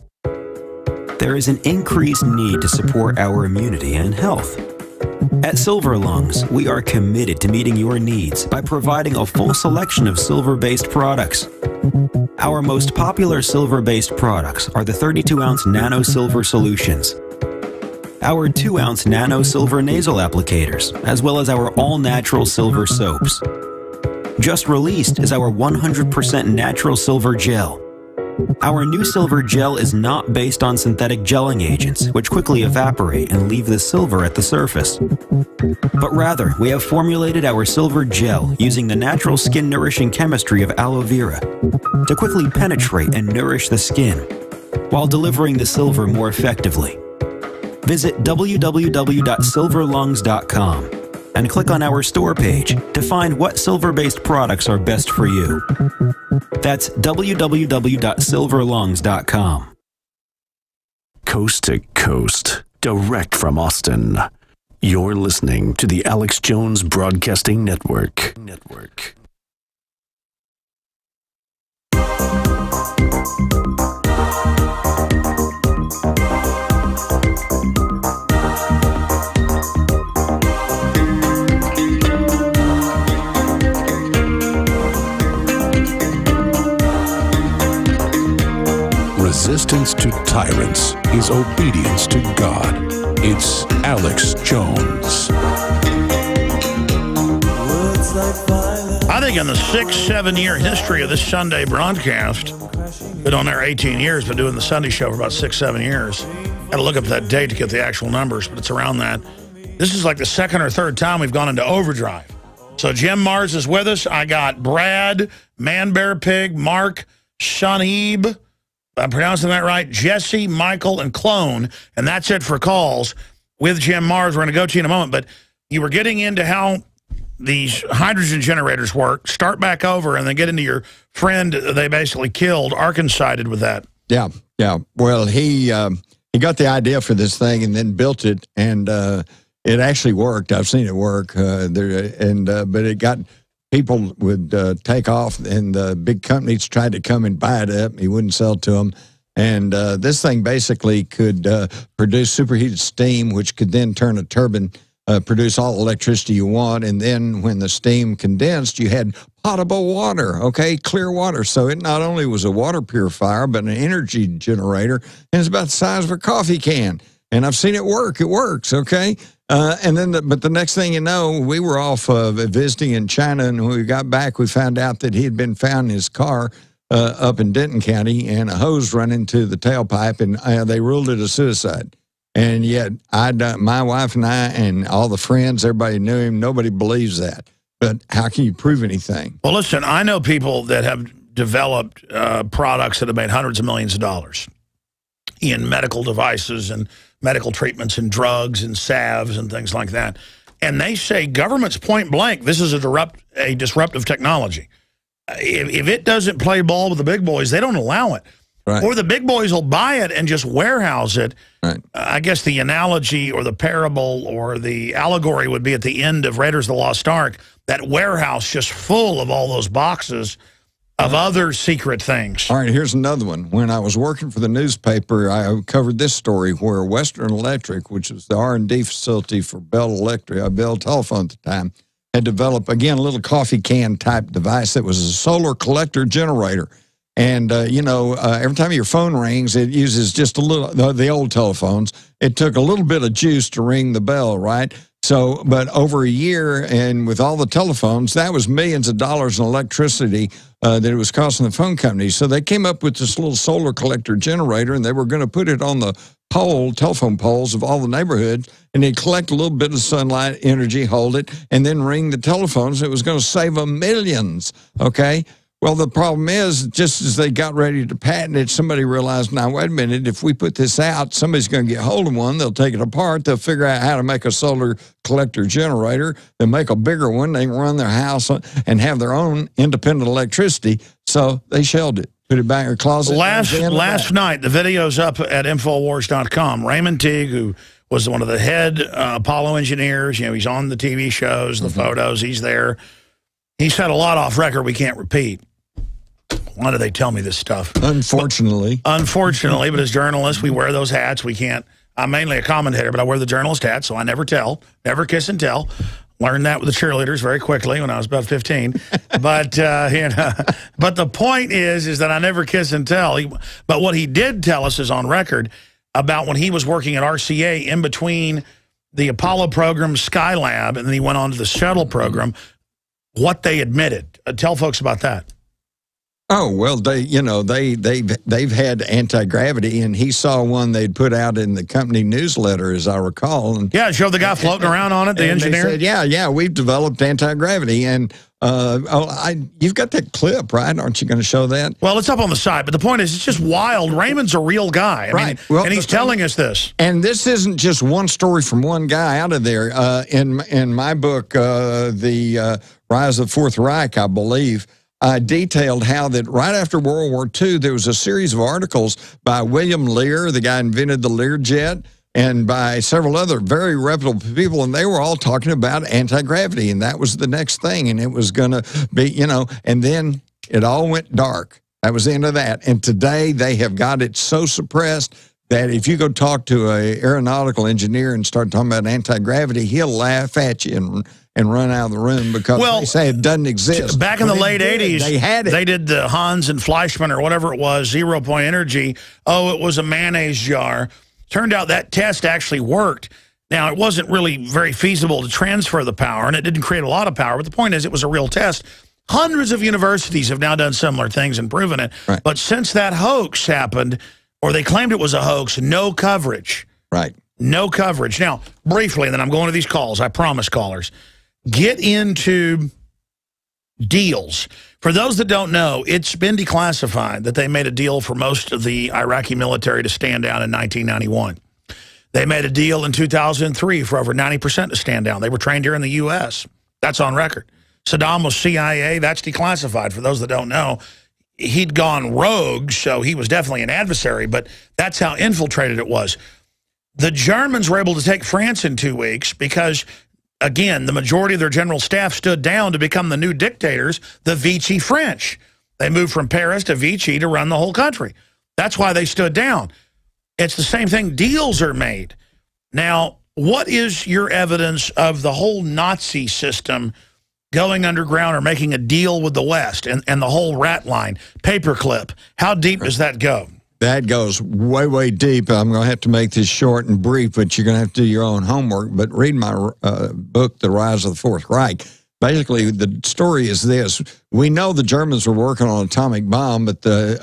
There is an increased need to support our immunity and health. At Silver Lungs, we are committed to meeting your needs by providing a full selection of silver-based products. Our most popular silver-based products are the 32-ounce Nano Silver Solutions, our 2-ounce Nano Silver nasal applicators, as well as our all-natural silver soaps. Just released is our 100% natural silver gel, our new silver gel is not based on synthetic gelling agents, which quickly evaporate and leave the silver at the surface. But rather, we have formulated our silver gel using the natural skin nourishing chemistry of aloe vera to quickly penetrate and nourish the skin, while delivering the silver more effectively. Visit www.silverlungs.com and click on our store page to find what silver-based products are best for you. That's www.silverlungs.com. Coast to coast, direct from Austin. You're listening to the Alex Jones Broadcasting Network. Network. Resistance to tyrants is obedience to God. It's Alex Jones. I think in the six, seven year history of this Sunday broadcast, been on there 18 years, been doing the Sunday show for about six, seven years. Got to look up that date to get the actual numbers, but it's around that. This is like the second or third time we've gone into overdrive. So Jim Marrs is with us. I got Brad, Man Bear Pig, Mark, Shanib, I'm pronouncing that right, Jesse, Michael, and Clone. And that's it for calls with Jim Marrs. We're going to go to you in a moment. But you were getting into how these hydrogen generators work. Start back over and then get into your friend they basically killed. Arkansas sided with that. Yeah, yeah. Well, he um, he got the idea for this thing and then built it, and uh, it actually worked. I've seen it work. Uh, there, and uh, but it got people would uh, take off, and the big companies tried to come and buy it up. He wouldn't sell to them. And uh, this thing basically could uh, produce superheated steam, which could then turn a turbine, uh, produce all the electricity you want. And then when the steam condensed, you had potable water, okay, clear water. So it not only was a water purifier, but an energy generator. And it's about the size of a coffee can. And I've seen it work. It works, okay? Uh, and then, the, but the next thing you know, we were off uh, visiting in China, and when we got back, we found out that he had been found in his car uh, up in Denton County, and a hose run into the tailpipe, and uh, they ruled it a suicide. And yet, I, my wife and I, and all the friends, everybody knew him. Nobody believes that. But how can you prove anything? Well, listen, I know people that have developed uh, products that have made hundreds of millions of dollars in medical devices and medical treatments and drugs and salves and things like that. And they say government's point blank, this is a, disrupt, a disruptive technology. If, if it doesn't play ball with the big boys, they don't allow it. Right. Or the big boys will buy it and just warehouse it. Right. Uh, I guess the analogy or the parable or the allegory would be at the end of Raiders of the Lost Ark, that warehouse just full of all those boxes of other secret things. All right, here's another one. When I was working for the newspaper, I covered this story where Western Electric, which was the R&D facility for Bell Electric, uh, Bell Telephone at the time, had developed, again, a little coffee can type device that was a solar collector generator. And, uh, you know, uh, every time your phone rings, it uses just a little, the, the old telephones, it took a little bit of juice to ring the bell, right? So, but over a year and with all the telephones, that was millions of dollars in electricity uh, that it was costing the phone companies. So they came up with this little solar collector generator and they were going to put it on the pole, telephone poles of all the neighborhoods, and they'd collect a little bit of sunlight energy, hold it, and then ring the telephones. It was going to save them millions. Okay. Well, the problem is, just as they got ready to patent it, somebody realized, now, wait a minute, if we put this out, somebody's going to get hold of one. They'll take it apart. They'll figure out how to make a solar collector generator. They'll make a bigger one. They can run their house and have their own independent electricity. So they shelved it, put it back in their closet. Last, last night, the video's up at Infowars.com. Raymond Teague, who was one of the head uh, Apollo engineers, you know, he's on the TV shows, the mm -hmm. photos, he's there. He said a lot off record we can't repeat. Why do they tell me this stuff? Unfortunately. But, unfortunately, but as journalists, we wear those hats. We can't. I'm mainly a commentator, but I wear the journalist hat, so I never tell, never kiss and tell. Learned that with the cheerleaders very quickly when I was about 15. but uh, you know, but the point is, is that I never kiss and tell. He, but what he did tell us is on record about when he was working at RCA in between the Apollo program, Skylab, and then he went on to the shuttle program what they admitted. Uh, tell folks about that. Oh well, they you know they they've they've had anti gravity, and he saw one they'd put out in the company newsletter, as I recall. And yeah, show the guy floating around on it, the engineer. Said, yeah, yeah, we've developed anti gravity, and uh, oh, I you've got that clip, right? Aren't you going to show that? Well, it's up on the side, but the point is, it's just wild. Raymond's a real guy, I right? Mean, well, and he's telling us this. And this isn't just one story from one guy out of there. Uh, in in my book, uh, the uh, Rise of the Fourth Reich, I believe uh, detailed how that right after World War II, there was a series of articles by William Lear, the guy invented the Learjet, and by several other very reputable people, and they were all talking about anti gravity, and that was the next thing, and it was going to be, you know, and then it all went dark. That was the end of that. And today they have got it so suppressed that if you go talk to a aeronautical engineer and start talking about anti gravity, he'll laugh at you and and run out of the room because well, they say it doesn't exist. Back in the late did, 80s, they had it. They did the Pons and Fleischmann or whatever it was, zero point energy. Oh, it was a mayonnaise jar. Turned out that test actually worked. Now, it wasn't really very feasible to transfer the power, and it didn't create a lot of power. But the point is, it was a real test. Hundreds of universities have now done similar things and proven it. Right. But since that hoax happened, or they claimed it was a hoax, no coverage. Right. No coverage. Now, briefly, and then I'm going to these calls. I promise, callers get into deals. For those that don't know, it's been declassified that they made a deal for most of the Iraqi military to stand down in 1991. They made a deal in 2003 for over 90% to stand down. They were trained here in the U.S. That's on record. Saddam was CIA. That's declassified. For those that don't know, he'd gone rogue, so he was definitely an adversary, but that's how infiltrated it was. The Germans were able to take France in two weeks because again, the majority of their general staff stood down to become the new dictators, the Vichy French. They moved from Paris to Vichy to run the whole country. That's why they stood down. It's the same thing. Deals are made. Now, what is your evidence of the whole Nazi system going underground or making a deal with the West and, and the whole rat line, paperclip? How deep does that go? That goes way, way deep. I'm going to have to make this short and brief, but you're going to have to do your own homework. But read my uh, book, The Rise of the Fourth Reich. Basically, the story is this. We know the Germans were working on an atomic bomb, but the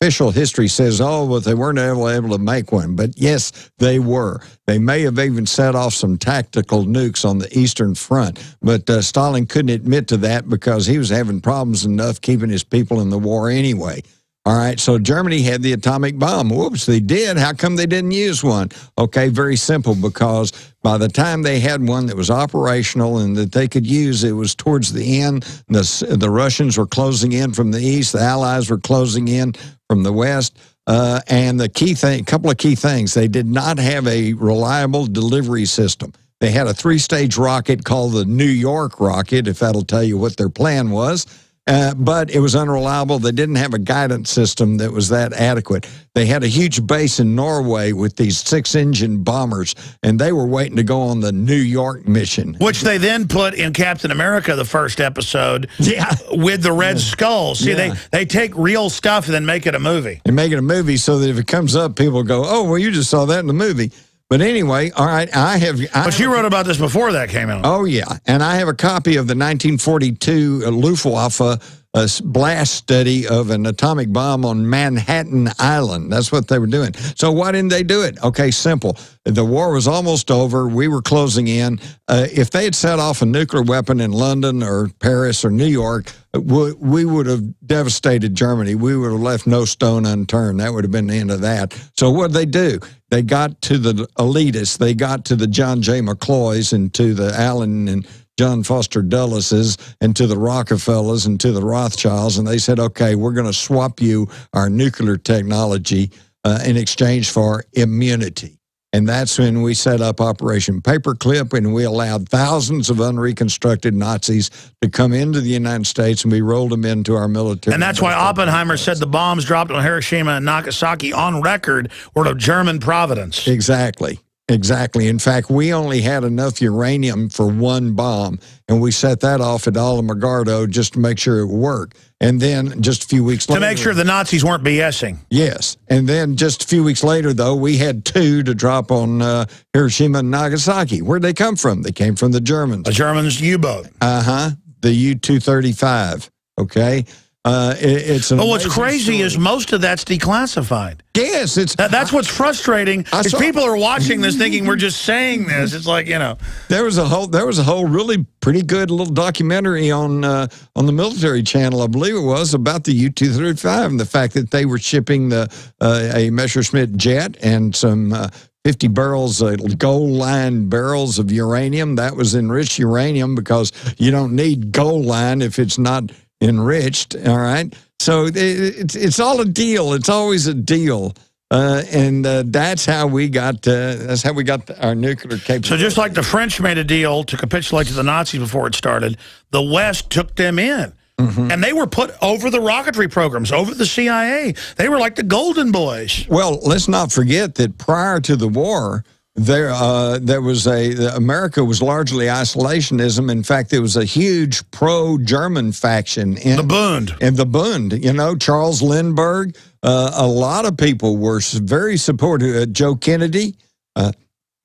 official history says, oh, but they weren't able, able to make one. But yes, they were. They may have even set off some tactical nukes on the Eastern Front, but uh, Stalin couldn't admit to that because he was having problems enough keeping his people in the war anyway. All right, so Germany had the atomic bomb. Whoops, they did. How come they didn't use one? Okay, very simple because by the time they had one that was operational and that they could use, it was towards the end. The, the Russians were closing in from the east, the Allies were closing in from the west. Uh, and the key thing, a couple of key things, they did not have a reliable delivery system. They had a three stage rocket called the New York rocket, if that'll tell you what their plan was. Uh, but it was unreliable. They didn't have a guidance system that was that adequate. They had a huge base in Norway with these six engine bombers, and they were waiting to go on the New York mission. Which they then put in Captain America, the first episode, yeah. with the Red Skull. See, Yeah. they, they take real stuff and then make it a movie. and make it a movie so that if it comes up, people go, "Oh, well, you just saw that in the movie." But anyway, all right, I have. I But you wrote about this before that came out. Oh yeah, and I have a copy of the 1942 Luftwaffe s- blast study of an atomic bomb on Manhattan Island. That's what they were doing. So why didn't they do it? Okay, simple. The war was almost over. We were closing in. Uh, if they had set off a nuclear weapon in London or Paris or New York, we, we would have devastated Germany. We would have left no stone unturned. That would have been the end of that. So what did they do? They got to the elitists. They got to the John J. McCloys and to the Allen and John Foster Dulleses and to the Rockefellers and to the Rothschilds, and they said, "Okay, we're going to swap you our nuclear technology uh, in exchange for immunity." And that's when we set up Operation Paperclip, and we allowed thousands of unreconstructed Nazis to come into the United States, and we rolled them into our military. And that's why Oppenheimer said the bombs dropped on Hiroshima and Nagasaki on record were of German providence. Exactly. Exactly. In fact, we only had enough uranium for one bomb, and we set that off at Alamogordo just to make sure it worked. And then just a few weeks To later. To make sure the Nazis weren't BSing. Yes. And then just a few weeks later, though, we had two to drop on uh, Hiroshima and Nagasaki. Where'd they come from? They came from the Germans. The Germans' U-boat. Uh huh. The U 235. Okay. Uh, it- it's an what's crazy story. is most of that's declassified. Yes, it's that, that's what's frustrating. I Is saw- people are watching this thinking we're just saying this. It's like you know, There was a whole there was a whole really pretty good little documentary on uh, on the military channel, I believe it was, about the U two thirty five and the fact that they were shipping the uh, a Messerschmitt jet and some. Uh, 50 barrels, uh, gold line barrels of uranium. That was enriched uranium because you don't need gold line if it's not enriched. All right. So it's, it's all a deal. It's always a deal. Uh, and uh, that's how we got uh, that's how we got our nuclear capability. so just like the French made a deal to capitulate to the Nazis before it started, the West took them in. Mm-hmm. And they were put over the rocketry programs, over the CIA. They were like the golden boys. Well, let's not forget that prior to the war, there uh, there was a America was largely isolationism. In fact, there was a huge pro-German faction in the Bund. In the Bund, you know, Charles Lindbergh. Uh, a lot of people were very supportive. Uh, Joe Kennedy. Uh,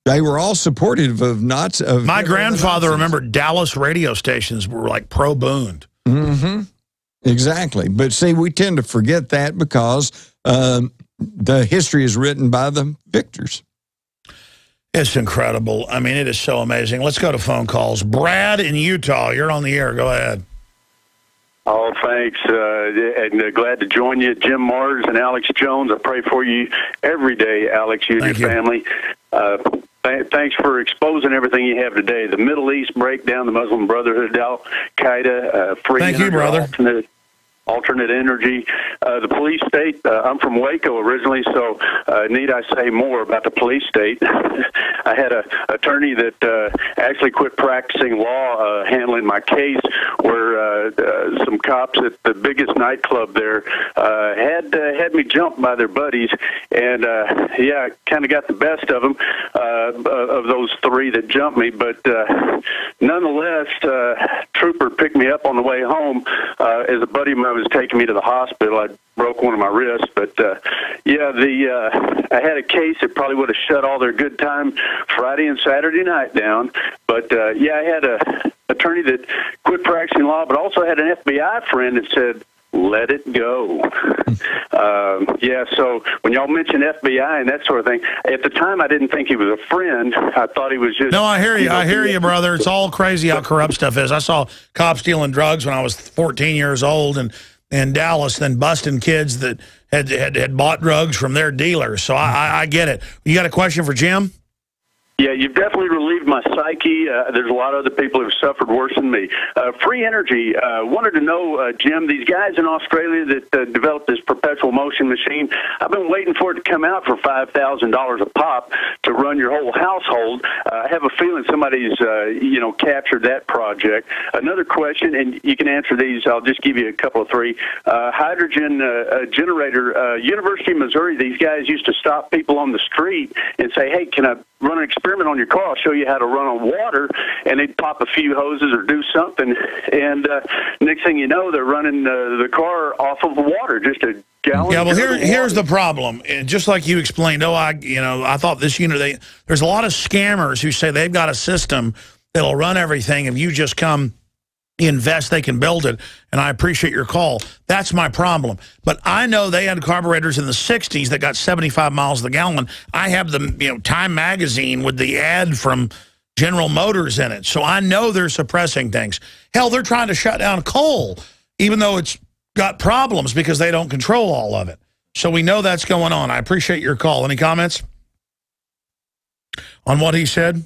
they were all supportive of Nazi. Of My grandfather remembered Dallas radio stations were like pro Bund. Mm -hmm. Exactly. But see, we tend to forget that because um, the history is written by the victors. It's incredible. I mean, it is so amazing. Let's go to phone calls. Brad in Utah, you're on the air. Go ahead. Oh, thanks. Uh, and uh, glad to join you. Jim Marrs and Alex Jones. I pray for you every day, Alex, you and Thank your you. family. Uh, th- thanks for exposing everything you have today. The Middle East breakdown, the Muslim Brotherhood, Al Qaeda, uh, free Thank you, brother. Alternate energy, uh, the police state. Uh, I'm from Waco originally, so uh, need I say more about the police state? I had a attorney that uh, actually quit practicing law, uh, handling my case, where uh, some cops at the biggest nightclub there had had me jumped by their buddies, and yeah, kind of got the best of them of those three that jumped me. But nonetheless, trooper picked me up on the way home as a buddy of mine was taking me to the hospital. I broke one of my wrists, but uh, yeah, the uh, I had a case that probably would have shut all their good time Friday and Saturday night down. But uh, yeah, I had a attorney that quit practicing law, but also had an FBI friend that said. Let it go. um, yeah, so when y'all mentioned FBI and that sort of thing, at the time I didn't think he was a friend. I thought he was just. No, I hear you. know, I hear you, brother. It's all crazy how corrupt stuff is. I saw cops dealing drugs when I was 14 years old and in Dallas, then busting kids that had had, had bought drugs from their dealers. So I, I, I get it. You got a question for Jim? Yeah, you've definitely relieved my psyche. Uh, there's a lot of other people who've suffered worse than me. Uh, free energy. Uh, wanted to know, uh, Jim, these guys in Australia that uh, developed this perpetual motion machine. I've been waiting for it to come out for five thousand dollars a pop to run your whole household. Uh, I have a feeling somebody's, you know, captured that project. Another question, and you can answer these. I'll just give you a couple of three. Hydrogen generator. University of Missouri. These guys used to stop people on the street and say, "Hey, can I run an experiment on your car. I'll show you how to run on water, and they'd pop a few hoses or do something, and uh, next thing you know, they're running uh, the car off of water, just a gallon. Yeah, well, here, here's the problem. And Just like you explained, oh, I, you know, I thought this unit. They, there's a lot of scammers who say they've got a system that'll run everything. If you just come invest, they can build it. And I appreciate your call. That's my problem. But I know they had carburetors in the 60s that got 75 miles a gallon. I have the you know Time magazine with the ad from General Motors in it. So I know they're suppressing things. Hell, they're trying to shut down coal, even though it's got problems because they don't control all of it. So we know that's going on. I appreciate your call. Any comments on what he said?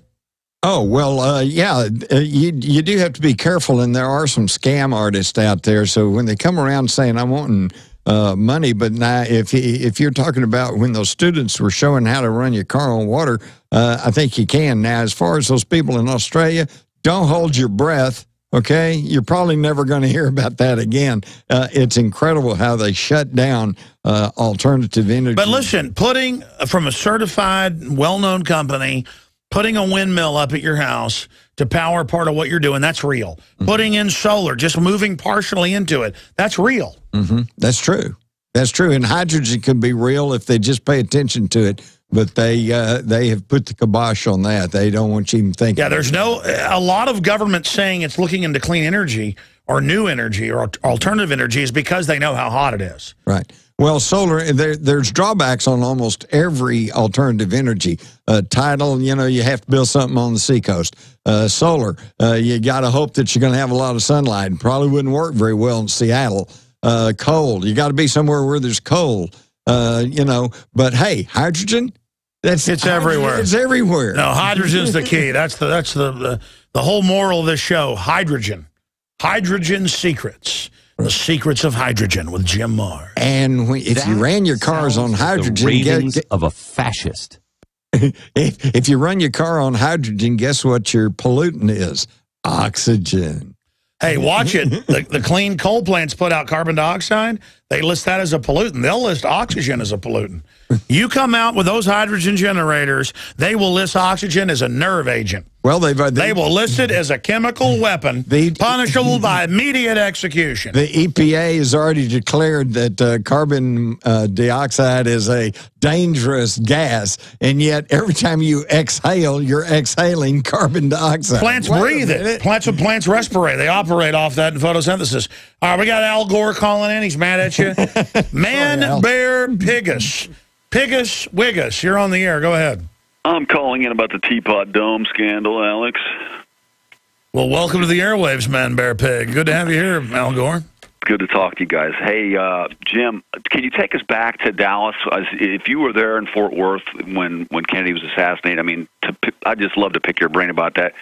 Oh well, uh, yeah. uh, You you do have to be careful, and there are some scam artists out there. So when they come around saying I'm wanting uh, money, but now if if you're talking about when those students were showing how to run your car on water, uh, I think you can. Now, as far as those people in Australia, don't hold your breath. Okay, you're probably never going to hear about that again. Uh, it's incredible how they shut down uh, alternative energy. But listen, putting from a certified, well-known company, putting a windmill up at your house to power part of what you're doing, that's real. Mm-hmm. Putting in solar, just moving partially into it, that's real. hmm That's true. That's true. And hydrogen can be real if they just pay attention to it. But they uh, they have put the kibosh on that. They don't want you even thinking. Yeah, there's no, a lot of government saying it's looking into clean energy or new energy or alternative energy is because they know how hot it is. Right. Well, solar, there, there's drawbacks on almost every alternative energy. Uh, tidal, you know, you have to build something on the seacoast. Uh, solar, uh, you got to hope that you're going to have a lot of sunlight. Probably wouldn't work very well in Seattle. Uh, cold, you got to be somewhere where there's coal, Uh, you know, but hey, hydrogen, that's It's everywhere. It's everywhere. No, hydrogen's the key. That's the that's the, the the whole moral of this show. Hydrogen, hydrogen secrets, the secrets of hydrogen with Jim Marrs. And when, if you ran your cars on hydrogen, the get- get- of a fascist. if, if you run your car on hydrogen, guess what your pollutant is? Oxygen. Hey, watch it. The, the clean coal plants put out carbon dioxide. They list that as a pollutant. They'll list oxygen as a pollutant. You come out with those hydrogen generators, they will list oxygen as a nerve agent. Well, they've uh, They will list it as a chemical weapon, punishable by immediate execution. The EPA has already declared that uh, carbon uh, dioxide is a dangerous gas, and yet every time you exhale, you're exhaling carbon dioxide. Plants Wait breathe it. Plants plants respirate. They operate off that in photosynthesis. All right, we got Al Gore calling in. He's mad at you. Man, bear, pigus. Pigus, wiggus. You're on the air. Go ahead. I'm calling in about the Teapot Dome scandal, Alex. Well, welcome to the airwaves, man, bear, pig. Good to have you here, Al Gore. Good to talk to you guys. Hey, uh, Jim, can you take us back to Dallas? As- If you were there in Fort Worth when when Kennedy was assassinated, I mean, to, I'd just love to pick your brain about that.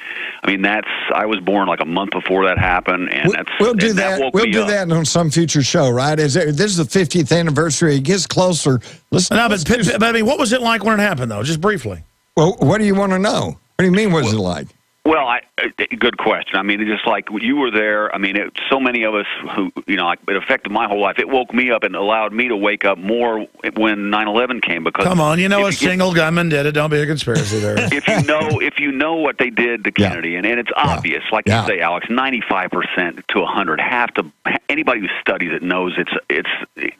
I mean, that's I was born like a month before that happened, and that's We'll do and that. we'll do up. that on some future show, right? Is there, this is the 50th anniversary? It gets closer. Listen, No, but, but I mean, what was it like when it happened, though? Just briefly. well, what do you want to know? What do you mean? What is it like? Well, I, uh, good question. I mean, it's just like you were there. I mean, it, so many of us who, you know, it affected my whole life. It woke me up and allowed me to wake up more when 9/11 came. Because Come on, you know a you get- single gunman did it. Don't be a conspiracy theorist. if you know if you know what they did to Kennedy, and, and it's obvious, like Yeah. you say, Alex, ninety five percent to hundred, half to anybody who studies it knows it's it's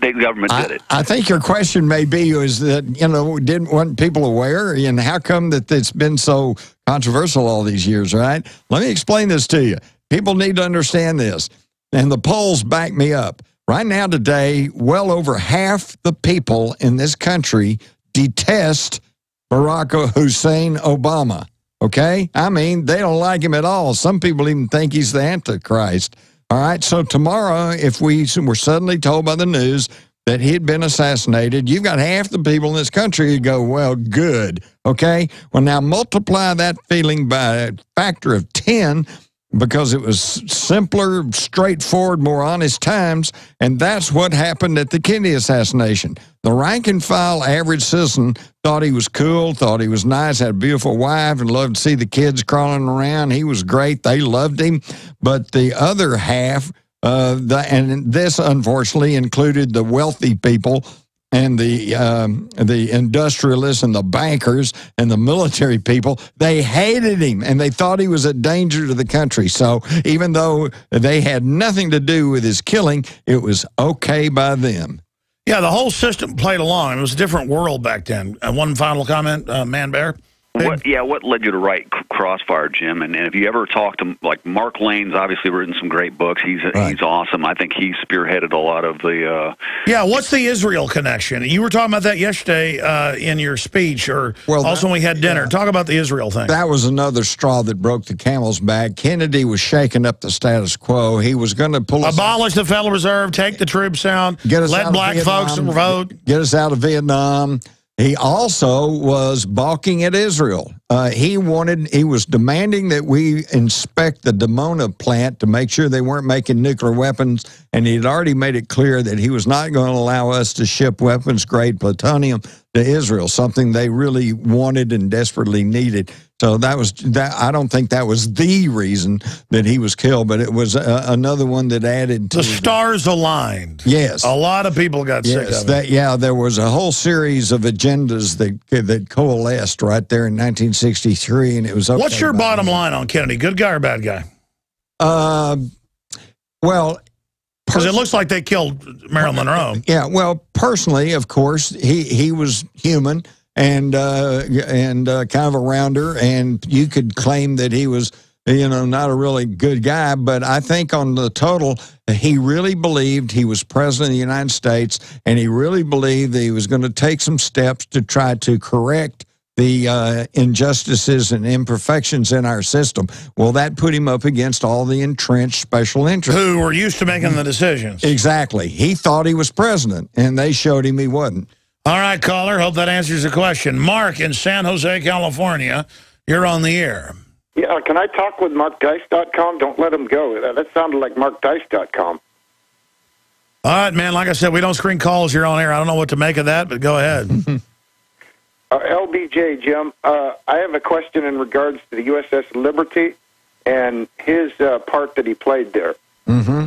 the government did it. I think your question may be is that you know didn't want people aware, and how come that it's been so controversial all these years, right? Let me explain this to you. People need to understand this, and the polls back me up. Right now, today, well over half the people in this country detest Barack Hussein Obama. Okay? I mean, they don't like him at all. Some people even think he's the Antichrist. All right. So tomorrow, if we were suddenly told by the news that he'd been assassinated, you've got half the people in this country who go, well, good. Okay. Well, now multiply that feeling by a factor of 10 because it was simpler, straightforward, more honest times. And that's what happened at the Kennedy assassination. The rank and file average citizen thought he was cool, thought he was nice, had a beautiful wife, and loved to see the kids crawling around. He was great. They loved him. But the other half, uh, the, and this unfortunately included the wealthy people and the um, the industrialists and the bankers and the military people. They hated him and they thought he was a danger to the country. So even though they had nothing to do with his killing, it was okay by them. Yeah, the whole system played along. It was a different world back then. Uh, one final comment, uh, Man Bear. What, yeah, what led you to write Crossfire, Jim? And, and if you ever talked to like Mark Lane's, obviously written some great books. He's right. he's awesome. I think he spearheaded a lot of the. Uh, yeah, what's the Israel connection? You were talking about that yesterday uh, in your speech, or well, also that, when we had dinner. Yeah. Talk about the Israel thing. That was another straw that broke the camel's back. Kennedy was shaking up the status quo. He was going to pull abolish the Federal Reserve, take the troops out, get us let black folks vote, get us out of Vietnam. He also was balking at Israel. Uh, he wanted, he was demanding that we inspect the Dimona plant to make sure they weren't making nuclear weapons. And he had already made it clear that he was not going to allow us to ship weapons grade plutonium to Israel, something they really wanted and desperately needed. So that was that. I don't think that was the reason that he was killed, but it was uh, another one that added to the stars aligned. Yes, a lot of people got yes, sick of that, it. Yeah, there was a whole series of agendas that that coalesced right there in 1963, and it was. Okay What's your bottom line on Kennedy? Good guy or bad guy? Uh, well, because it looks like they killed Marilyn Monroe. Yeah, well, personally, of course, he he was human and uh, and uh, kind of a rounder, and you could claim that he was you know not a really good guy, but I think on the total, he really believed he was president of the United States, and he really believed that he was going to take some steps to try to correct the uh, injustices and imperfections in our system. Well, that put him up against all the entrenched special interests. Who were used to making the decisions. Exactly. He thought he was president, and they showed him he wasn't. All right, caller. Hope that answers the question. Mark in San Jose, California. You're on the air. Yeah, can I talk with MarkDice.com? Don't let him go. That sounded like MarkDice.com. All right, man. Like I said, we don't screen calls here on air. I don't know what to make of that, but go ahead. uh, LBJ, Jim, uh, I have a question in regards to the USS Liberty and his uh, part that he played there. Mm-hmm.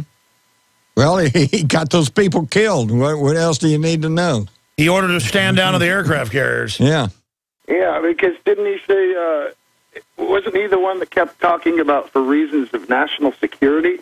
Well, he got those people killed. What, what else do you need to know? He ordered to stand down to the aircraft carriers. Yeah. Yeah, because didn't he say, uh, wasn't he the one that kept talking about for reasons of national security?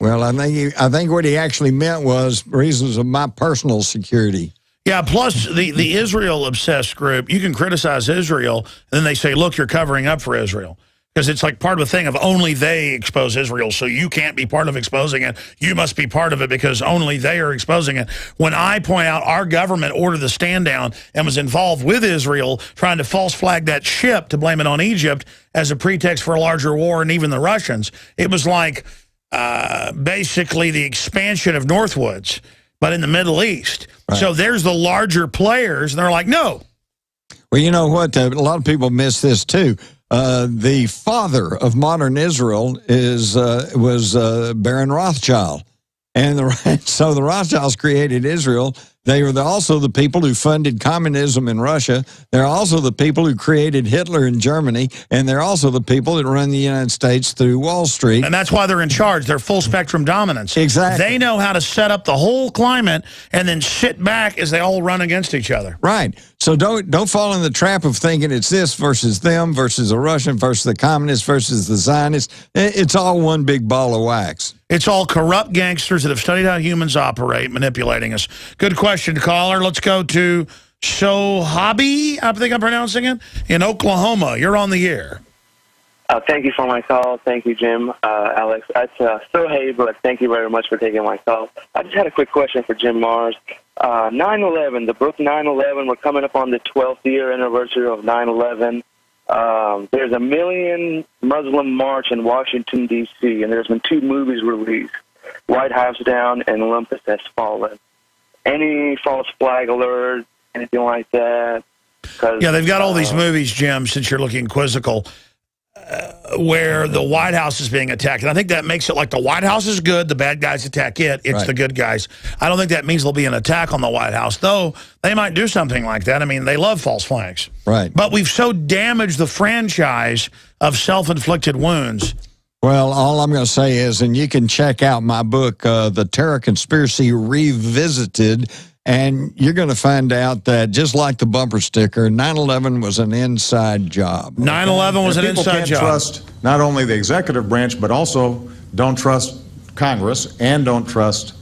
Well, I think he, I think what he actually meant was reasons of my personal security. Yeah, plus the, the Israel obsessed group, you can criticize Israel, and then they say, look, you're covering up for Israel because it's like part of a thing of only they expose Israel, so you can't be part of exposing it. You must be part of it because only they are exposing it. When I point out our government ordered the stand down and was involved with Israel trying to false flag that ship to blame it on Egypt as a pretext for a larger war and even the Russians, it was like uh, basically the expansion of Northwoods, but in the Middle East. Right. So there's the larger players, and they're like, no. Well, you know what? A lot of people miss this, too uh, the father of modern Israel is uh, was uh, Baron Rothschild, and the, so the Rothschilds created Israel they were also the people who funded communism in Russia. They're also the people who created Hitler in Germany. And they're also the people that run the United States through Wall Street. And that's why they're in charge. They're full spectrum dominance. Exactly. They know how to set up the whole climate and then sit back as they all run against each other. Right. So don't don't fall in the trap of thinking it's this versus them versus the Russian versus the communists versus the Zionists. It's all one big ball of wax. It's all corrupt gangsters that have studied how humans operate, manipulating us. Good question, caller. Let's go to Hobby. I think I'm pronouncing it, in Oklahoma. You're on the air. Uh, thank you for my call. Thank you, Jim, uh, Alex. It's uh, Sohaib, but thank you very much for taking my call. I just had a quick question for Jim Marrs. 9-11, uh, the book 9-11, we're coming up on the 12th year anniversary of 9-11. Um, there's a million Muslim march in Washington, D.C., and there's been two movies released White House Down and Olympus Has Fallen. any false flag alert, anything like that? Yeah, they've got all uh, these movies, Jim, since you're looking quizzical, where the White House is being attacked. And I think that makes it like the White House is good, the bad guys attack it, it's Right. the good guys. I don't think that means there'll be an attack on the White House, though they might do something like that. I mean, they love false flags. Right. But we've so damaged the franchise of self-inflicted wounds. Well, all I'm going to say is, and you can check out my book, uh, The Terror Conspiracy Revisited, and you're going to find out that just like the bumper sticker, 9 11 was an inside job. 9/11 was And an people inside can't job. trust not only the executive branch, but also don't trust Congress and don't trust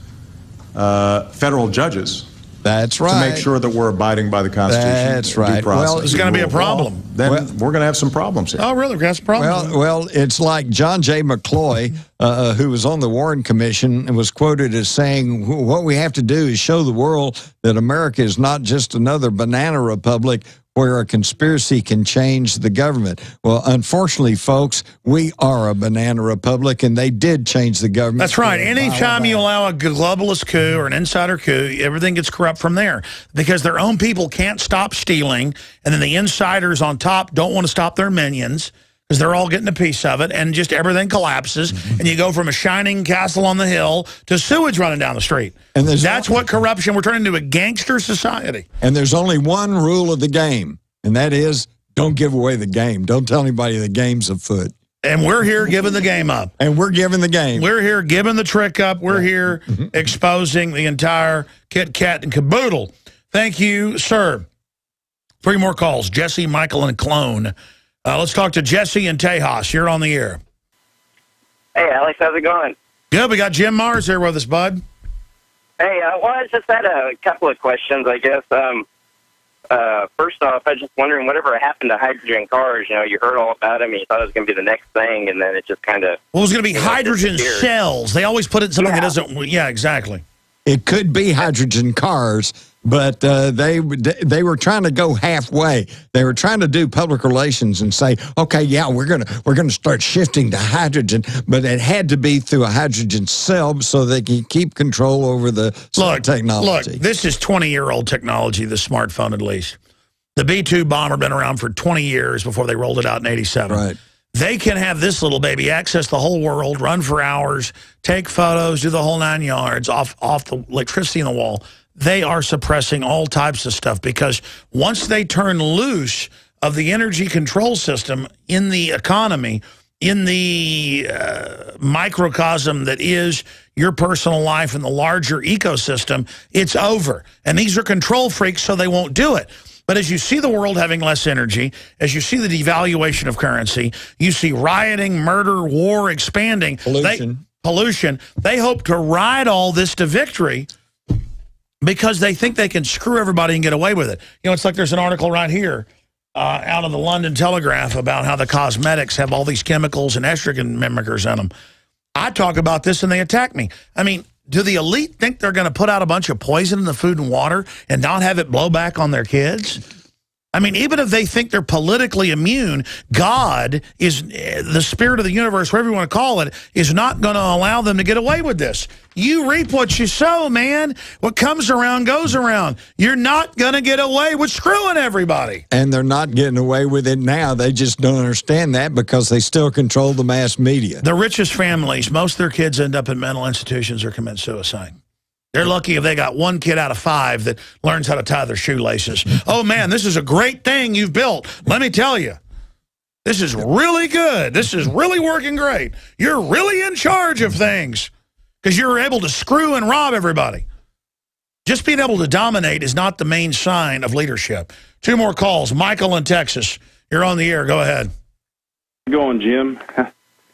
uh, federal judges. That's right. To make sure that we're abiding by the Constitution. That's due right. process, Well, There's gonna be a rule of law. problem. Then Well- we're going to have some problems here. Oh, really? That's a problem. Well, well, it's like John J. McCloy, uh, who was on the Warren Commission, and was quoted as saying, "What we have to do is show the world that America is not just another banana republic where a conspiracy can change the government." Well, unfortunately, folks, we are a banana republic, and they did change the government. That's right. Anytime you allow a globalist coup or an insider coup, everything gets corrupt from there because their own people can't stop stealing, and then the insiders on top don't want to stop their minions because they're all getting a piece of it, and just everything collapses, Mm-hmm. and you go from a shining castle on the hill to sewage running down the street. And there's That's what corruption. We're turning into a gangster society. And there's only one rule of the game, and that is don't give away the game. Don't tell anybody the game's afoot. And we're here giving the game up. And we're giving the game. We're here giving the trick up. We're here exposing the entire kit, kat, and caboodle. Thank you, sir. Three more calls. Jesse, Michael, and Clone. Uh, let's talk to Jesse and Tejas. You're on the air. Hey, Alex, how's it going? Good. We got Jim Marrs here with us, bud. Hey, uh, well, I just had a couple of questions, I guess. Um, uh, first off, I was just wondering, whatever happened to hydrogen cars? You know, you heard all about them, and you thought it was going to be the next thing, and then it just kind of. Well, it was going to be hydrogen disappeared. cells. They always put it in something that doesn't. Yeah, exactly. It could be hydrogen cars, but uh, they they were trying to go halfway. They were trying to do public relations and say, okay, yeah, we're gonna we're gonna start shifting to hydrogen, but it had to be through a hydrogen cell so they can keep control over the Look, technology. Look, this is 20 year old technology, the smartphone at least. The B 2 bomber been around for 20 years before they rolled it out in 87. Right. They can have this little baby access the whole world, run for hours, take photos, do the whole nine yards off, off the electricity in the wall. They are suppressing all types of stuff because once they turn loose of the energy control system in the economy, in the uh, microcosm that is your personal life and the larger ecosystem, it's over. And these are control freaks, so they won't do it. But as you see the world having less energy, as you see the devaluation of currency, you see rioting, murder, war expanding. Pollution. They, pollution. They hope to ride all this to victory because they think they can screw everybody and get away with it. You know, it's like there's an article right here uh, out of the London Telegraph about how the cosmetics have all these chemicals and estrogen mimickers in them. I talk about this and they attack me. I mean, do the elite think they're going to put out a bunch of poison in the food and water and not have it blow back on their kids? I mean, even if they think they're politically immune, God is the spirit of the universe, whatever you want to call it, is not going to allow them to get away with this. You reap what you sow, man. What comes around goes around. You're not going to get away with screwing everybody. and they're not getting away with it now. They just don't understand that because they still control the mass media. The richest families, most of their kids end up in mental institutions or commit suicide. They're lucky if they got one kid out of five that learns how to tie their shoelaces. oh, man, this is a great thing you've built. Let me tell you. This is really good. This is really working great. You're really in charge of things because you're able to screw and rob everybody. Just being able to dominate is not the main sign of leadership. Two more calls. Michael in Texas. You're on the air. Go ahead. going, Jim?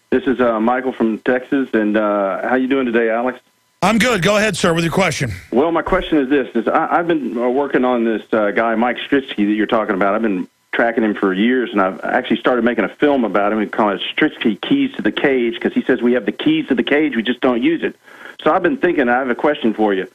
This is uh, Michael from Texas, and uh, how you doing today, Alex? I'm good. Go ahead, sir, with your question. Well, my question is this: is I, I've been uh, working on this uh, guy, Mike Strizki, that you're talking about. I've been tracking him for years, and I've actually started making a film about him. We call it Strizki Keys to the Cage because he says we have the keys to the cage, we just don't use it. So I've been thinking. I have a question for you.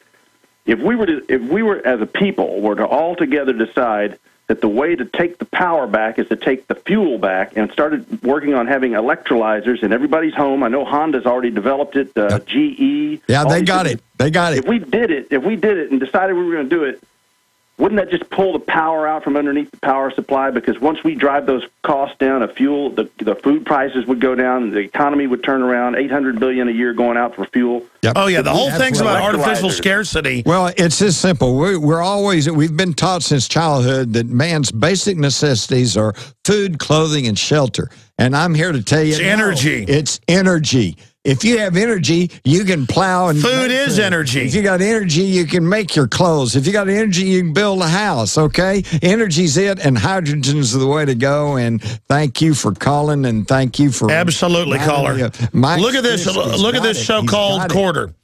If we were to, if we were as a people were to all together decide that the way to take the power back is to take the fuel back, and started working on having electrolyzers in everybody's home. I know Honda's already developed it. Uh, GE. Yeah, they got it. They got it. If we did it, if we did it and decided we were going to do it, wouldn't that just pull the power out from underneath the power supply? Because once we drive those costs down of fuel, the the food prices would go down, the economy would turn around. Eight hundred billion a year going out for fuel. Oh yeah, the whole thing's about artificial scarcity. Well, it's this simple. We're, we're always, we've been taught since childhood that man's basic necessities are food, clothing, and shelter. And I'm here to tell you It's no, energy. It's energy. If you have energy, you can plow and Food is food. energy. If you got energy, you can make your clothes. If you got energy, you can build a house. Okay, energy's it, and hydrogen's the way to go. And thank you for calling, and thank you for Absolutely, caller. me of- Mike look at this. Look at this. He's so-called quarter.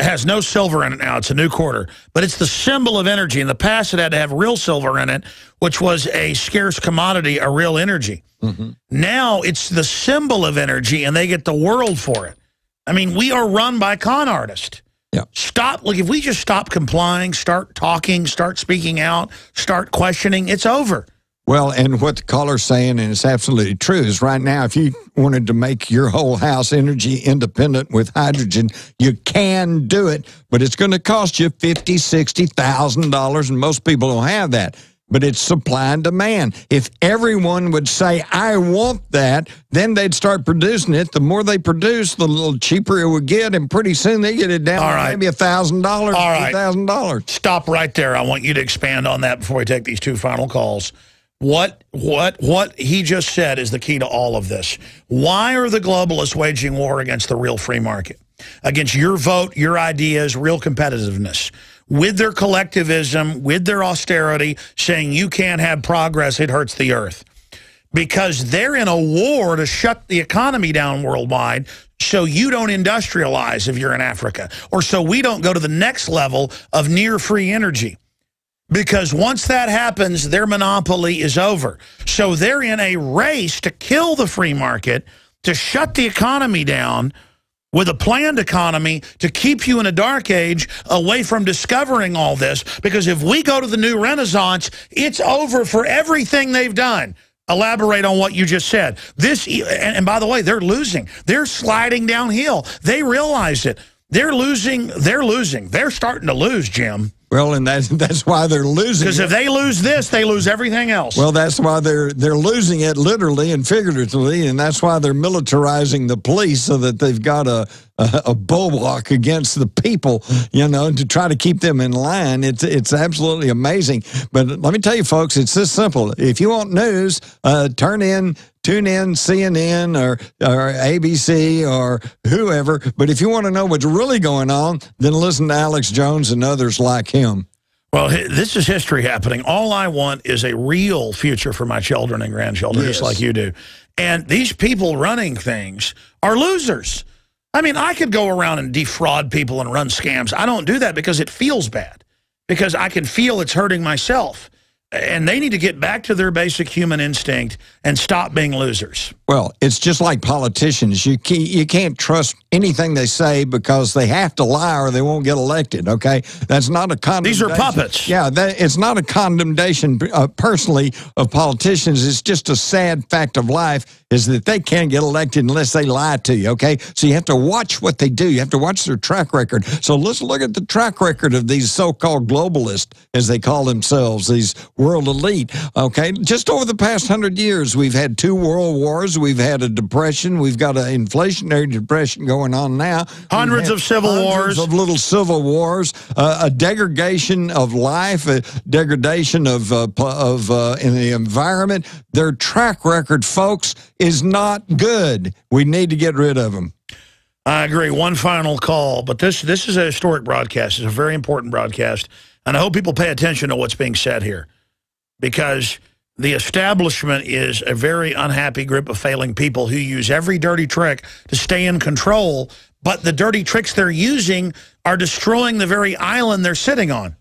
It has no silver in it now. It's a new quarter, but it's the symbol of energy. In the past, it had to have real silver in it, which was a scarce commodity, a real energy. Mm-hmm. Now it's the symbol of energy, and they get the world for it. I mean, we are run by con artists. Yeah. Stop. Look, if we just stop complying, start talking, start speaking out, start questioning, it's over. Well, and what the caller's saying, and it's absolutely true, is right now, if you wanted to make your whole house energy independent with hydrogen, you can do it, but it's going to cost you fifty, sixty thousand dollars, and most people don't have that. But it's supply and demand. If everyone would say, "I want that," then they'd start producing it. The more they produce, the little cheaper it would get, and pretty soon they get it down All to maybe a thousand dollars, All two right. thousand dollars. Stop right there. I want you to expand on that before we take these two final calls. What what what he just said is the key to all of this. Why are the globalists waging war against the real free market? Against your vote, your ideas, real competitiveness. With their collectivism, with their austerity, saying you can't have progress, it hurts the earth. Because they're in a war to shut the economy down worldwide so you don't industrialize if you're in Africa, or so we don't go to the next level of near free energy. Because once that happens, their monopoly is over. So they're in a race to kill the free market, to shut the economy down with a planned economy to keep you in a dark age away from discovering all this. Because if we go to the new renaissance, it's over for everything they've done. Elaborate on what you just said. This, and, by the way, they're losing. They're sliding downhill. They realize it. They're losing. They're losing. They're starting to lose, Jim. Well, and that's that's why they're losing. Because if they lose this, they lose everything else. Well, that's why they're they're losing it literally and figuratively, and that's why they're militarizing the police so that they've got a a, a bulwark against the people, you know, to try to keep them in line. It's it's absolutely amazing. But let me tell you, folks, it's this simple. If you want news, uh, turn in. Tune in CNN or, or ABC or whoever. But if you want to know what's really going on, then listen to Alex Jones and others like him. Well, this is history happening. All I want is a real future for my children and grandchildren, just like you do. And these people running things are losers. I mean, I could go around and defraud people and run scams. I don't do that because it feels bad, because I can feel it's hurting myself. And they need to get back to their basic human instinct and stop being losers. Well, it's just like politicians. You can't, you can't trust anything they say because they have to lie or they won't get elected. Okay, that's not a condemnation. These are puppets. Yeah, that, it's not a condemnation uh, personally of politicians. It's just a sad fact of life is that they can't get elected unless they lie to you. Okay, so you have to watch what they do. You have to watch their track record. So let's look at the track record of these so-called globalists, as they call themselves, these world elite. Okay, just over the past hundred years, we've had two world wars. We've had a depression. We've got an inflationary depression going on now. Hundreds of civil hundreds wars. of little civil wars, uh, a degradation of life, a degradation of uh, of uh, in the environment. Their track record, folks, is not good. We need to get rid of them. I agree. One final call, but this this is a historic broadcast. It's a very important broadcast, and I hope people pay attention to what's being said here, because the establishment is a very unhappy group of failing people who use every dirty trick to stay in control. But the dirty tricks they're using are destroying the very island they're sitting on.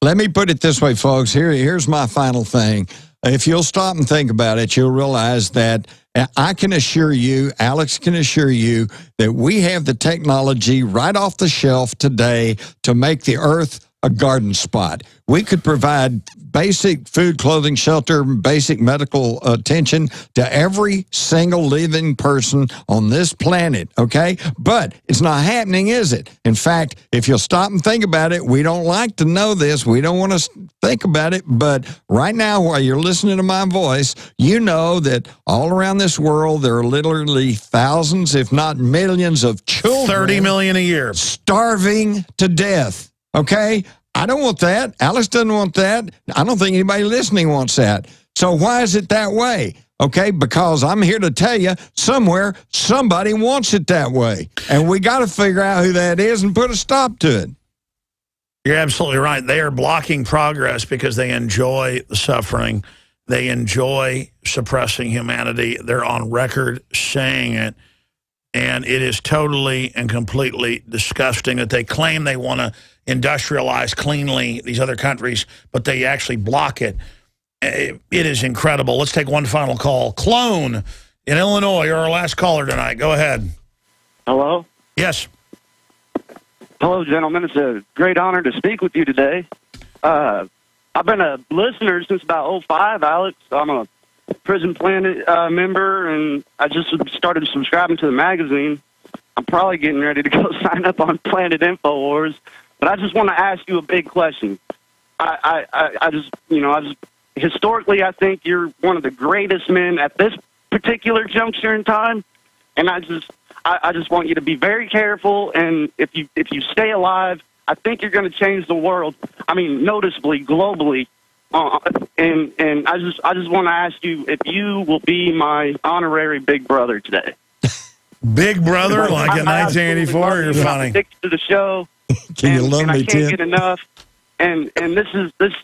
Let me put it this way, folks. Here, here's my final thing. If you'll stop and think about it, you'll realize that I can assure you, Alex can assure you, that we have the technology right off the shelf today to make the Earth a garden spot. We could provide basic food, clothing, shelter, basic medical attention to every single living person on this planet, okay? But it's not happening, is it? In fact, if you'll stop and think about it, we don't like to know this. We don't want to think about it. But right now, while you're listening to my voice, you know that all around this world, there are literally thousands, if not millions, of children. 30 million a year. Starving to death, okay? I don't want that. Alice doesn't want that. I don't think anybody listening wants that. So why is it that way? Okay, because I'm here to tell you somewhere somebody wants it that way. And we got to figure out who that is and put a stop to it. You're absolutely right. They are blocking progress because they enjoy the suffering. They enjoy suppressing humanity. They're on record saying it. And it is totally and completely disgusting that they claim they want to industrialize cleanly these other countries, but they actually block it. It is incredible. Let's take one final call. Clone in Illinois, you're our last caller tonight. Go ahead. Hello? Yes. Hello, gentlemen. It's a great honor to speak with you today. Uh, I've been a listener since about 05, Alex. I'm a Prison Planet uh, member, and I just started subscribing to the magazine. I'm probably getting ready to go sign up on Planet Infowars, but I just want to ask you a big question. I, I, I just, you know, I just historically, I think you're one of the greatest men at this particular juncture in time, and I just, I, I just want you to be very careful. And if you, if you stay alive, I think you're going to change the world. I mean, noticeably, globally. Uh, and and I just I just want to ask you if you will be my honorary big brother today. Big brother, like in 1984. You're funny. Stick to the show. Can you and, love and I can't Tim? get enough. And and this is this.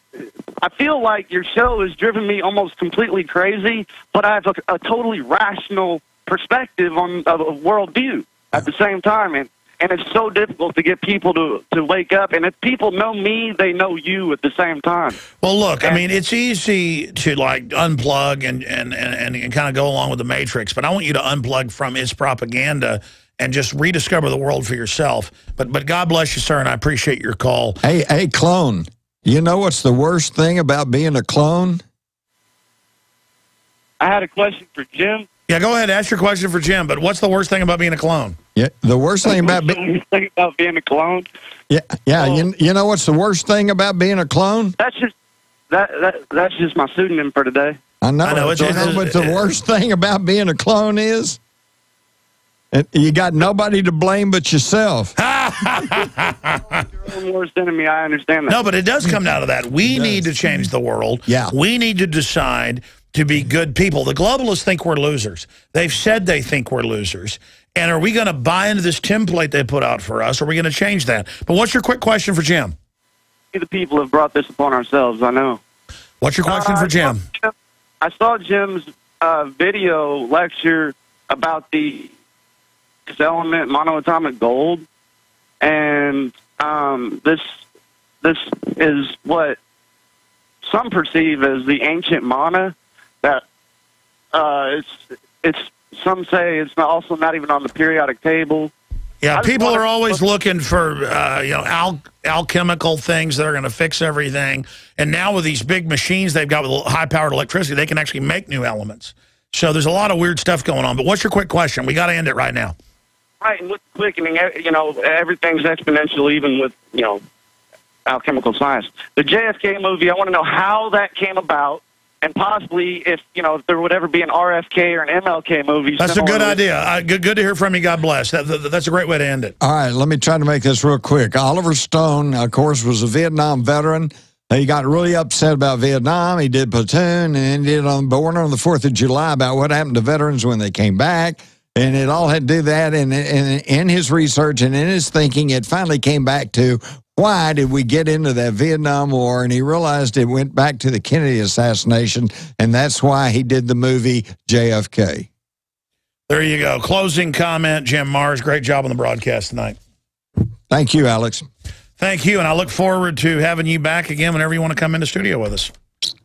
I feel like your show has driven me almost completely crazy, but I have a, a totally rational perspective on a worldview at the same time, and and it's so difficult to get people to to wake up. And if people know me, they know you at the same time. Well, look, I mean, it's easy to like unplug and and, and, and kind of go along with the Matrix, but I want you to unplug from its propaganda and just rediscover the world for yourself. But but God bless you, sir, and I appreciate your call. Hey, hey, clone. You know what's the worst thing about being a clone? I had a question for Jim. Yeah, go ahead, ask your question for Jim. But what's the worst thing about being a clone? Yeah, the worst thing about being thing about being a clone. yeah, yeah. You, oh. you know what's the worst thing about being a clone? That's just that, that that's just my pseudonym for today. I know. I know, it's- you know it's- what the worst thing about being a clone is? It, you got nobody to blame but yourself. Your own worst enemy. I understand that. No, but it does come down to that. We need to change the world. Yeah. We need to decide to be good people. The globalists think we're losers. They've said they think we're losers. And are we going to buy into this template they put out for us? Or are we going to change that? But what's your quick question for Jim? The people have brought this upon ourselves. I know. What's your question Uh, for Jim? I saw Jim's uh, video lecture about the element monoatomic gold, and um, this this is what some perceive as the ancient mana. Uh, it's it's some say it's not, also not even on the periodic table. Yeah, I people are always looking for uh, you know al alchemical things that are going to fix everything. And now with these big machines they've got with high powered electricity, they can actually make new elements. So there's a lot of weird stuff going on. But what's your quick question? We got to end it right now. Right, and with quickening, eh, you know, everything's exponential, even with you know, alchemical science. The JFK movie, I want to know how that came about, and possibly if you know if there would ever be an RFK or an MLK movie. That's a good idea. Uh, good, good to hear from you. God bless. That, that- that's a great way to end it. All right, let me try to make this real quick. Oliver Stone, of course, was a Vietnam veteran. He got really upset about Vietnam. He did Platoon and he did on Born on the Fourth of July about what happened to veterans when they came back. And it all had to do that. And in, in his research and in his thinking, it finally came back to why did we get into that Vietnam War? And he realized it went back to the Kennedy assassination. And that's why he did the movie JFK. There you go. Closing comment, Jim Marrs. Great job on the broadcast tonight. Thank you, Alex. Thank you, and I look forward to having you back again whenever you want to come into studio with us.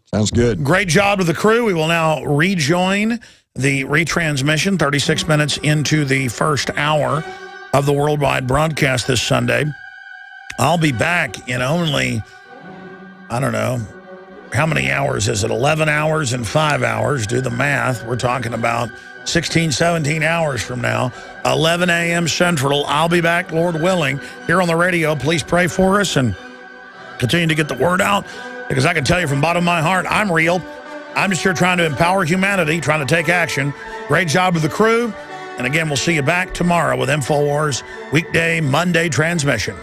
Sounds good. Great job to the crew. We will now rejoin the retransmission 36 minutes into the first hour of the worldwide broadcast this Sunday. I'll be back in only, I don't know, how many hours is it? 11 hours and five hours. Do the math. We're talking about 16, 17 hours from now, 11 a.m. Central. I'll be back, Lord willing, here on the radio. Please pray for us and continue to get the word out because I can tell you from bottom of my heart, I'm real. I'm just here trying to empower humanity, trying to take action. Great job of the crew. And again, we'll see you back tomorrow with InfoWars weekday, Monday transmission.